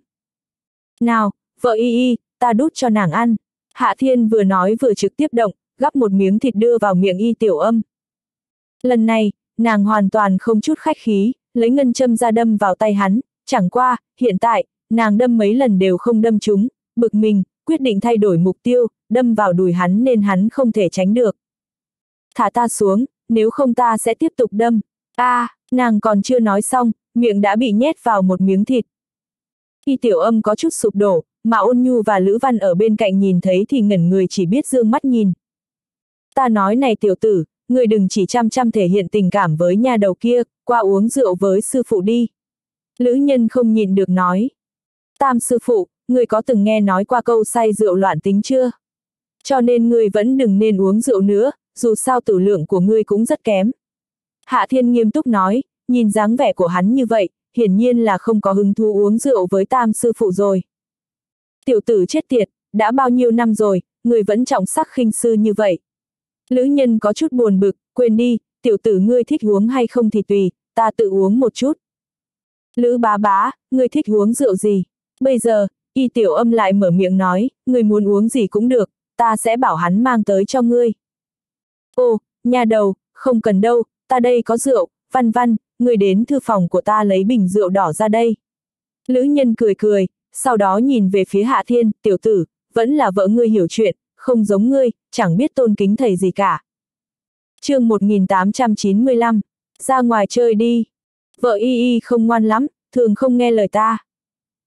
Nào, vợ Y Y, ta đút cho nàng ăn. Hạ Thiên vừa nói vừa trực tiếp động, gắp một miếng thịt đưa vào miệng Y Tiểu Âm. Lần này, nàng hoàn toàn không chút khách khí, lấy ngân châm ra đâm vào tay hắn, chẳng qua, hiện tại, nàng đâm mấy lần đều không đâm trúng, bực mình, quyết định thay đổi mục tiêu, đâm vào đùi hắn nên hắn không thể tránh được. Thả ta xuống, nếu không ta sẽ tiếp tục đâm. a à, nàng còn chưa nói xong, miệng đã bị nhét vào một miếng thịt. Y tiểu âm có chút sụp đổ, mà ôn nhu và Lữ Văn ở bên cạnh nhìn thấy thì ngẩn người chỉ biết dương mắt nhìn. Ta nói này tiểu tử, người đừng chỉ chăm chăm thể hiện tình cảm với nhà đầu kia, qua uống rượu với sư phụ đi. Lữ nhân không nhìn được nói. Tam sư phụ, người có từng nghe nói qua câu say rượu loạn tính chưa? Cho nên người vẫn đừng nên uống rượu nữa, dù sao tử lượng của ngươi cũng rất kém. Hạ thiên nghiêm túc nói, nhìn dáng vẻ của hắn như vậy, hiển nhiên là không có hứng thú uống rượu với tam sư phụ rồi. Tiểu tử chết tiệt, đã bao nhiêu năm rồi, người vẫn trọng sắc khinh sư như vậy. Lữ nhân có chút buồn bực, quên đi, tiểu tử ngươi thích uống hay không thì tùy, ta tự uống một chút. Lữ bá bá, ngươi thích uống rượu gì? Bây giờ, y tiểu âm lại mở miệng nói, ngươi muốn uống gì cũng được, ta sẽ bảo hắn mang tới cho ngươi. Ô, nhà đầu, không cần đâu, ta đây có rượu, văn văn, ngươi đến thư phòng của ta lấy bình rượu đỏ ra đây. Lữ nhân cười cười, sau đó nhìn về phía hạ thiên, tiểu tử, vẫn là vợ ngươi hiểu chuyện, không giống ngươi, chẳng biết tôn kính thầy gì cả. chương 1895, ra ngoài chơi đi. Vợ y y không ngoan lắm, thường không nghe lời ta.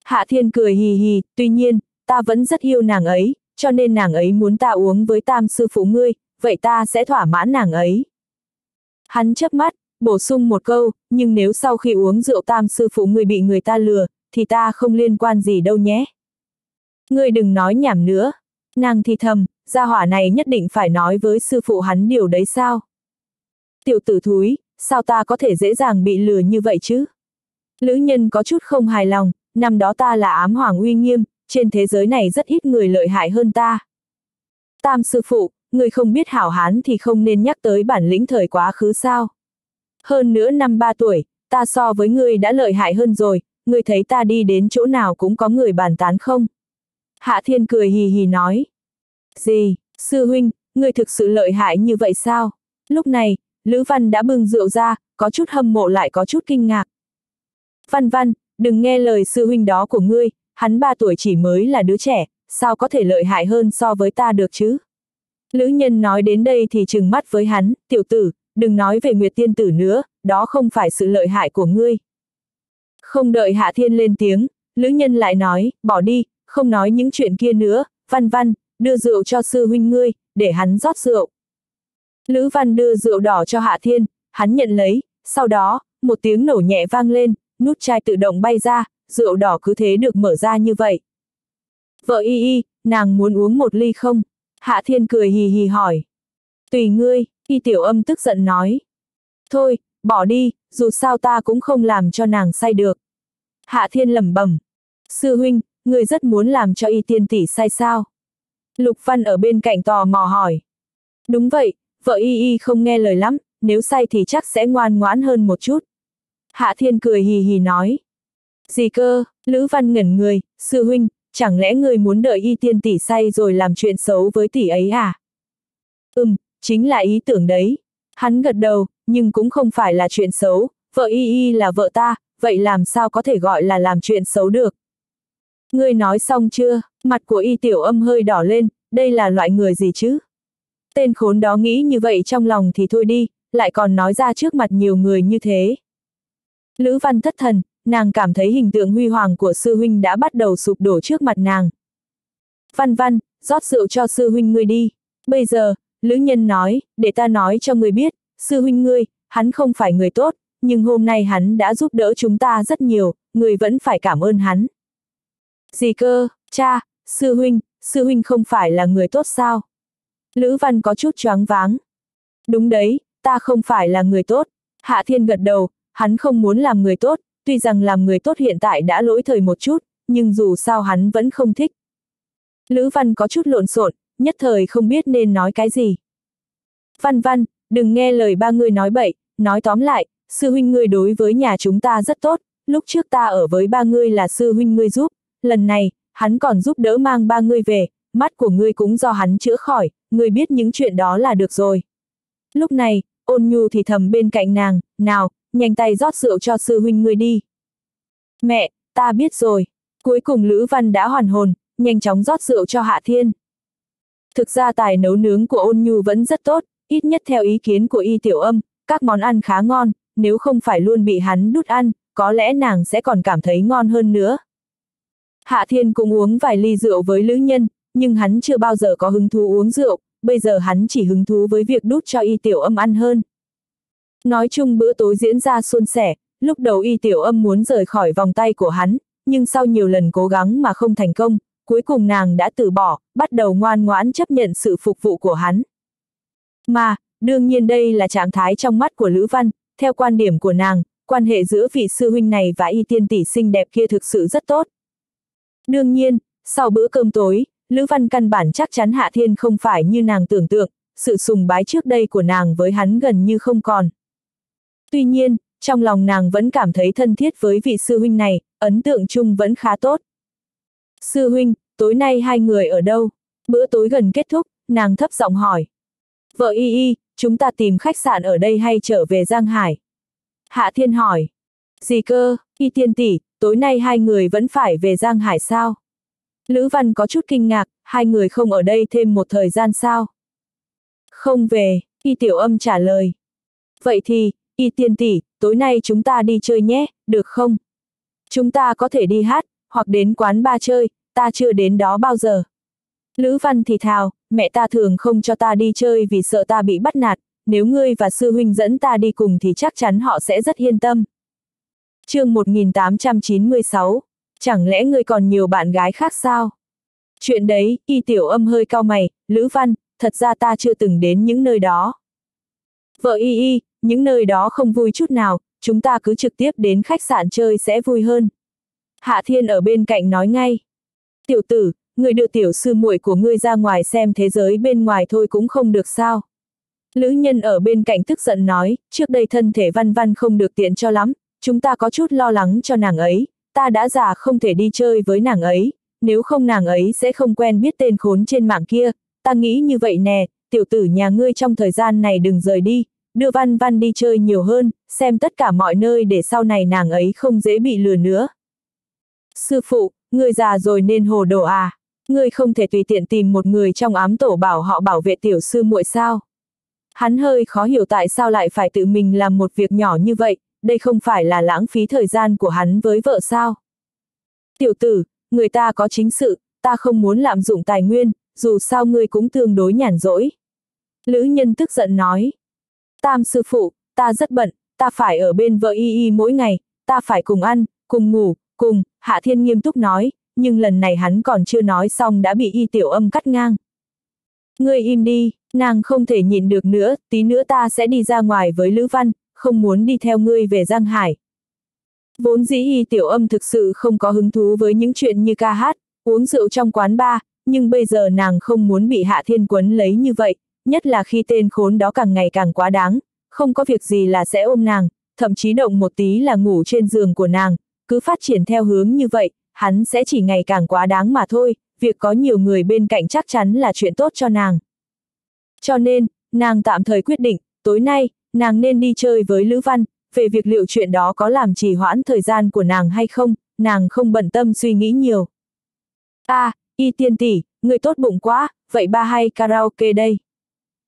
Hạ thiên cười hì hì, tuy nhiên, ta vẫn rất yêu nàng ấy, cho nên nàng ấy muốn ta uống với tam sư phụ ngươi, vậy ta sẽ thỏa mãn nàng ấy. Hắn chớp mắt, bổ sung một câu, nhưng nếu sau khi uống rượu tam sư phụ ngươi bị người ta lừa, thì ta không liên quan gì đâu nhé. Ngươi đừng nói nhảm nữa. Nàng thì thầm, gia hỏa này nhất định phải nói với sư phụ hắn điều đấy sao? Tiểu tử thúi, sao ta có thể dễ dàng bị lừa như vậy chứ? Lữ nhân có chút không hài lòng, năm đó ta là ám hoàng uy nghiêm, trên thế giới này rất ít người lợi hại hơn ta. Tam sư phụ, người không biết hảo hán thì không nên nhắc tới bản lĩnh thời quá khứ sao. Hơn nữa năm ba tuổi, ta so với ngươi đã lợi hại hơn rồi, ngươi thấy ta đi đến chỗ nào cũng có người bàn tán không? Hạ thiên cười hì hì nói. Gì, sư huynh, ngươi thực sự lợi hại như vậy sao? Lúc này, Lữ Văn đã bưng rượu ra, có chút hâm mộ lại có chút kinh ngạc. Văn Văn, đừng nghe lời sư huynh đó của ngươi, hắn ba tuổi chỉ mới là đứa trẻ, sao có thể lợi hại hơn so với ta được chứ? Lữ nhân nói đến đây thì trừng mắt với hắn, tiểu tử, đừng nói về Nguyệt Tiên Tử nữa, đó không phải sự lợi hại của ngươi. Không đợi Hạ Thiên lên tiếng, Lữ nhân lại nói, bỏ đi, không nói những chuyện kia nữa, văn văn, đưa rượu cho sư huynh ngươi, để hắn rót rượu. Lữ văn đưa rượu đỏ cho Hạ Thiên, hắn nhận lấy, sau đó, một tiếng nổ nhẹ vang lên, nút chai tự động bay ra, rượu đỏ cứ thế được mở ra như vậy. Vợ y y, nàng muốn uống một ly không? Hạ thiên cười hì hì hỏi. Tùy ngươi, y tiểu âm tức giận nói. Thôi, bỏ đi, dù sao ta cũng không làm cho nàng say được. Hạ thiên lẩm bẩm. Sư huynh, người rất muốn làm cho y tiên tỷ sai sao? Lục văn ở bên cạnh tò mò hỏi. Đúng vậy, vợ y y không nghe lời lắm, nếu say thì chắc sẽ ngoan ngoãn hơn một chút. Hạ thiên cười hì hì nói. Gì cơ, Lữ Văn ngẩn người, sư huynh, chẳng lẽ người muốn đợi y tiên tỷ say rồi làm chuyện xấu với tỷ ấy à? Ừm, chính là ý tưởng đấy. Hắn gật đầu, nhưng cũng không phải là chuyện xấu, vợ y y là vợ ta, vậy làm sao có thể gọi là làm chuyện xấu được? Ngươi nói xong chưa? Mặt của y tiểu âm hơi đỏ lên, đây là loại người gì chứ? Tên khốn đó nghĩ như vậy trong lòng thì thôi đi, lại còn nói ra trước mặt nhiều người như thế. Lữ văn thất thần, nàng cảm thấy hình tượng huy hoàng của sư huynh đã bắt đầu sụp đổ trước mặt nàng. Văn văn, rót rượu cho sư huynh ngươi đi. Bây giờ, Lữ nhân nói, để ta nói cho ngươi biết, sư huynh ngươi, hắn không phải người tốt, nhưng hôm nay hắn đã giúp đỡ chúng ta rất nhiều, ngươi vẫn phải cảm ơn hắn. Gì cơ, cha, sư huynh, sư huynh không phải là người tốt sao? Lữ văn có chút choáng váng. Đúng đấy, ta không phải là người tốt. Hạ thiên gật đầu, hắn không muốn làm người tốt, tuy rằng làm người tốt hiện tại đã lỗi thời một chút, nhưng dù sao hắn vẫn không thích. Lữ văn có chút lộn xộn, nhất thời không biết nên nói cái gì. Văn văn, đừng nghe lời ba người nói bậy, nói tóm lại, sư huynh ngươi đối với nhà chúng ta rất tốt, lúc trước ta ở với ba ngươi là sư huynh ngươi giúp, lần này, hắn còn giúp đỡ mang ba ngươi về, mắt của ngươi cũng do hắn chữa khỏi, ngươi biết những chuyện đó là được rồi. Lúc này, ôn nhu thì thầm bên cạnh nàng, nào, nhanh tay rót rượu cho sư huynh ngươi đi. Mẹ, ta biết rồi. Cuối cùng Lữ Văn đã hoàn hồn, nhanh chóng rót rượu cho Hạ Thiên. Thực ra tài nấu nướng của ôn nhu vẫn rất tốt, ít nhất theo ý kiến của y tiểu âm, các món ăn khá ngon, nếu không phải luôn bị hắn đút ăn, có lẽ nàng sẽ còn cảm thấy ngon hơn nữa. Hạ Thiên cũng uống vài ly rượu với Lữ Nhân, nhưng hắn chưa bao giờ có hứng thú uống rượu, bây giờ hắn chỉ hứng thú với việc đút cho y tiểu âm ăn hơn. Nói chung bữa tối diễn ra suôn sẻ, lúc đầu y tiểu âm muốn rời khỏi vòng tay của hắn, nhưng sau nhiều lần cố gắng mà không thành công, cuối cùng nàng đã từ bỏ, bắt đầu ngoan ngoãn chấp nhận sự phục vụ của hắn. Mà, đương nhiên đây là trạng thái trong mắt của Lữ Văn, theo quan điểm của nàng, quan hệ giữa vị sư huynh này và y tiên tỷ xinh đẹp kia thực sự rất tốt. Đương nhiên, sau bữa cơm tối, Lữ Văn căn bản chắc chắn Hạ Thiên không phải như nàng tưởng tượng, sự sùng bái trước đây của nàng với hắn gần như không còn. Tuy nhiên, trong lòng nàng vẫn cảm thấy thân thiết với vị sư huynh này, ấn tượng chung vẫn khá tốt. Sư huynh, tối nay hai người ở đâu? Bữa tối gần kết thúc, nàng thấp giọng hỏi. Vợ y y, chúng ta tìm khách sạn ở đây hay trở về Giang Hải? Hạ Thiên hỏi. Gì cơ, y tiên tỷ, tối nay hai người vẫn phải về Giang Hải sao? Lữ Văn có chút kinh ngạc, hai người không ở đây thêm một thời gian sao? Không về, y tiểu âm trả lời. Vậy thì, y tiên tỷ, tối nay chúng ta đi chơi nhé, được không? Chúng ta có thể đi hát, hoặc đến quán ba chơi, ta chưa đến đó bao giờ. Lữ Văn thì thào, mẹ ta thường không cho ta đi chơi vì sợ ta bị bắt nạt, nếu ngươi và sư huynh dẫn ta đi cùng thì chắc chắn họ sẽ rất yên tâm chương 1896, chẳng lẽ ngươi còn nhiều bạn gái khác sao? Chuyện đấy, y tiểu âm hơi cao mày, Lữ Văn, thật ra ta chưa từng đến những nơi đó. Vợ y y, những nơi đó không vui chút nào, chúng ta cứ trực tiếp đến khách sạn chơi sẽ vui hơn. Hạ Thiên ở bên cạnh nói ngay. Tiểu tử, người đưa tiểu sư muội của ngươi ra ngoài xem thế giới bên ngoài thôi cũng không được sao. Lữ nhân ở bên cạnh tức giận nói, trước đây thân thể văn văn không được tiện cho lắm, chúng ta có chút lo lắng cho nàng ấy, ta đã già không thể đi chơi với nàng ấy, nếu không nàng ấy sẽ không quen biết tên khốn trên mạng kia, ta nghĩ như vậy nè, tiểu tử nhà ngươi trong thời gian này đừng rời đi, đưa văn văn đi chơi nhiều hơn, xem tất cả mọi nơi để sau này nàng ấy không dễ bị lừa nữa. Sư phụ, ngươi già rồi nên hồ đồ à, ngươi không thể tùy tiện tìm một người trong ám tổ bảo họ bảo vệ tiểu sư muội sao. Hắn hơi khó hiểu tại sao lại phải tự mình làm một việc nhỏ như vậy, đây không phải là lãng phí thời gian của hắn với vợ sao. Tiểu tử, người ta có chính sự, ta không muốn lạm dụng tài nguyên, dù sao ngươi cũng tương đối nhàn rỗi. Lữ nhân tức giận nói. Tam sư phụ, ta rất bận, ta phải ở bên vợ y y mỗi ngày, ta phải cùng ăn, cùng ngủ, cùng, Hạ Thiên nghiêm túc nói, nhưng lần này hắn còn chưa nói xong đã bị y tiểu âm cắt ngang. Ngươi im đi, nàng không thể nhịn được nữa, tí nữa ta sẽ đi ra ngoài với Lữ Văn, không muốn đi theo ngươi về Giang Hải. Vốn dĩ y tiểu âm thực sự không có hứng thú với những chuyện như ca hát, uống rượu trong quán bar, nhưng bây giờ nàng không muốn bị Hạ Thiên quấn lấy như vậy, nhất là khi tên khốn đó càng ngày càng quá đáng, không có việc gì là sẽ ôm nàng, thậm chí động một tí là ngủ trên giường của nàng, cứ phát triển theo hướng như vậy, hắn sẽ chỉ ngày càng quá đáng mà thôi, việc có nhiều người bên cạnh chắc chắn là chuyện tốt cho nàng. Cho nên, nàng tạm thời quyết định, tối nay, nàng nên đi chơi với Lữ Văn, về việc liệu chuyện đó có làm trì hoãn thời gian của nàng hay không, nàng không bận tâm suy nghĩ nhiều. a à, Y tiên tỷ, người tốt bụng quá, vậy ba hay karaoke đây.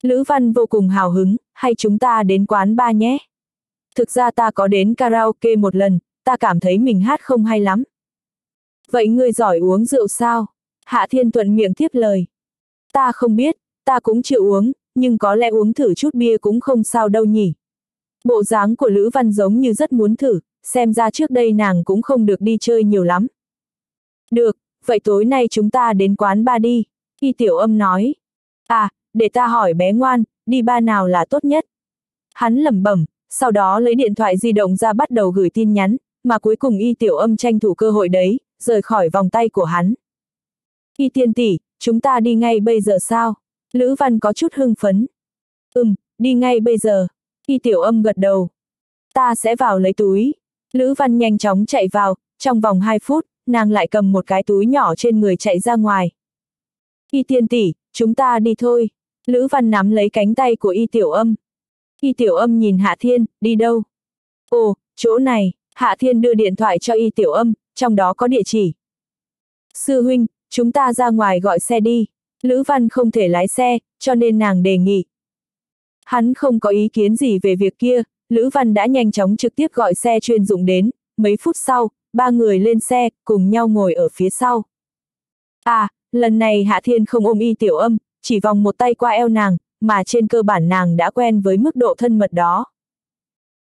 Lữ Văn vô cùng hào hứng, hay chúng ta đến quán ba nhé. Thực ra ta có đến karaoke một lần, ta cảm thấy mình hát không hay lắm. Vậy ngươi giỏi uống rượu sao? Hạ Thiên Thuận miệng tiếp lời. Ta không biết, ta cũng chịu uống, nhưng có lẽ uống thử chút bia cũng không sao đâu nhỉ. Bộ dáng của Lữ Văn giống như rất muốn thử, xem ra trước đây nàng cũng không được đi chơi nhiều lắm. Được, vậy tối nay chúng ta đến quán ba đi, khi tiểu âm nói. À, để ta hỏi bé ngoan, đi ba nào là tốt nhất. Hắn lẩm bẩm, sau đó lấy điện thoại di động ra bắt đầu gửi tin nhắn, mà cuối cùng y tiểu âm tranh thủ cơ hội đấy, rời khỏi vòng tay của hắn. Y tiên tỷ, chúng ta đi ngay bây giờ sao? Lữ Văn có chút hưng phấn. Ừm, đi ngay bây giờ. Y tiểu âm gật đầu. Ta sẽ vào lấy túi. Lữ Văn nhanh chóng chạy vào, trong vòng 2 phút, nàng lại cầm một cái túi nhỏ trên người chạy ra ngoài. Y tiên tỷ, chúng ta đi thôi. Lữ Văn nắm lấy cánh tay của Y tiểu âm. Y tiểu âm nhìn Hạ Thiên, đi đâu? Ồ, chỗ này, Hạ Thiên đưa điện thoại cho Y tiểu âm, trong đó có địa chỉ. Sư huynh, chúng ta ra ngoài gọi xe đi. Lữ Văn không thể lái xe, cho nên nàng đề nghị. Hắn không có ý kiến gì về việc kia, Lữ Văn đã nhanh chóng trực tiếp gọi xe chuyên dụng đến, mấy phút sau, ba người lên xe, cùng nhau ngồi ở phía sau. À, lần này Hạ Thiên không ôm y tiểu âm, chỉ vòng một tay qua eo nàng, mà trên cơ bản nàng đã quen với mức độ thân mật đó.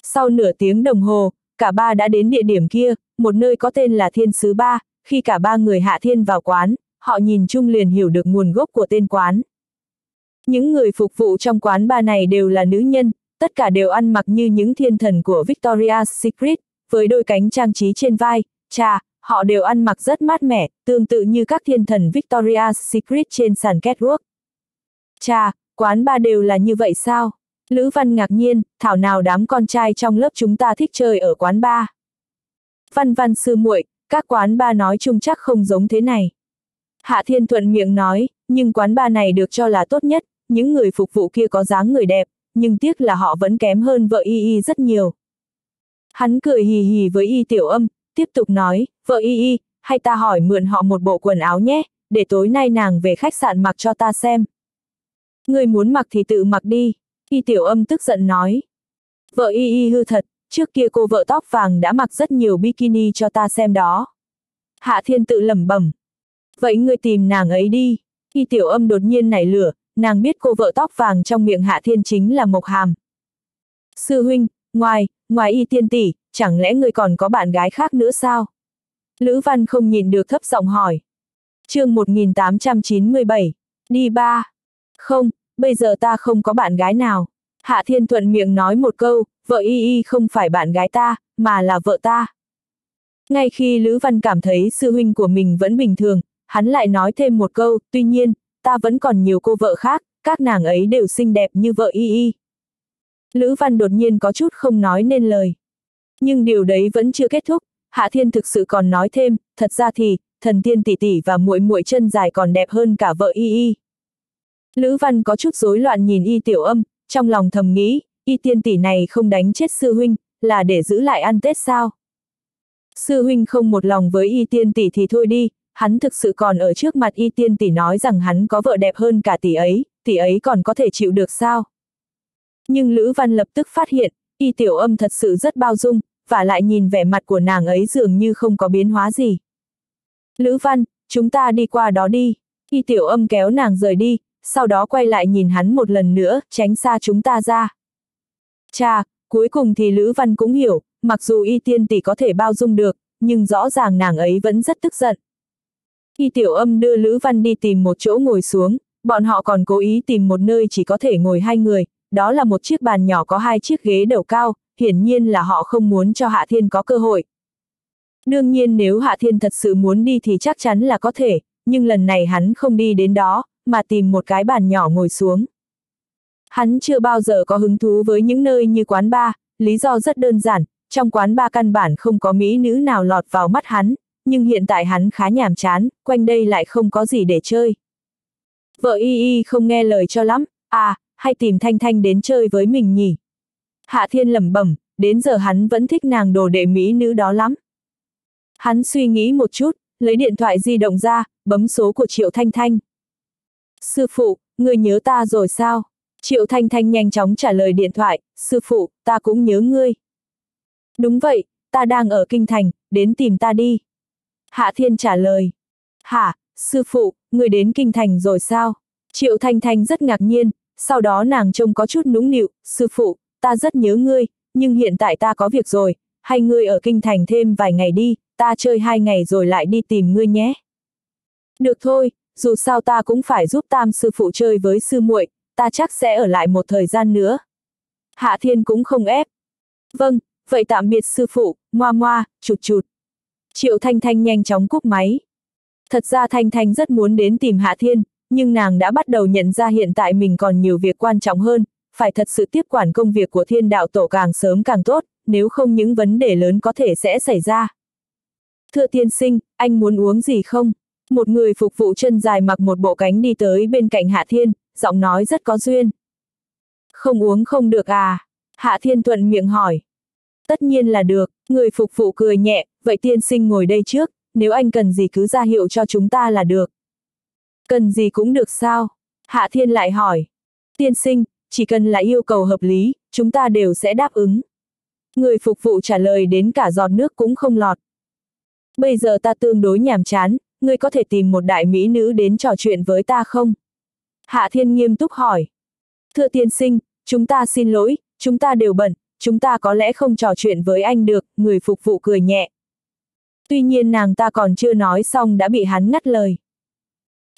Sau nửa tiếng đồng hồ, cả ba đã đến địa điểm kia, một nơi có tên là Thiên Sứ Ba, khi cả ba người Hạ Thiên vào quán, họ nhìn chung liền hiểu được nguồn gốc của tên quán. Những người phục vụ trong quán ba này đều là nữ nhân, tất cả đều ăn mặc như những thiên thần của Victoria's Secret, với đôi cánh trang trí trên vai, cha, họ đều ăn mặc rất mát mẻ, tương tự như các thiên thần Victoria's Secret trên sàn catwalk. Chà, quán ba đều là như vậy sao? Lữ Văn ngạc nhiên, thảo nào đám con trai trong lớp chúng ta thích chơi ở quán ba. Văn văn sư muội, các quán ba nói chung chắc không giống thế này. Hạ Thiên Thuận miệng nói, nhưng quán ba này được cho là tốt nhất, những người phục vụ kia có dáng người đẹp, nhưng tiếc là họ vẫn kém hơn vợ Y Y rất nhiều. Hắn cười hì hì với Y Tiểu Âm, tiếp tục nói, vợ Y Y, hay ta hỏi mượn họ một bộ quần áo nhé, để tối nay nàng về khách sạn mặc cho ta xem. Người muốn mặc thì tự mặc đi, Y Tiểu Âm tức giận nói. Vợ Y Y hư thật, trước kia cô vợ tóc vàng đã mặc rất nhiều bikini cho ta xem đó. Hạ Thiên tự lẩm bẩm. Vậy ngươi tìm nàng ấy đi. khi Tiểu Âm đột nhiên nảy lửa, nàng biết cô vợ tóc vàng trong miệng Hạ Thiên chính là Mộc Hàm. Sư huynh, ngoài, ngoài y tiên tỷ, chẳng lẽ ngươi còn có bạn gái khác nữa sao? Lữ Văn không nhìn được thấp giọng hỏi. chương 1897, đi ba. Không, bây giờ ta không có bạn gái nào. Hạ Thiên thuận miệng nói một câu, vợ y y không phải bạn gái ta, mà là vợ ta. Ngay khi Lữ Văn cảm thấy sư huynh của mình vẫn bình thường, hắn lại nói thêm một câu, tuy nhiên, ta vẫn còn nhiều cô vợ khác, các nàng ấy đều xinh đẹp như vợ y y. Lữ Văn đột nhiên có chút không nói nên lời. Nhưng điều đấy vẫn chưa kết thúc, Hạ Thiên thực sự còn nói thêm, thật ra thì, thần tiên tỷ tỷ và muội muội chân dài còn đẹp hơn cả vợ y y. Lữ Văn có chút rối loạn nhìn y tiểu âm, trong lòng thầm nghĩ, y tiên tỷ này không đánh chết sư huynh, là để giữ lại ăn Tết sao? Sư huynh không một lòng với y tiên tỷ thì thôi đi, hắn thực sự còn ở trước mặt y tiên tỷ nói rằng hắn có vợ đẹp hơn cả tỷ ấy, tỷ ấy còn có thể chịu được sao? Nhưng Lữ Văn lập tức phát hiện, y tiểu âm thật sự rất bao dung, và lại nhìn vẻ mặt của nàng ấy dường như không có biến hóa gì. Lữ Văn, chúng ta đi qua đó đi. Y tiểu âm kéo nàng rời đi, sau đó quay lại nhìn hắn một lần nữa, tránh xa chúng ta ra. Cha, cuối cùng thì Lữ Văn cũng hiểu, mặc dù y tiên tỷ có thể bao dung được, nhưng rõ ràng nàng ấy vẫn rất tức giận. Khi tiểu âm đưa Lữ Văn đi tìm một chỗ ngồi xuống, bọn họ còn cố ý tìm một nơi chỉ có thể ngồi hai người, đó là một chiếc bàn nhỏ có hai chiếc ghế đầu cao, hiển nhiên là họ không muốn cho Hạ Thiên có cơ hội. Đương nhiên nếu Hạ Thiên thật sự muốn đi thì chắc chắn là có thể, nhưng lần này hắn không đi đến đó, mà tìm một cái bàn nhỏ ngồi xuống. Hắn chưa bao giờ có hứng thú với những nơi như quán bar, lý do rất đơn giản, trong quán bar căn bản không có mỹ nữ nào lọt vào mắt hắn, nhưng hiện tại hắn khá nhàm chán, quanh đây lại không có gì để chơi. Vợ y y không nghe lời cho lắm, à, hay tìm Thanh Thanh đến chơi với mình nhỉ? Hạ Thiên lẩm bẩm, đến giờ hắn vẫn thích nàng đồ đệ mỹ nữ đó lắm. Hắn suy nghĩ một chút, lấy điện thoại di động ra, bấm số của Triệu Thanh Thanh. Sư phụ, người nhớ ta rồi sao? Triệu Thanh Thanh nhanh chóng trả lời điện thoại, sư phụ, ta cũng nhớ ngươi. Đúng vậy, ta đang ở Kinh Thành, đến tìm ta đi. Hạ Thiên trả lời. Hả, sư phụ, người đến Kinh Thành rồi sao? Triệu Thanh Thanh rất ngạc nhiên, sau đó nàng trông có chút nũng nịu, sư phụ, ta rất nhớ ngươi, nhưng hiện tại ta có việc rồi, hay ngươi ở Kinh Thành thêm vài ngày đi, ta chơi hai ngày rồi lại đi tìm ngươi nhé. Được thôi, dù sao ta cũng phải giúp tam sư phụ chơi với sư muội, ta chắc sẽ ở lại một thời gian nữa. Hạ Thiên cũng không ép. Vâng, vậy tạm biệt sư phụ, ngoa ngoa, chụt chụt. Triệu Thanh Thanh nhanh chóng cúp máy. Thật ra Thanh Thanh rất muốn đến tìm Hạ Thiên, nhưng nàng đã bắt đầu nhận ra hiện tại mình còn nhiều việc quan trọng hơn, phải thật sự tiếp quản công việc của thiên đạo tổ càng sớm càng tốt, nếu không những vấn đề lớn có thể sẽ xảy ra. Thưa tiên sinh, anh muốn uống gì không? Một người phục vụ chân dài mặc một bộ cánh đi tới bên cạnh Hạ Thiên, giọng nói rất có duyên. Không uống không được à? Hạ Thiên thuận miệng hỏi. Tất nhiên là được, người phục vụ cười nhẹ, vậy tiên sinh ngồi đây trước, nếu anh cần gì cứ ra hiệu cho chúng ta là được. Cần gì cũng được sao? Hạ Thiên lại hỏi. Tiên sinh, chỉ cần là yêu cầu hợp lý, chúng ta đều sẽ đáp ứng. Người phục vụ trả lời đến cả giọt nước cũng không lọt. Bây giờ ta tương đối nhàm chán, ngươi có thể tìm một đại mỹ nữ đến trò chuyện với ta không? Hạ Thiên nghiêm túc hỏi. Thưa tiên sinh, chúng ta xin lỗi, chúng ta đều bận, chúng ta có lẽ không trò chuyện với anh được, người phục vụ cười nhẹ. Tuy nhiên nàng ta còn chưa nói xong đã bị hắn ngắt lời.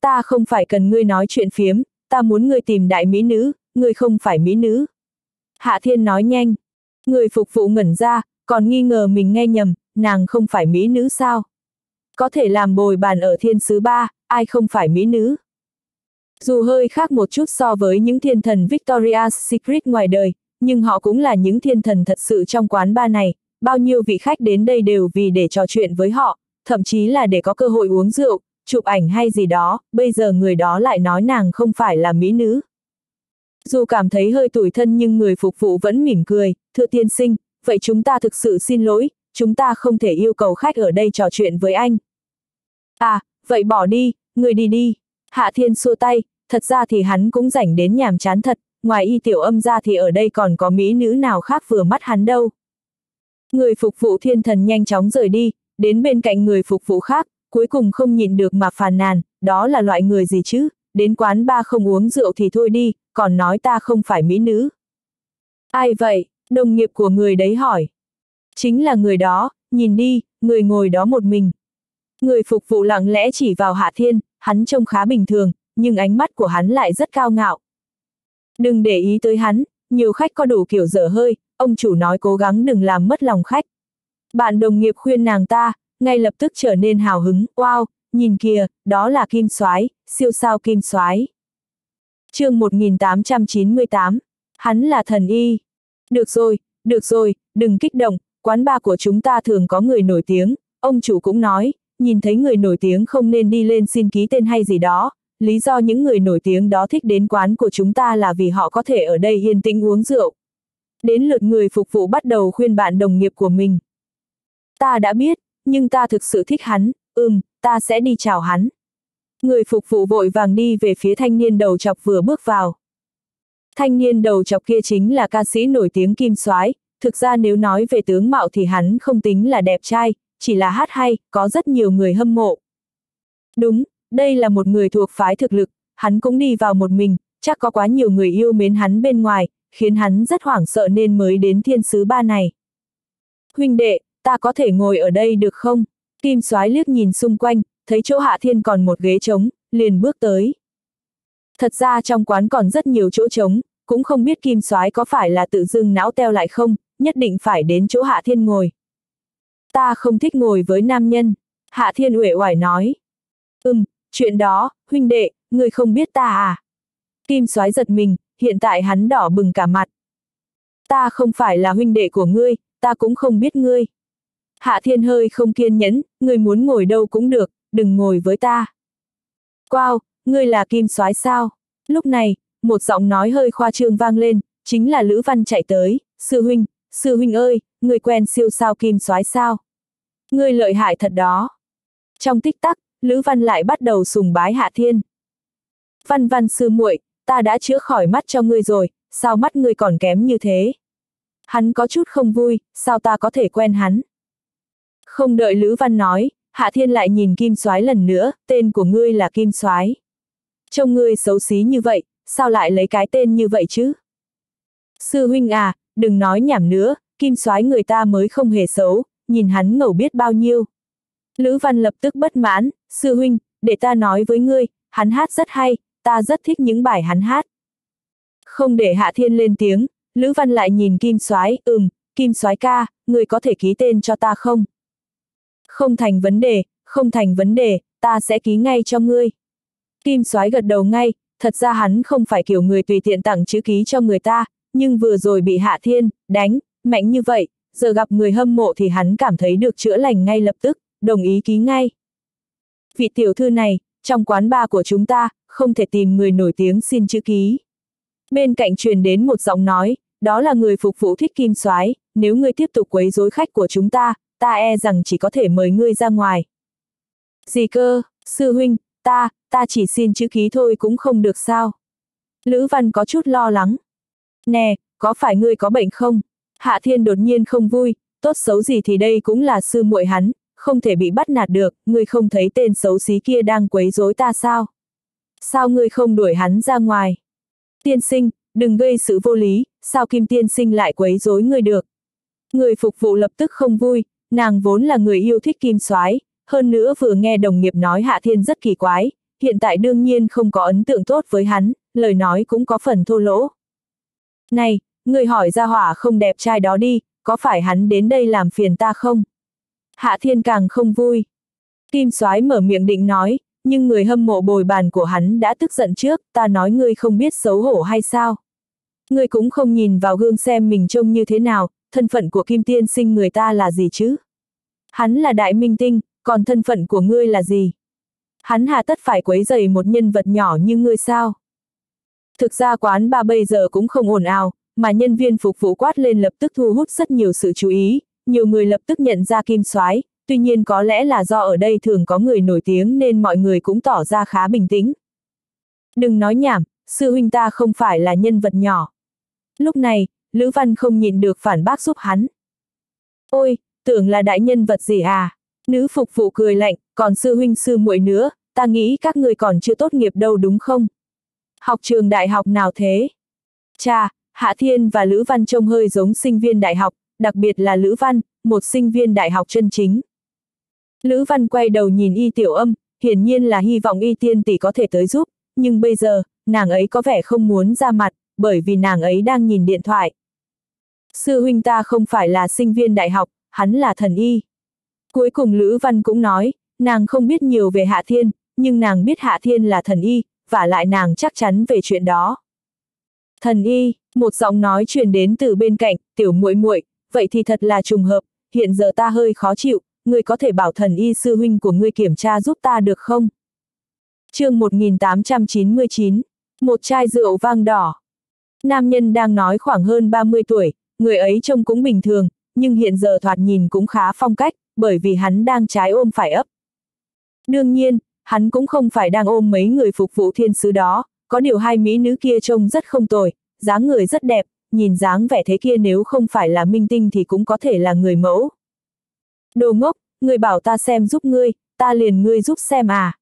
Ta không phải cần ngươi nói chuyện phiếm, ta muốn ngươi tìm đại mỹ nữ, ngươi không phải mỹ nữ. Hạ Thiên nói nhanh. Người phục vụ ngẩn ra, còn nghi ngờ mình nghe nhầm, nàng không phải mỹ nữ sao? Có thể làm bồi bàn ở thiên sứ ba, ai không phải mỹ nữ? Dù hơi khác một chút so với những thiên thần Victoria's Secret ngoài đời, nhưng họ cũng là những thiên thần thật sự trong quán ba này, bao nhiêu vị khách đến đây đều vì để trò chuyện với họ, thậm chí là để có cơ hội uống rượu, chụp ảnh hay gì đó, bây giờ người đó lại nói nàng không phải là mỹ nữ. Dù cảm thấy hơi tủi thân nhưng người phục vụ vẫn mỉm cười, thưa tiên sinh, vậy chúng ta thực sự xin lỗi, chúng ta không thể yêu cầu khách ở đây trò chuyện với anh. À, vậy bỏ đi, người đi đi. Hạ thiên xua tay, thật ra thì hắn cũng rảnh đến nhàm chán thật, ngoài y tiểu âm ra thì ở đây còn có mỹ nữ nào khác vừa mắt hắn đâu. Người phục vụ thiên thần nhanh chóng rời đi, đến bên cạnh người phục vụ khác, cuối cùng không nhìn được mà phàn nàn, đó là loại người gì chứ, đến quán ba không uống rượu thì thôi đi, còn nói ta không phải mỹ nữ. Ai vậy, đồng nghiệp của người đấy hỏi. Chính là người đó, nhìn đi, người ngồi đó một mình. Người phục vụ lặng lẽ chỉ vào Hạ Thiên, hắn trông khá bình thường, nhưng ánh mắt của hắn lại rất cao ngạo. Đừng để ý tới hắn, nhiều khách có đủ kiểu dở hơi, ông chủ nói cố gắng đừng làm mất lòng khách. Bạn đồng nghiệp khuyên nàng ta, ngay lập tức trở nên hào hứng, wow, nhìn kìa, đó là kim soái, siêu sao kim soái. chương 1898, hắn là thần y. Được rồi, được rồi, đừng kích động, quán bar của chúng ta thường có người nổi tiếng, ông chủ cũng nói, nhìn thấy người nổi tiếng không nên đi lên xin ký tên hay gì đó, lý do những người nổi tiếng đó thích đến quán của chúng ta là vì họ có thể ở đây yên tĩnh uống rượu. Đến lượt người phục vụ bắt đầu khuyên bạn đồng nghiệp của mình. Ta đã biết, nhưng ta thực sự thích hắn, ừm, ta sẽ đi chào hắn. Người phục vụ vội vàng đi về phía thanh niên đầu chọc vừa bước vào. Thanh niên đầu chọc kia chính là ca sĩ nổi tiếng Kim Soái, thực ra nếu nói về tướng mạo thì hắn không tính là đẹp trai, chỉ là hát hay, có rất nhiều người hâm mộ. Đúng, đây là một người thuộc phái thực lực, hắn cũng đi vào một mình, chắc có quá nhiều người yêu mến hắn bên ngoài, khiến hắn rất hoảng sợ nên mới đến thiên sứ ba này. Huynh đệ, ta có thể ngồi ở đây được không? Kim soái liếc nhìn xung quanh, thấy chỗ hạ thiên còn một ghế trống, liền bước tới. Thật ra trong quán còn rất nhiều chỗ trống, cũng không biết kim soái có phải là tự dưng não teo lại không, nhất định phải đến chỗ hạ thiên ngồi. Ta không thích ngồi với nam nhân, hạ thiên uể oải nói. Ừm, chuyện đó, huynh đệ, người không biết ta à? Kim soái giật mình, hiện tại hắn đỏ bừng cả mặt. Ta không phải là huynh đệ của ngươi, ta cũng không biết ngươi. Hạ thiên hơi không kiên nhẫn, ngươi muốn ngồi đâu cũng được, đừng ngồi với ta. Wow, ngươi là kim soái sao? Lúc này, một giọng nói hơi khoa trương vang lên, chính là Lữ Văn chạy tới, sư huynh, sư huynh ơi, ngươi quen siêu sao kim soái sao? Ngươi lợi hại thật đó. Trong tích tắc, Lữ Văn lại bắt đầu sùng bái Hạ Thiên. Văn văn sư muội, ta đã chữa khỏi mắt cho ngươi rồi, sao mắt ngươi còn kém như thế? Hắn có chút không vui, sao ta có thể quen hắn? Không đợi Lữ Văn nói, Hạ Thiên lại nhìn Kim Soái lần nữa, tên của ngươi là Kim Soái. Trông ngươi xấu xí như vậy, sao lại lấy cái tên như vậy chứ? Sư huynh à, đừng nói nhảm nữa, Kim Soái người ta mới không hề xấu, nhìn hắn ngầu biết bao nhiêu. Lữ Văn lập tức bất mãn, sư huynh, để ta nói với ngươi, hắn hát rất hay, ta rất thích những bài hắn hát. Không để Hạ Thiên lên tiếng, Lữ Văn lại nhìn Kim Soái, ừm, Kim Soái ca, ngươi có thể ký tên cho ta không? Không thành vấn đề, không thành vấn đề, ta sẽ ký ngay cho ngươi. Kim Soái gật đầu ngay, thật ra hắn không phải kiểu người tùy tiện tặng chữ ký cho người ta, nhưng vừa rồi bị Hạ Thiên đánh, mạnh như vậy, giờ gặp người hâm mộ thì hắn cảm thấy được chữa lành ngay lập tức, đồng ý ký ngay. Vị tiểu thư này, trong quán bar của chúng ta, không thể tìm người nổi tiếng xin chữ ký. Bên cạnh truyền đến một giọng nói, đó là người phục vụ thích kim soái, nếu ngươi tiếp tục quấy rối khách của chúng ta, ta e rằng chỉ có thể mời ngươi ra ngoài. Gì cơ, sư huynh, ta, ta chỉ xin chữ ký thôi cũng không được sao. Lữ Văn có chút lo lắng. Nè, có phải ngươi có bệnh không? Hạ Thiên đột nhiên không vui, tốt xấu gì thì đây cũng là sư muội hắn, không thể bị bắt nạt được, ngươi không thấy tên xấu xí kia đang quấy rối ta sao? Sao ngươi không đuổi hắn ra ngoài? Tiên sinh, đừng gây sự vô lý, sao Kim tiên sinh lại quấy rối ngươi được? Người phục vụ lập tức không vui, nàng vốn là người yêu thích Kim soái, hơn nữa vừa nghe đồng nghiệp nói Hạ Thiên rất kỳ quái, hiện tại đương nhiên không có ấn tượng tốt với hắn, lời nói cũng có phần thô lỗ. Này, người hỏi ra hỏa không đẹp trai đó đi, có phải hắn đến đây làm phiền ta không? Hạ Thiên càng không vui. Kim soái mở miệng định nói, nhưng người hâm mộ bồi bàn của hắn đã tức giận trước, ta nói ngươi không biết xấu hổ hay sao? Ngươi cũng không nhìn vào gương xem mình trông như thế nào, thân phận của Kim Tiên sinh người ta là gì chứ? Hắn là đại minh tinh, còn thân phận của ngươi là gì? Hắn hà tất phải quấy dày một nhân vật nhỏ như ngươi sao? Thực ra quán ba bây giờ cũng không ồn ào, mà nhân viên phục vụ quát lên lập tức thu hút rất nhiều sự chú ý, nhiều người lập tức nhận ra kim soái, tuy nhiên có lẽ là do ở đây thường có người nổi tiếng nên mọi người cũng tỏ ra khá bình tĩnh. Đừng nói nhảm, sư huynh ta không phải là nhân vật nhỏ. Lúc này, Lữ Văn không nhịn được phản bác giúp hắn. Ôi, tưởng là đại nhân vật gì à? Nữ phục vụ cười lạnh, còn sư huynh sư muội nữa, ta nghĩ các người còn chưa tốt nghiệp đâu đúng không? Học trường đại học nào thế? Cha, Hạ Thiên và Lữ Văn trông hơi giống sinh viên đại học, đặc biệt là Lữ Văn, một sinh viên đại học chân chính. Lữ Văn quay đầu nhìn y tiểu âm, hiển nhiên là hy vọng y tiên tỷ có thể tới giúp, nhưng bây giờ, nàng ấy có vẻ không muốn ra mặt, bởi vì nàng ấy đang nhìn điện thoại. Sư huynh ta không phải là sinh viên đại học, hắn là thần y. Cuối cùng Lữ Văn cũng nói, nàng không biết nhiều về Hạ Thiên, nhưng nàng biết Hạ Thiên là thần y, và lại nàng chắc chắn về chuyện đó. Thần y, một giọng nói truyền đến từ bên cạnh, tiểu muội muội, vậy thì thật là trùng hợp, hiện giờ ta hơi khó chịu, người có thể bảo thần y sư huynh của ngươi kiểm tra giúp ta được không? chương 1899, một chai rượu vang đỏ. Nam nhân đang nói khoảng hơn 30 tuổi, người ấy trông cũng bình thường, nhưng hiện giờ thoạt nhìn cũng khá phong cách, bởi vì hắn đang trái ôm phải ấp. Đương nhiên, hắn cũng không phải đang ôm mấy người phục vụ thiên sứ đó, có điều hai mỹ nữ kia trông rất không tồi, dáng người rất đẹp, nhìn dáng vẻ thế kia nếu không phải là minh tinh thì cũng có thể là người mẫu. Đồ ngốc, người bảo ta xem giúp ngươi, ta liền ngươi giúp xem à.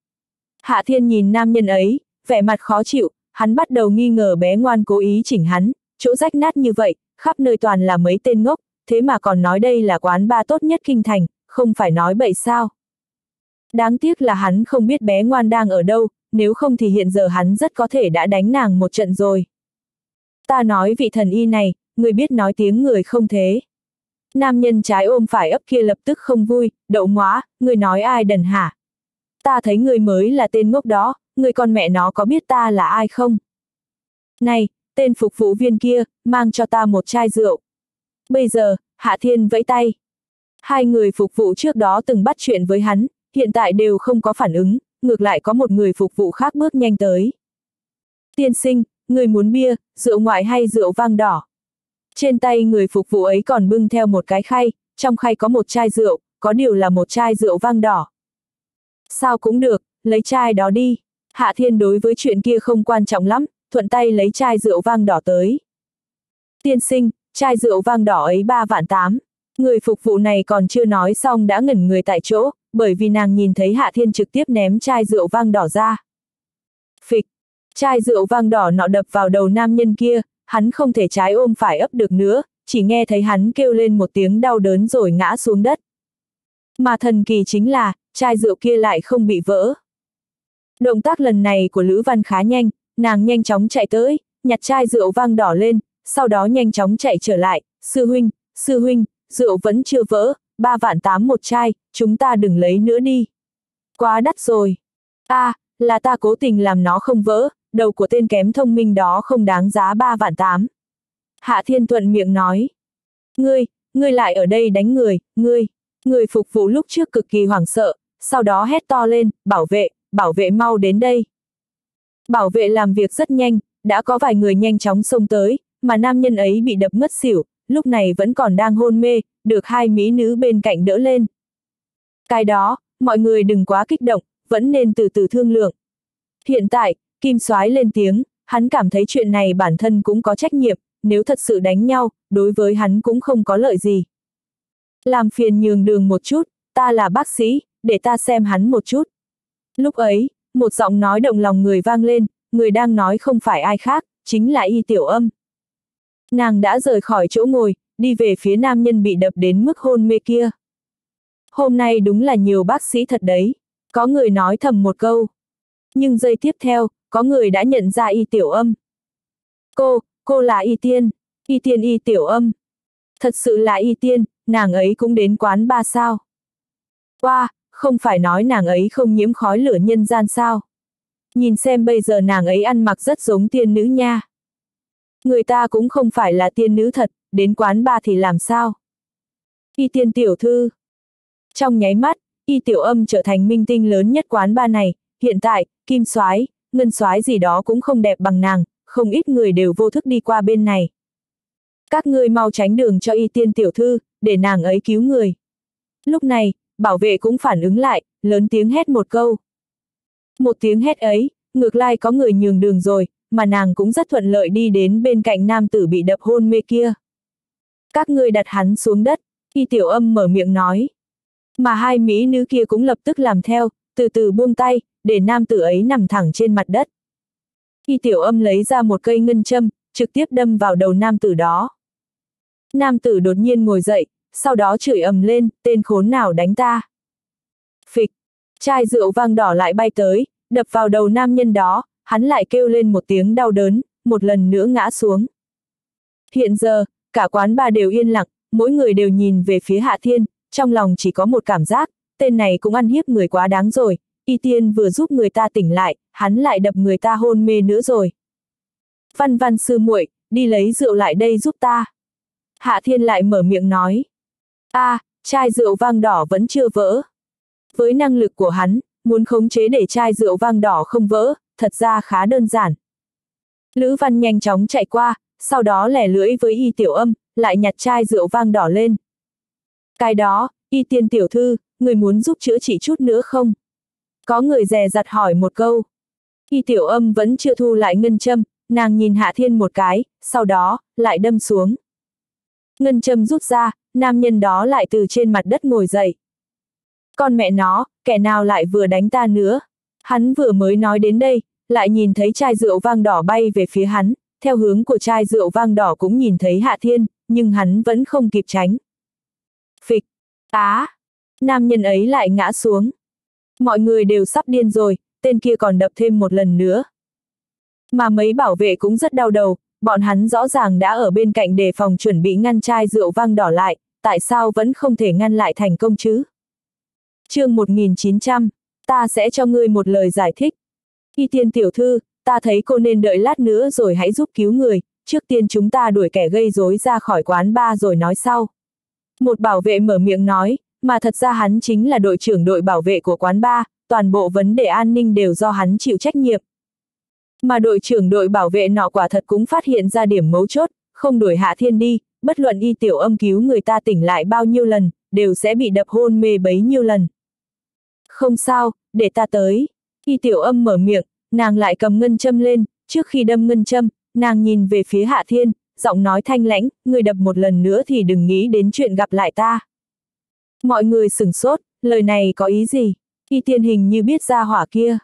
Hạ thiên nhìn nam nhân ấy, vẻ mặt khó chịu, hắn bắt đầu nghi ngờ bé ngoan cố ý chỉnh hắn, chỗ rách nát như vậy, khắp nơi toàn là mấy tên ngốc, thế mà còn nói đây là quán ba tốt nhất kinh thành, không phải nói bậy sao. Đáng tiếc là hắn không biết bé ngoan đang ở đâu, nếu không thì hiện giờ hắn rất có thể đã đánh nàng một trận rồi. Ta nói vị thần y này, người biết nói tiếng người không thế. Nam nhân trái ôm phải ấp kia lập tức không vui, đậu ngóa, người nói ai đần hả? Ta thấy người mới là tên ngốc đó, người con mẹ nó có biết ta là ai không? Này, tên phục vụ viên kia, mang cho ta một chai rượu. Bây giờ, Hạ Thiên vẫy tay. Hai người phục vụ trước đó từng bắt chuyện với hắn, hiện tại đều không có phản ứng, ngược lại có một người phục vụ khác bước nhanh tới. Tiên sinh, người muốn bia, rượu ngoại hay rượu vang đỏ? Trên tay người phục vụ ấy còn bưng theo một cái khay, trong khay có một chai rượu, có điều là một chai rượu vang đỏ. Sao cũng được, lấy chai đó đi. Hạ Thiên đối với chuyện kia không quan trọng lắm, thuận tay lấy chai rượu vang đỏ tới. Tiên sinh, chai rượu vang đỏ ấy ba vạn tám. Người phục vụ này còn chưa nói xong đã ngẩn người tại chỗ, bởi vì nàng nhìn thấy Hạ Thiên trực tiếp ném chai rượu vang đỏ ra. Phịch, chai rượu vang đỏ nọ đập vào đầu nam nhân kia, hắn không thể trái ôm phải ấp được nữa, chỉ nghe thấy hắn kêu lên một tiếng đau đớn rồi ngã xuống đất. Mà thần kỳ chính là, chai rượu kia lại không bị vỡ. Động tác lần này của Lữ Văn khá nhanh, nàng nhanh chóng chạy tới, nhặt chai rượu vang đỏ lên, sau đó nhanh chóng chạy trở lại, sư huynh, sư huynh, rượu vẫn chưa vỡ, ba vạn tám một chai, chúng ta đừng lấy nữa đi. Quá đắt rồi. a à, là ta cố tình làm nó không vỡ, đầu của tên kém thông minh đó không đáng giá ba vạn tám. Hạ Thiên Thuận miệng nói. Ngươi, ngươi lại ở đây đánh người, ngươi. Người phục vụ lúc trước cực kỳ hoảng sợ, sau đó hét to lên, bảo vệ, bảo vệ mau đến đây. Bảo vệ làm việc rất nhanh, đã có vài người nhanh chóng xông tới, mà nam nhân ấy bị đập ngất xỉu, lúc này vẫn còn đang hôn mê, được hai mỹ nữ bên cạnh đỡ lên. Cái đó, mọi người đừng quá kích động, vẫn nên từ từ thương lượng. Hiện tại, Kim Soái lên tiếng, hắn cảm thấy chuyện này bản thân cũng có trách nhiệm, nếu thật sự đánh nhau, đối với hắn cũng không có lợi gì. Làm phiền nhường đường một chút, ta là bác sĩ, để ta xem hắn một chút. Lúc ấy, một giọng nói động lòng người vang lên, người đang nói không phải ai khác, chính là y tiểu âm. Nàng đã rời khỏi chỗ ngồi, đi về phía nam nhân bị đập đến mức hôn mê kia. Hôm nay đúng là nhiều bác sĩ thật đấy. Có người nói thầm một câu. Nhưng giây tiếp theo, có người đã nhận ra y tiểu âm. Cô, cô là y tiên, y tiên y tiểu âm. Thật sự là y tiên, nàng ấy cũng đến quán ba sao. Qua, wow, không phải nói nàng ấy không nhiễm khói lửa nhân gian sao. Nhìn xem bây giờ nàng ấy ăn mặc rất giống tiên nữ nha. Người ta cũng không phải là tiên nữ thật, đến quán ba thì làm sao? Y tiên tiểu thư. Trong nháy mắt, y tiểu âm trở thành minh tinh lớn nhất quán ba này, hiện tại, kim soái, ngân soái gì đó cũng không đẹp bằng nàng, không ít người đều vô thức đi qua bên này. Các ngươi mau tránh đường cho y tiên tiểu thư, để nàng ấy cứu người. Lúc này, bảo vệ cũng phản ứng lại, lớn tiếng hét một câu. Một tiếng hét ấy, ngược lại có người nhường đường rồi, mà nàng cũng rất thuận lợi đi đến bên cạnh nam tử bị đập hôn mê kia. Các ngươi đặt hắn xuống đất, y tiểu âm mở miệng nói. Mà hai mỹ nữ kia cũng lập tức làm theo, từ từ buông tay, để nam tử ấy nằm thẳng trên mặt đất. khi tiểu âm lấy ra một cây ngân châm, trực tiếp đâm vào đầu nam tử đó. Nam tử đột nhiên ngồi dậy, sau đó chửi ầm lên, tên khốn nào đánh ta. Phịch, chai rượu vang đỏ lại bay tới, đập vào đầu nam nhân đó, hắn lại kêu lên một tiếng đau đớn, một lần nữa ngã xuống. Hiện giờ, cả quán bà đều yên lặng, mỗi người đều nhìn về phía Hạ Thiên, trong lòng chỉ có một cảm giác, tên này cũng ăn hiếp người quá đáng rồi, y tiên vừa giúp người ta tỉnh lại, hắn lại đập người ta hôn mê nữa rồi. Văn văn sư muội, đi lấy rượu lại đây giúp ta. Hạ Thiên lại mở miệng nói. a à, chai rượu vang đỏ vẫn chưa vỡ. Với năng lực của hắn, muốn khống chế để chai rượu vang đỏ không vỡ, thật ra khá đơn giản. Lữ Văn nhanh chóng chạy qua, sau đó lẻ lưỡi với y tiểu âm, lại nhặt chai rượu vang đỏ lên. Cái đó, y tiên tiểu thư, người muốn giúp chữa trị chút nữa không? Có người dè dặt hỏi một câu. Y tiểu âm vẫn chưa thu lại ngân châm, nàng nhìn hạ thiên một cái, sau đó, lại đâm xuống. Ngân châm rút ra, nam nhân đó lại từ trên mặt đất ngồi dậy. Con mẹ nó, kẻ nào lại vừa đánh ta nữa? Hắn vừa mới nói đến đây, lại nhìn thấy chai rượu vang đỏ bay về phía hắn, theo hướng của chai rượu vang đỏ cũng nhìn thấy Hạ Thiên, nhưng hắn vẫn không kịp tránh. Phịch! Á! Nam nhân ấy lại ngã xuống. Mọi người đều sắp điên rồi, tên kia còn đập thêm một lần nữa. Mà mấy bảo vệ cũng rất đau đầu, bọn hắn rõ ràng đã ở bên cạnh đề phòng chuẩn bị ngăn chai rượu vang đỏ lại, tại sao vẫn không thể ngăn lại thành công chứ? chương 1900, ta sẽ cho ngươi một lời giải thích. Y tiên tiểu thư, ta thấy cô nên đợi lát nữa rồi hãy giúp cứu người, trước tiên chúng ta đuổi kẻ gây rối ra khỏi quán ba rồi nói sau. Một bảo vệ mở miệng nói, mà thật ra hắn chính là đội trưởng đội bảo vệ của quán ba, toàn bộ vấn đề an ninh đều do hắn chịu trách nhiệm. Mà đội trưởng đội bảo vệ nọ quả thật cũng phát hiện ra điểm mấu chốt, không đuổi hạ thiên đi, bất luận y tiểu âm cứu người ta tỉnh lại bao nhiêu lần, đều sẽ bị đập hôn mê bấy nhiêu lần. Không sao, để ta tới. Y tiểu âm mở miệng, nàng lại cầm ngân châm lên, trước khi đâm ngân châm, nàng nhìn về phía Hạ Thiên, giọng nói thanh lãnh, người đập một lần nữa thì đừng nghĩ đến chuyện gặp lại ta. Mọi người sửng sốt, lời này có ý gì? Y tiên hình như biết ra hỏa kia.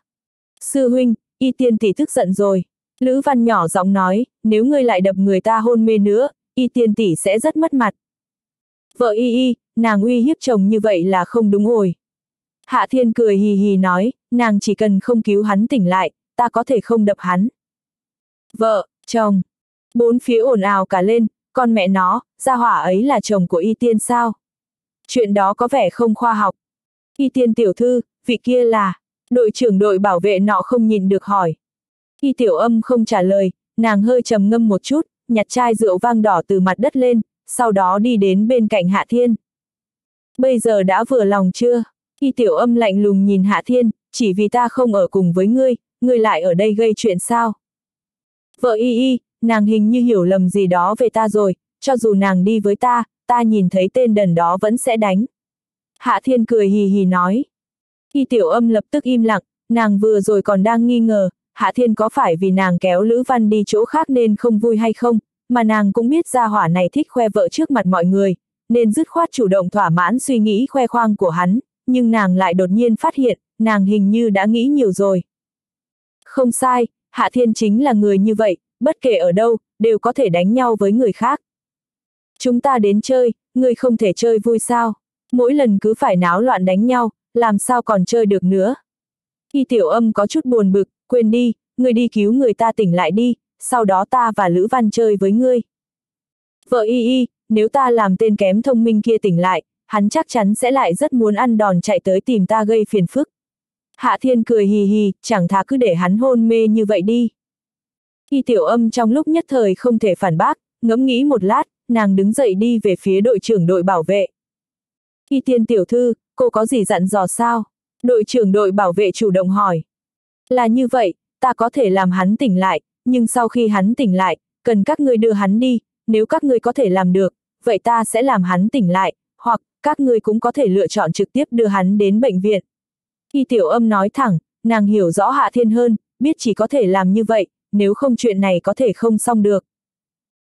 Sư huynh, y tiên tỷ tức giận rồi. Lữ văn nhỏ giọng nói, nếu ngươi lại đập người ta hôn mê nữa, y tiên tỷ sẽ rất mất mặt. Vợ y y, nàng uy hiếp chồng như vậy là không đúng rồi. Hạ thiên cười hì hì nói, nàng chỉ cần không cứu hắn tỉnh lại, ta có thể không đập hắn. Vợ, chồng. Bốn phía ồn ào cả lên, con mẹ nó, gia hỏa ấy là chồng của y tiên sao? Chuyện đó có vẻ không khoa học. Y tiên tiểu thư, vị kia là, đội trưởng đội bảo vệ nọ không nhìn được hỏi. Y tiểu âm không trả lời, nàng hơi trầm ngâm một chút, nhặt chai rượu vang đỏ từ mặt đất lên, sau đó đi đến bên cạnh Hạ Thiên. Bây giờ đã vừa lòng chưa? Y tiểu âm lạnh lùng nhìn Hạ Thiên, chỉ vì ta không ở cùng với ngươi, ngươi lại ở đây gây chuyện sao? Vợ y y, nàng hình như hiểu lầm gì đó về ta rồi, cho dù nàng đi với ta, ta nhìn thấy tên đần đó vẫn sẽ đánh. Hạ Thiên cười hì hì nói. Y tiểu âm lập tức im lặng, nàng vừa rồi còn đang nghi ngờ, Hạ Thiên có phải vì nàng kéo Lữ Văn đi chỗ khác nên không vui hay không, mà nàng cũng biết gia hỏa này thích khoe vợ trước mặt mọi người, nên dứt khoát chủ động thỏa mãn suy nghĩ khoe khoang của hắn, nhưng nàng lại đột nhiên phát hiện, nàng hình như đã nghĩ nhiều rồi. Không sai, Hạ Thiên chính là người như vậy, bất kể ở đâu, đều có thể đánh nhau với người khác. Chúng ta đến chơi, ngươi không thể chơi vui sao? Mỗi lần cứ phải náo loạn đánh nhau, làm sao còn chơi được nữa? Y tiểu âm có chút buồn bực, quên đi, ngươi đi cứu người ta tỉnh lại đi, sau đó ta và Lữ Văn chơi với ngươi. Vợ y y, nếu ta làm tên kém thông minh kia tỉnh lại, hắn chắc chắn sẽ lại rất muốn ăn đòn chạy tới tìm ta gây phiền phức. Hạ thiên cười hì hì, chẳng thà cứ để hắn hôn mê như vậy đi. Y tiểu âm trong lúc nhất thời không thể phản bác, ngẫm nghĩ một lát, nàng đứng dậy đi về phía đội trưởng đội bảo vệ. Y tiên tiểu thư, cô có gì dặn dò sao? Đội trưởng đội bảo vệ chủ động hỏi. Là như vậy, ta có thể làm hắn tỉnh lại, nhưng sau khi hắn tỉnh lại, cần các ngươi đưa hắn đi, nếu các ngươi có thể làm được, vậy ta sẽ làm hắn tỉnh lại, hoặc, các ngươi cũng có thể lựa chọn trực tiếp đưa hắn đến bệnh viện. Y tiểu âm nói thẳng, nàng hiểu rõ hạ thiên hơn, biết chỉ có thể làm như vậy, nếu không chuyện này có thể không xong được.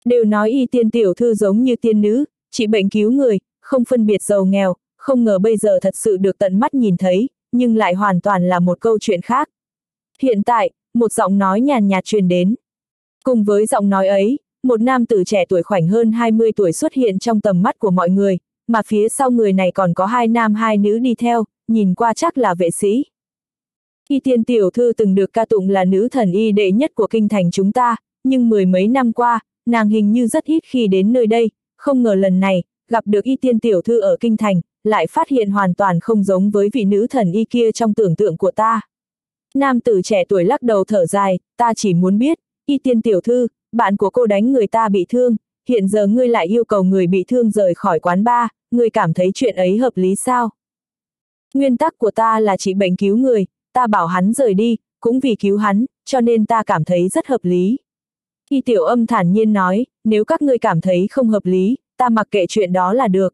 Đều nói y tiên tiểu thư giống như tiên nữ, trị bệnh cứu người, không phân biệt giàu nghèo, không ngờ bây giờ thật sự được tận mắt nhìn thấy, nhưng lại hoàn toàn là một câu chuyện khác. Hiện tại, một giọng nói nhàn nhạt truyền đến. Cùng với giọng nói ấy, một nam tử trẻ tuổi khoảnh hơn 20 tuổi xuất hiện trong tầm mắt của mọi người, mà phía sau người này còn có hai nam hai nữ đi theo, nhìn qua chắc là vệ sĩ. Y tiên tiểu thư từng được ca tụng là nữ thần y đệ nhất của kinh thành chúng ta, nhưng mười mấy năm qua, nàng hình như rất ít khi đến nơi đây, không ngờ lần này, gặp được y tiên tiểu thư ở kinh thành, lại phát hiện hoàn toàn không giống với vị nữ thần y kia trong tưởng tượng của ta. Nam tử trẻ tuổi lắc đầu thở dài, ta chỉ muốn biết, y tiên tiểu thư, bạn của cô đánh người ta bị thương, hiện giờ ngươi lại yêu cầu người bị thương rời khỏi quán ba, ngươi cảm thấy chuyện ấy hợp lý sao? Nguyên tắc của ta là chỉ bệnh cứu người, ta bảo hắn rời đi, cũng vì cứu hắn, cho nên ta cảm thấy rất hợp lý. Y tiểu âm thản nhiên nói, nếu các ngươi cảm thấy không hợp lý, ta mặc kệ chuyện đó là được.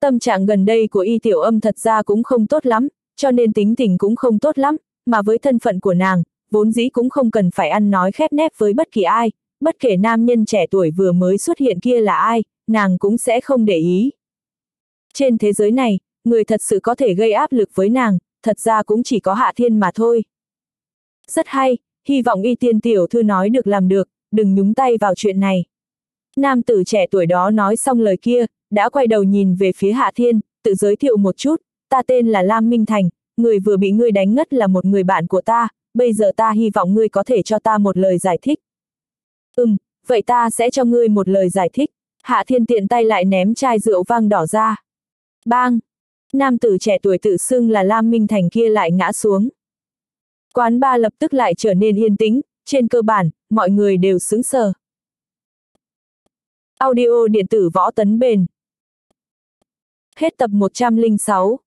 Tâm trạng gần đây của y tiểu âm thật ra cũng không tốt lắm, cho nên tính tình cũng không tốt lắm, mà với thân phận của nàng, vốn dĩ cũng không cần phải ăn nói khép nép với bất kỳ ai, bất kể nam nhân trẻ tuổi vừa mới xuất hiện kia là ai, nàng cũng sẽ không để ý. Trên thế giới này, người thật sự có thể gây áp lực với nàng, thật ra cũng chỉ có hạ thiên mà thôi. Rất hay, hy vọng y tiên tiểu thư nói được làm được, đừng nhúng tay vào chuyện này. Nam tử trẻ tuổi đó nói xong lời kia, đã quay đầu nhìn về phía hạ thiên, tự giới thiệu một chút, ta tên là Lam Minh Thành, người vừa bị ngươi đánh ngất là một người bạn của ta, bây giờ ta hy vọng ngươi có thể cho ta một lời giải thích. Ừm, vậy ta sẽ cho ngươi một lời giải thích. Hạ thiên tiện tay lại ném chai rượu vang đỏ ra. Bang! Nam tử trẻ tuổi tự xưng là Lam Minh Thành kia lại ngã xuống. Quán ba lập tức lại trở nên yên tĩnh, trên cơ bản, mọi người đều sững sờ. Audio điện tử võ tấn bền. Hết tập 106